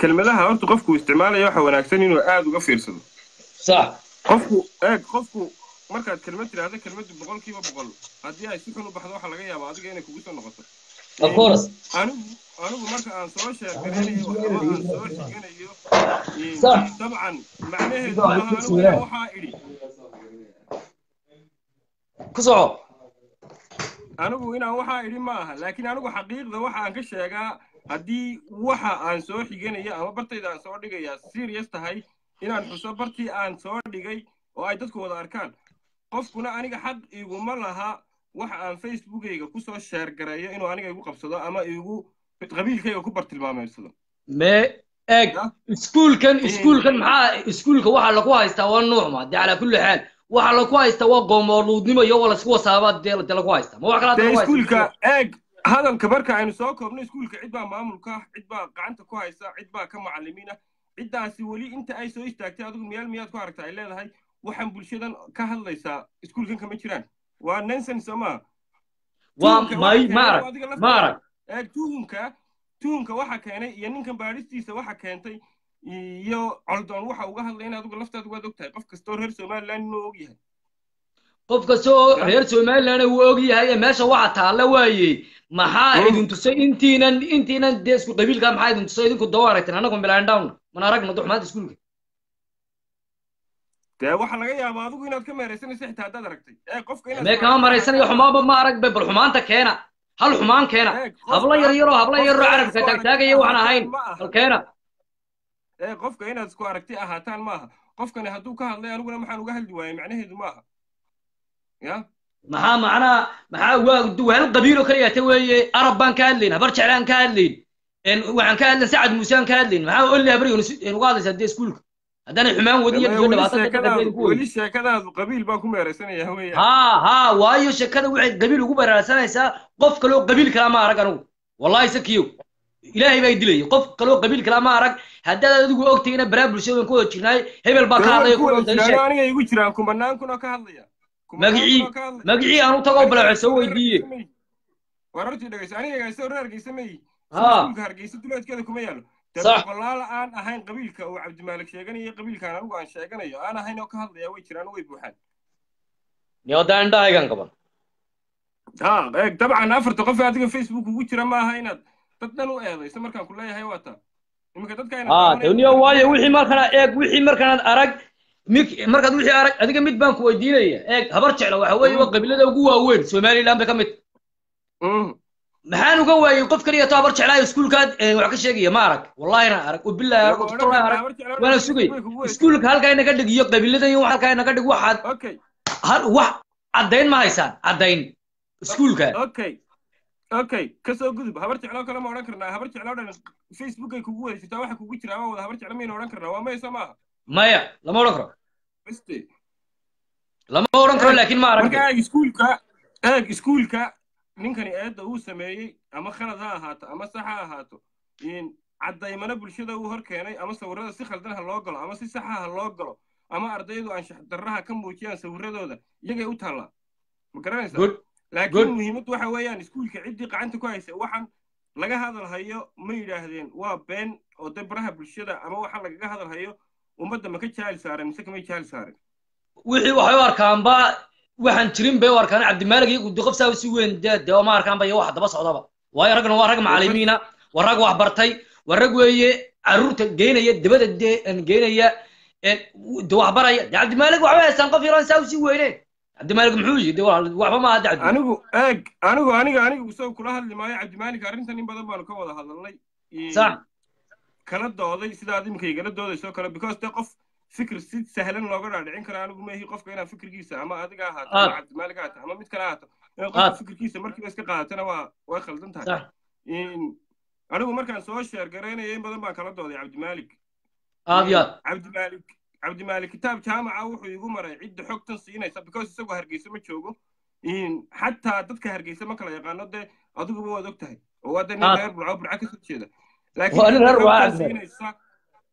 kelmadaha horta qofku isticmaalaya waxa wanaagsan inuu aada uga fiirsado. Sax qofku eeg qofku markaad kelmad tidhaahdo kelmaddu boqolkiiba boqol. Haddii ay si xun u baxdo waxaa laga yaabaa adiga inay kugu soo noqoto. Anigu anigu marka aan soo sheegaranayo ama aan soo صح. dabcan macnaheedu maaha anigu waxaa idhi. Ku soco. Anigu inaan waxaa idhi ma aha laakiin anigu xaqiiqda waxa aan ka sheegaa haddii waxa aan soo xiganayo ama bartayda aan soo dhigaya serious tahay inaan xuso bartii aan soo dhigay oo ay dadku wada arkaan qofkuna aniga xaq iguma laha waxa aan facebookayga ku soo sheergareeyo inuu aniga igu qabsado ama igu qabiilkayga ku bartilmaameedsado me eeg iskuulkan iskuulkan maxaa iskuulka waxaa lagu haystaa waa nuucma dee calaa kulli xaal waxaa lagu haystaa waa goomooluudnimo iyo waa la isku wasaabaa dee lagu haystaa ma wax kalaad lagu haystaa hadalka marka aynu soo koobno iskuulka cid baa maamulka ah cid baa gacanta ku haysa cid baa ka macallimiin ah ciddaasi weli inta ay soo istaagtay adigu meel miyaad ku aragta ay leedahay? Waxaan bulshadan ka hadlaysaa iskuulkan kama jiraan. Waa maaha waa Tuhunka tuhunka waxa keenay iyo ninkan baadhistiisa waxa keentay iyo coldoon waxa uga hadlay in adigu laftaadu waad ogtahay. Qof kastoo reer somaliland inuu og yahay. Qof kastoo reer somaliland uu og yahay ee meesha waxa taalla waaye maxaa idin tusay intiinan intiinan dee isku qabiilka maxaa idin tusay? Idinku dawa aragteen annagu milaan down. Mana aragna duxmaanta iskuulka dee waxa laga yaabaa adigu inaad ka meeraysanayso xitaa haddaad aragtay. Ee qofka inaad kama maraysanayo xumaanba ma arag be bal xumaanta keena. Hal xumaan keena. Habla yar yaroo habla yaroo carabka taagtaagaya waxaan ahayn. bal keena. Ee qofka inaad isku aragti ahaataan maaha qofkani hadduu ka hadlay aniguna maxaan uga hadli waayey macnaheedu maaha ya maxaa macnaha maxaa waa hal qabiil oo kaliya ta weeye. Arab baan ka hadlayn habar jeclaan ka hadlayn waxaan ka hadlayn sacad muuse aan ka hadlayn maxaa olli habri uga hadlaysaa dee iskuulka? Haddaanay xumaan wadin iyo sheekadaadu qabiil ku meeraysanaya haa haa waayo sheekada waxay qabiil ugu baraarsanaysaa qof kaloo qabiil kala ma arag anigu wallahi sakiyo ilaahay baa dilaya qof kaloo qabiil kala ma arag. Haddaad adigu ogtay ina baraa bulshada waan ku wada jirnaay hebel baa ka hadlaya aniga igu jiraan kun oo ka hadlaya magicii magicii aan u tago gayso soo weydiiye warartii dhegeysa aniga gayso reer hargeysa mayi sida haa iskuulka hargeysa duleedkeeda kuma yaalo boqolaal aan ahayn qabiilka uu cabdimaalik sheeganayo qabiilkaan anigu aan sheeganayo aan ahayn oo ka hadlaya way jiraan way buuxaan. Ni haddaan indhahaygan qaban. Eeg dabcan afarta qof adiga facebook ugu jira maaha inaad dad dhan u eedayso markaan ku leeyahay waa taa iminka dadka waayo wixii markana eeg wixii markanaad arag markaad wixii arag adiga mid baan ku weydiinaya. Eeg habar jecla waxa weeye waa qabiilada ugu waaweyn. Somaliland bay ka mid. Maxaan uga waayey qof kaliya to habar jeclaayo iskuulkaad wax ka sheegaya? Ma arag. Wallahina arag. Wabillahi arag karnaa arag. waana sugay. iskuulka halkaa inaga dhig iyo qabiiladan iyo halkaa inaga dhig waxaad wax caddayn ma haysaan. Caddayn. Iskuulka. Okay. Kasoo gudub. Habar jecloo kale ma odhan karnaa. Habar jecloo dhan facebook ay kugu wada jirtaa waxa kugu jira ama wada habar jeclo mayna odhan karnaa. Waa maysa maaha maya lama odhan karo. Lama odhan karo laakiin ma arag iskuulka eeg iskuulka ninkani eedda uu sameeyey ama khalad ha ahaato ama sax ha ahaato in cadaymana bulshada uu hor keenay ama sawirada si khaldan ha loo galo ama si saxa ha loo galo ama ardaydu anshax darraha ka muujiyaan sawiradooda iyagay u taallaa. Ma garanaysaa? Laakiin good. muhiimaddu waxa weeyaan iskuulka ciddii gacanta ku haysa waxaan laga hadal hayo ma yidhaahdeen waa been oo de baraha bulshada ama waxaan lagaga hadal hayo ummadda ma ka jaahil saaren mise kamay jaahil saaren wixii waxay u arkaanba waxaan jirin bay u arkaan cabdimaalig iyo guddi qof saa si weyn dee ma arkaanba iyo wax daba socdaba waayo ragna waa rag macallimiina waa rag wax bartay waa rag weeye carruurta geynaya een geynaya de wax baraya dee cabdimaalig waxba haystaan qof yaran saa u sii weyneen cabdimaalig muxuu walaal waxba ma hadda anigu eeg anigu aniga anigu isagoo kula hadli maayo cabdimaalik arrintan in badan baanu ka wada hadalnay. Sax kala dooday sidaad imika igala doodayso kale because de qof fikir si sahlan looga dhaadhicin kara anigu maahi qofka inaan fikirkiisa ama adiga ahaato ama aad cabdimaalik ahaato ama mid kale ahaato inaad qofka aad fikirkiisa markiiba iska qaadatana waa way khaldan tahay. Sax anigu markaan soo sheer garaynaya in badan baan kala dooday cabdimaalik aad iyo aad. Cabdimaalik cabdimaalik kitaab jaamaca wuxuu igu maray cidda xogtan siinaysa because isagoo hargeysa ma joogo. Xataa dadka hargeysa ma kala yaqaano dee adiguba waad og tahay oo waa dee nin reer burco burco ka soo jeeda cidda xogtan siinaysa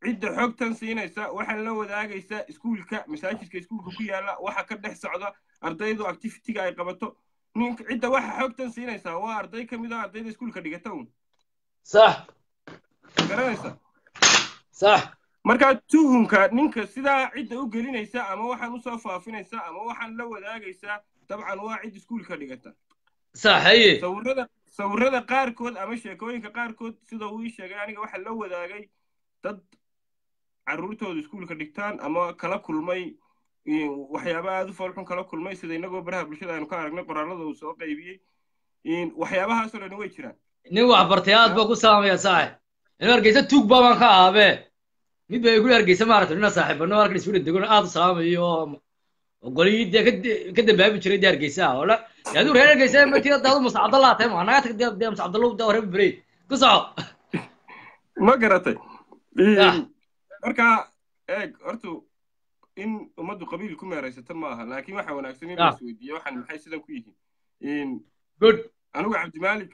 cidda xogtan siinaysa waxaa la wadaagaysa iskuulka masaajidka iskuulka ku yaalla waxa ka dhex socda ardaydu activitiga ay qabato. Ninka cidda waxa xogtan siinaysa waa arday ka mid ah ardayda iskuulka dhigata un sax. Garanaysa. Sax. Marka tuhunka ninka sidaa cidda u gelinaysa ama waxaan u soo faafinaysa ama waxaan la wadaagaysaa dabcan waa cid iskuulka dhigata. Sax haye. Sawirada sawirada qaarkood ama sheekooyinka qaarkood sida uu ii sheegay aniga waxaa la wadaagay dad carruurtooda iskuulka dhigtaan ama kala kulmay waxyaaba aada u foolxun kala kulmay sida inagoo baraha bulshada aynu ka aragnay qoraalada uu soo qaybiyey waxyaabahaasoo dhan way jiraan. Nin wax bartay aad baa ku salaamaya saaxib. Inuu hargeysa tuug baa baan ka ahaabe mid baa igu hargeysa maaragtay nina saaxiibano halkan isku degano aad u salaamayo oo golihii dee ka dambaabi jiray dee hargeysa oo la dee aduu reer hargeysa ma tira daadu musa cabdallah tahay ma naga tag dee dee musa cabdallah ku soco ma garatay. Yah marka eeg hortu in ummaddu qabiil ku meeraysata maaha laakiin waxa wanaagsan in la isweydiiyo waxaan maxay sidan ku yihiin? Good. anigu cabdimaalik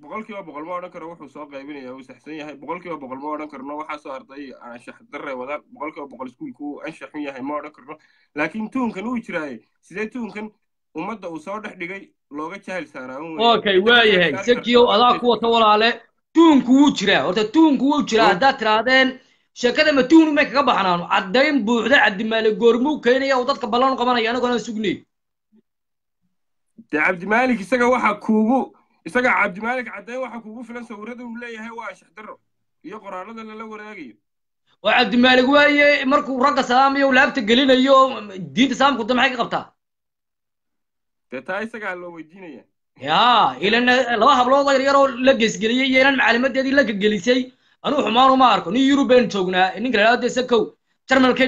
boqolkiiba boqol ma odhan karo wuxuu soo qaybinaya uu saxsan yahay. Boqolkiiba boqol ma odhan karno. Waxaa soo arday anshax darre wadaan. Boqolkiiba boqol iskuulku uu anshax xun yahay ma odhan karno. Laakiin tuunkan uu jiraaye sidee tuunkan ummadda uu soo dhex dhigay looga jahil saaraa un weeyaan okay cidda ka waa jahil yahay saari karta sakiyow waa adaa ku wata walaale tuunku wuu jiraa. Horta tuunku wuu jiraa. Haddaad tirahdeen sheekada ma tuun may kaga baxnaano caddayn buuxda cabdimaale goormuu keenaya oo dadka ballan qabanaya anagoona sugnay. Dee cabdimaalik isaga waxa kuugu isaga cabdimaalik caddayn waxa kuugu filan sawirada uu leeyahay waa anshax darro iyo qoraalada lala wadaagayo oo cabdimaalig waaye markuu ragga salaamayo laabta gelinayo diinta islaamku da maxay ka qabtaa dee taa isagaa loo weydiinaya ya ilan laba hablood oo yaryaroo la geesgeliyey iyo inan macalimadeedii la gegelisay anuu xumaanu ma arko nin yurub baynu joognaa ninka la dee sakow jarmalka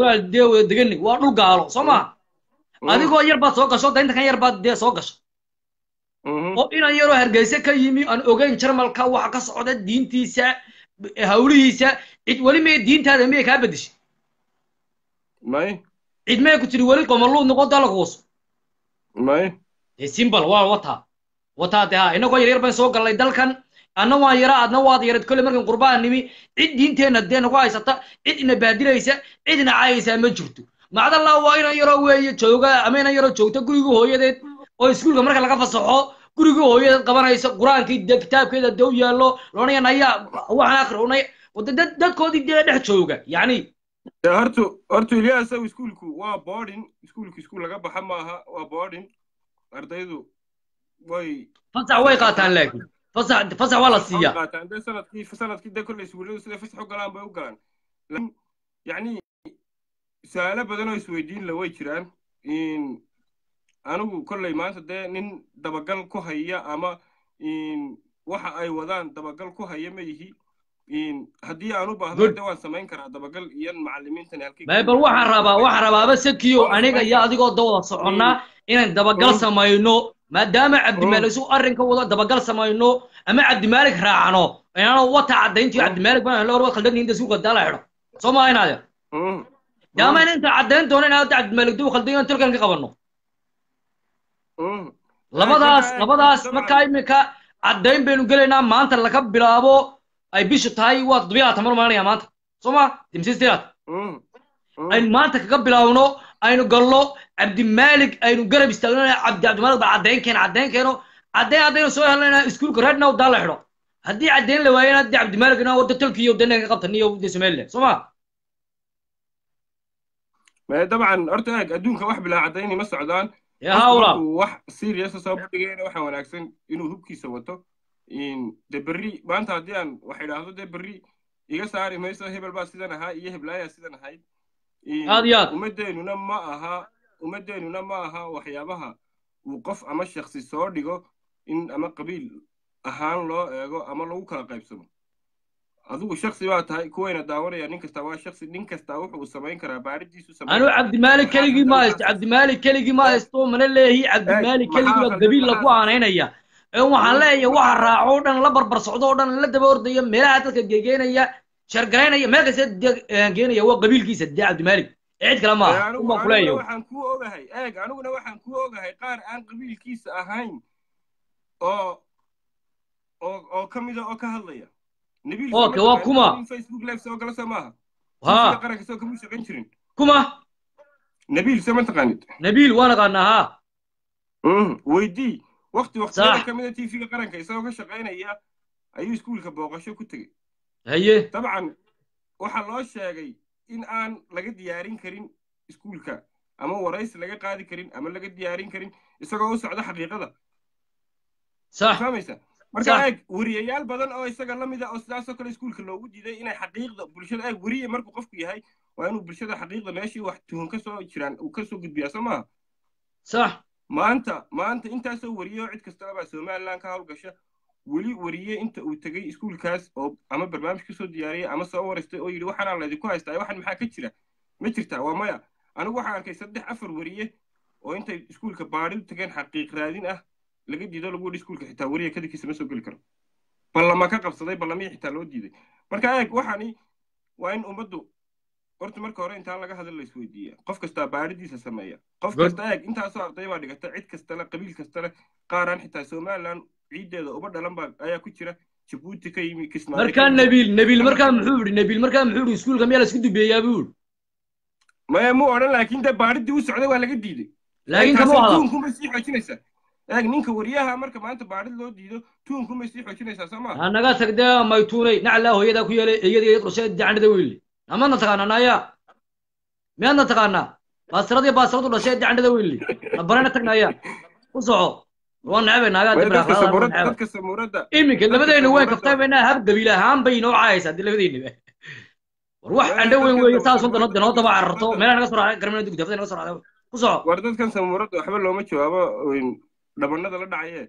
walaal dee wada degani waa dhul gaalo soo ma adigoo yar baad soo gasho daynta kan yar baad dee soo gasho oo inan yaroo hargeysa ka yimi aan ogeyn jarmalka waxa ka socda diintiisa hawlihiisa cid weli may diintaada miyay kaa bedeshay may. Cid may ku tiri weli qomaluud noqon dalkuuso may. Simbal waa wataa wataa dee ha inagoo yaryar baan soo gallay dalkan. Anna waan yaraa adna waad yarid kolle markan qurbaan nimi. Cid diinteenna dee nagu haysata cid ina baadilaysa cid ina caayaysaa ma jirto. Macdallaa waa inan yaroo weeye jooga ama inan yaroo joogta guriga hooyadeed oo iskuulka marka laga fasaxo guriga hooyadeed qabanaysa qur'aankii dee kitaabkeeda dee u yaallo loodhanayan ayaa waxaan dad dadkoodii dee dhex jooga yacni horta horta ilyahasow iskuulku waa boarding iskuulku iskuul laga baxa maaha waa boarding ardaydu way fasax way qaataan laakiin. Fasax fasax waa la siiyaa. qaataan dee sannadkii sannadkii dee kolley iskuulladu siday fasax u galaan bay u galaan. Yacni su'aalo badan oo isweydiin la way jiraan anigu kolley maanta dee nin dabagal ku haya ama waxa ay wadaan dabagal ku haya ma yihi haddii aan u baahdo dee waan samayn karaa dabagal iyo macallimiintan halkii may bal waxaan rabaa waxaan rabaa aba sakiyo aniga iyo adigoo dawada soconnaa inaan dabagal samayno maadaama cabdimaalik su arrinka wado dabagal samayno ama cabdimaalik raacno inaanu wata caddayntiyo cabdimaalik baan loo khaldan inta suuqa daala xidho soo maa inaade daama in inta caddayn doono inaad cabdimaalik duu khaldan inaan tolkan ka qabanno labadaas labadaas markaa imika caddayn baynu gelaynaa maanta laga bilaabo ay bishu tahay waa toddobiya labaatan mar maanaya maanta. Soo ma dimsistirat aynu maanta kaga bilaabno aynu galno cabdimaalik aynu garab istaagno cabdi cabdimaalik baa caddayn keena caddayn keeno. Caddayn haddaynu soo helnayna iskuulka red now daa la xidho. Haddii caddayn la waayana dee cabdimaalik ina warda tolkiyo dana ka qabtan iyo de somaliland soo ma? Dabcan horta eeg adduunka wax bilaa caddayni ma socdaan wax serious soo bandhigayna waxaa wanaagsan inuu hubkiisa wato. De berri maanta haddii aan wax idhaahdo dee berri iga saari mayso hebel baa sidan ahaa iyo heblaayaa sidan ahayd. Ummadeenuna ma aha ummadeenuna ma aha waxyaabaha uu qof ama shaksi soo dhigo in ama qabiil ahaan loo eego ama lagu kala qaybsamo adigu shaksi baa tahay kuwayna daawanaya nin kasta waa shaksi nin kasta wuxuu samayn karaa baaridiisu anuu cabdimaalik keligii ma haysto cabdimaalik keligii ma haysto mana leehi cabdimaalik keligii baa gabiil lagu aanaynaya. Waxaan leeyahay waxa raaco o dhan la barbar socdo o dhan la daba ordaya meelaha dadka gegeynaya shargaraynaya meel kasta geenaya waa qabiilkiisa dee cabdimaalik cid kale maaha uma kuleeyo. waxaan kuu ogahay eeg aniguna waxaan kuu ogahay qaar aan qabiilkiisa ahayn oo oo oo ka mida oo ka hadlaya okay waa kuma. Facebook live soo gala soo maaha ha qaranka soo kama shaqayn jirin kuma. Nabiil soo ma taqaanid nabiil waa naqaanaa ha. Weydii wakti waqtiyada ka mida tv-ga qaranka isagoo ka shaqaynaya ayuu iskuulka booqasho ku tegey haye dabcan waxaa loo sheegay in aan laga diyaarin karin iskuulka ama waraysi laga qaadi karin ama laga diyaarin karin. Isagoo u socda xaqiiqada sax fahmaysa marka eeg weriyayaal badan oo isaga la mid ah oo sidaasoo kale iskuulka loogu diiday inay xaqiiqda bulshada eeg weriye markuu qofku yahay waa inuu bulshada xaqiiqda meeshii wax tuhun ka soo jiraan uu ka soo gudbiyaa soo maaha? Sax maanta maanta intaasoo weriye oo cid kastaba baa somaliland ka howlgasha weli weriye inta uu tegey iskuulkaas oo ama barnaamij ka soo diyaariyay ama soo waristay oo yidhi waxaanaa laydinku haystaa waxan maxaa ka jira? Ma jirtaa waa maya. Anigu waxaan arkay saddex afar weriye oo intay iskuulka baadhi u tageen xaqiiq raadin ah laga diido lagu yidhi iskuulka xitaa weriye kadinkiisa ma soo geli karo ballama ka qabsaday ballamihii xitaa loo diiday marka eeg waxani waa in ummaddu horta marka hore intaan laga hadal la isweydiiya qof kastaa baadhidiisa sameeya qof kasta eeg intaasoo arday baa dhigata cid kastale qabiil kastale qaaraan xitaa somaliland ciiddeeda uba dhalan baa ayaa ku jira jabuuti ka yimi kismaayo markaa nabiil nabiil markaa muxuu yidhi nabiil markaa muxuu yidhi iskuulka miyaa la isku dubeeyaa buu yidhi maya mu odhan laakiin dee baadhidii u socday waa laga diiday laakiin kama wada tuunkumay sii xoojinaysaa eeg ninka wariyaha marka maanta baadhid loo diido tuunkumay sii xoojinaysaa soo maa hanaga tagdee maytuunay naclaa hooyadaa ku yeelay iyada iyo dhashay dacnada weyli amadna taqaanaa naya miyaadna taqaanaa? Baasirad iyo baasiradu dhashay dacnada weyli nabarana tagnaya u soco. Waa necbay naagaa iminka labadayna kaftaamaynaa hab gabiil ahaan bay inoo caayaysaa dee labadayna war wax andho weyn weeye dano danoo daba cararto. Meelaa naga soo raacay hafada naga soo raacday ku soco. War dadkan samuuradda waxba looma jawaabo dhabanada la dhacaye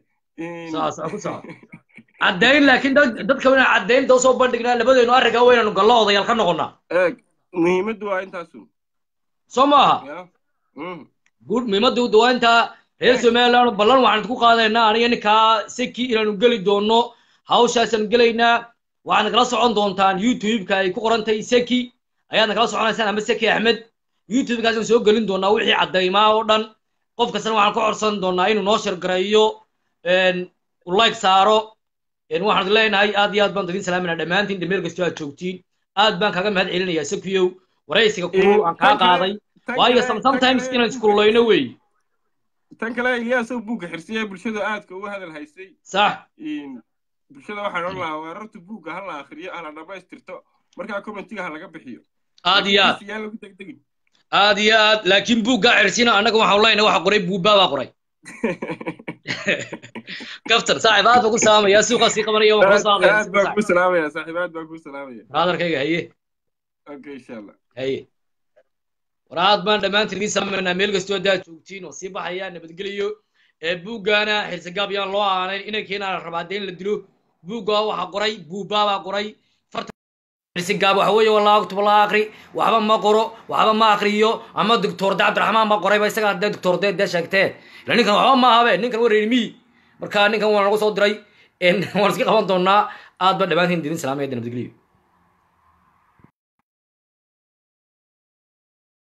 caddayn laakiin dad- dadka inaan caddaynta u soo bandhignaa labadaynu arrinkaa waynaanu gallo odayaal ka noqonnaa eeg muhiimaddu waa intaasun soo maaha guud muhiimadda waa intaa reer somaliland ballan waxaan idinku qaadaynaa aniga ninkaa seki inaanu geli doonno hawshaasaan gelaynaa waxaadna kala socon doontaan youtube-ka ay ku qoran tahay seki. Ayaadna kala soconaysaan ama seki axmed youtube-kaasaan soo gelin doonaa wixii caddaymaa oo dhan qof kastana waxaan ka codsan doonaa inuu noo shargareeyo u like saaro waxaan leenahay aad iyo aad baan idin salaaminaa dhammaantiin meel kastoo aad joogtiin aad baan kaaga mahad celinayaa sekiyow waraysiga kulul aan kaa qaaday. Waayo sometimes inaan iskululeyno wey. Tan kale ilyaasoo buugga xirsiya bulshada aadka uga hadal haysay. Sax. Bulshada waxaan odhan lahaa weerarta buugga ha la akhriyo ha la dhammaystirto. Markaa commentiga ha laga bixiyo. Aad iyo aad aad iyo aad laakiin buuggaa cirsina annaga waxaan leenahay waxa qoray buubbaa baa qoray. Kaftan saaxiib aad baan ku salaamayaa suuqaa sii qabanaya waan kula aad aad salaamaya kuu salaamaya saaxiib aad baan kuu salaamaya. Brotherkayga haye. Okay insha allah haye. War aad baan dhammaantiin idiin salaamanaa meel kastoo haddaad joogtiin oo sii baxaya nabadgeliyo ee buuggaana xirsigaab yaan loo aanayn inankiina la rabaa dee in la dilo. Buuggaa waxaa qoray buubbaa baa qoray xirsigaab waxa weeye walaa aktub laa akri. Waxba ma qoro waxba ma akriyo. Ama doctor de cabdiraxmaan baa qorayba isagaa dee doctor de dee sheegtee. Ila ninkan waxba ma ahabe ninkan waa reermi marka ninkan waa nagu soo diray. Waan iska qaban doonaa aad baan dhammaantiin idin salaamaya nabadgeliyo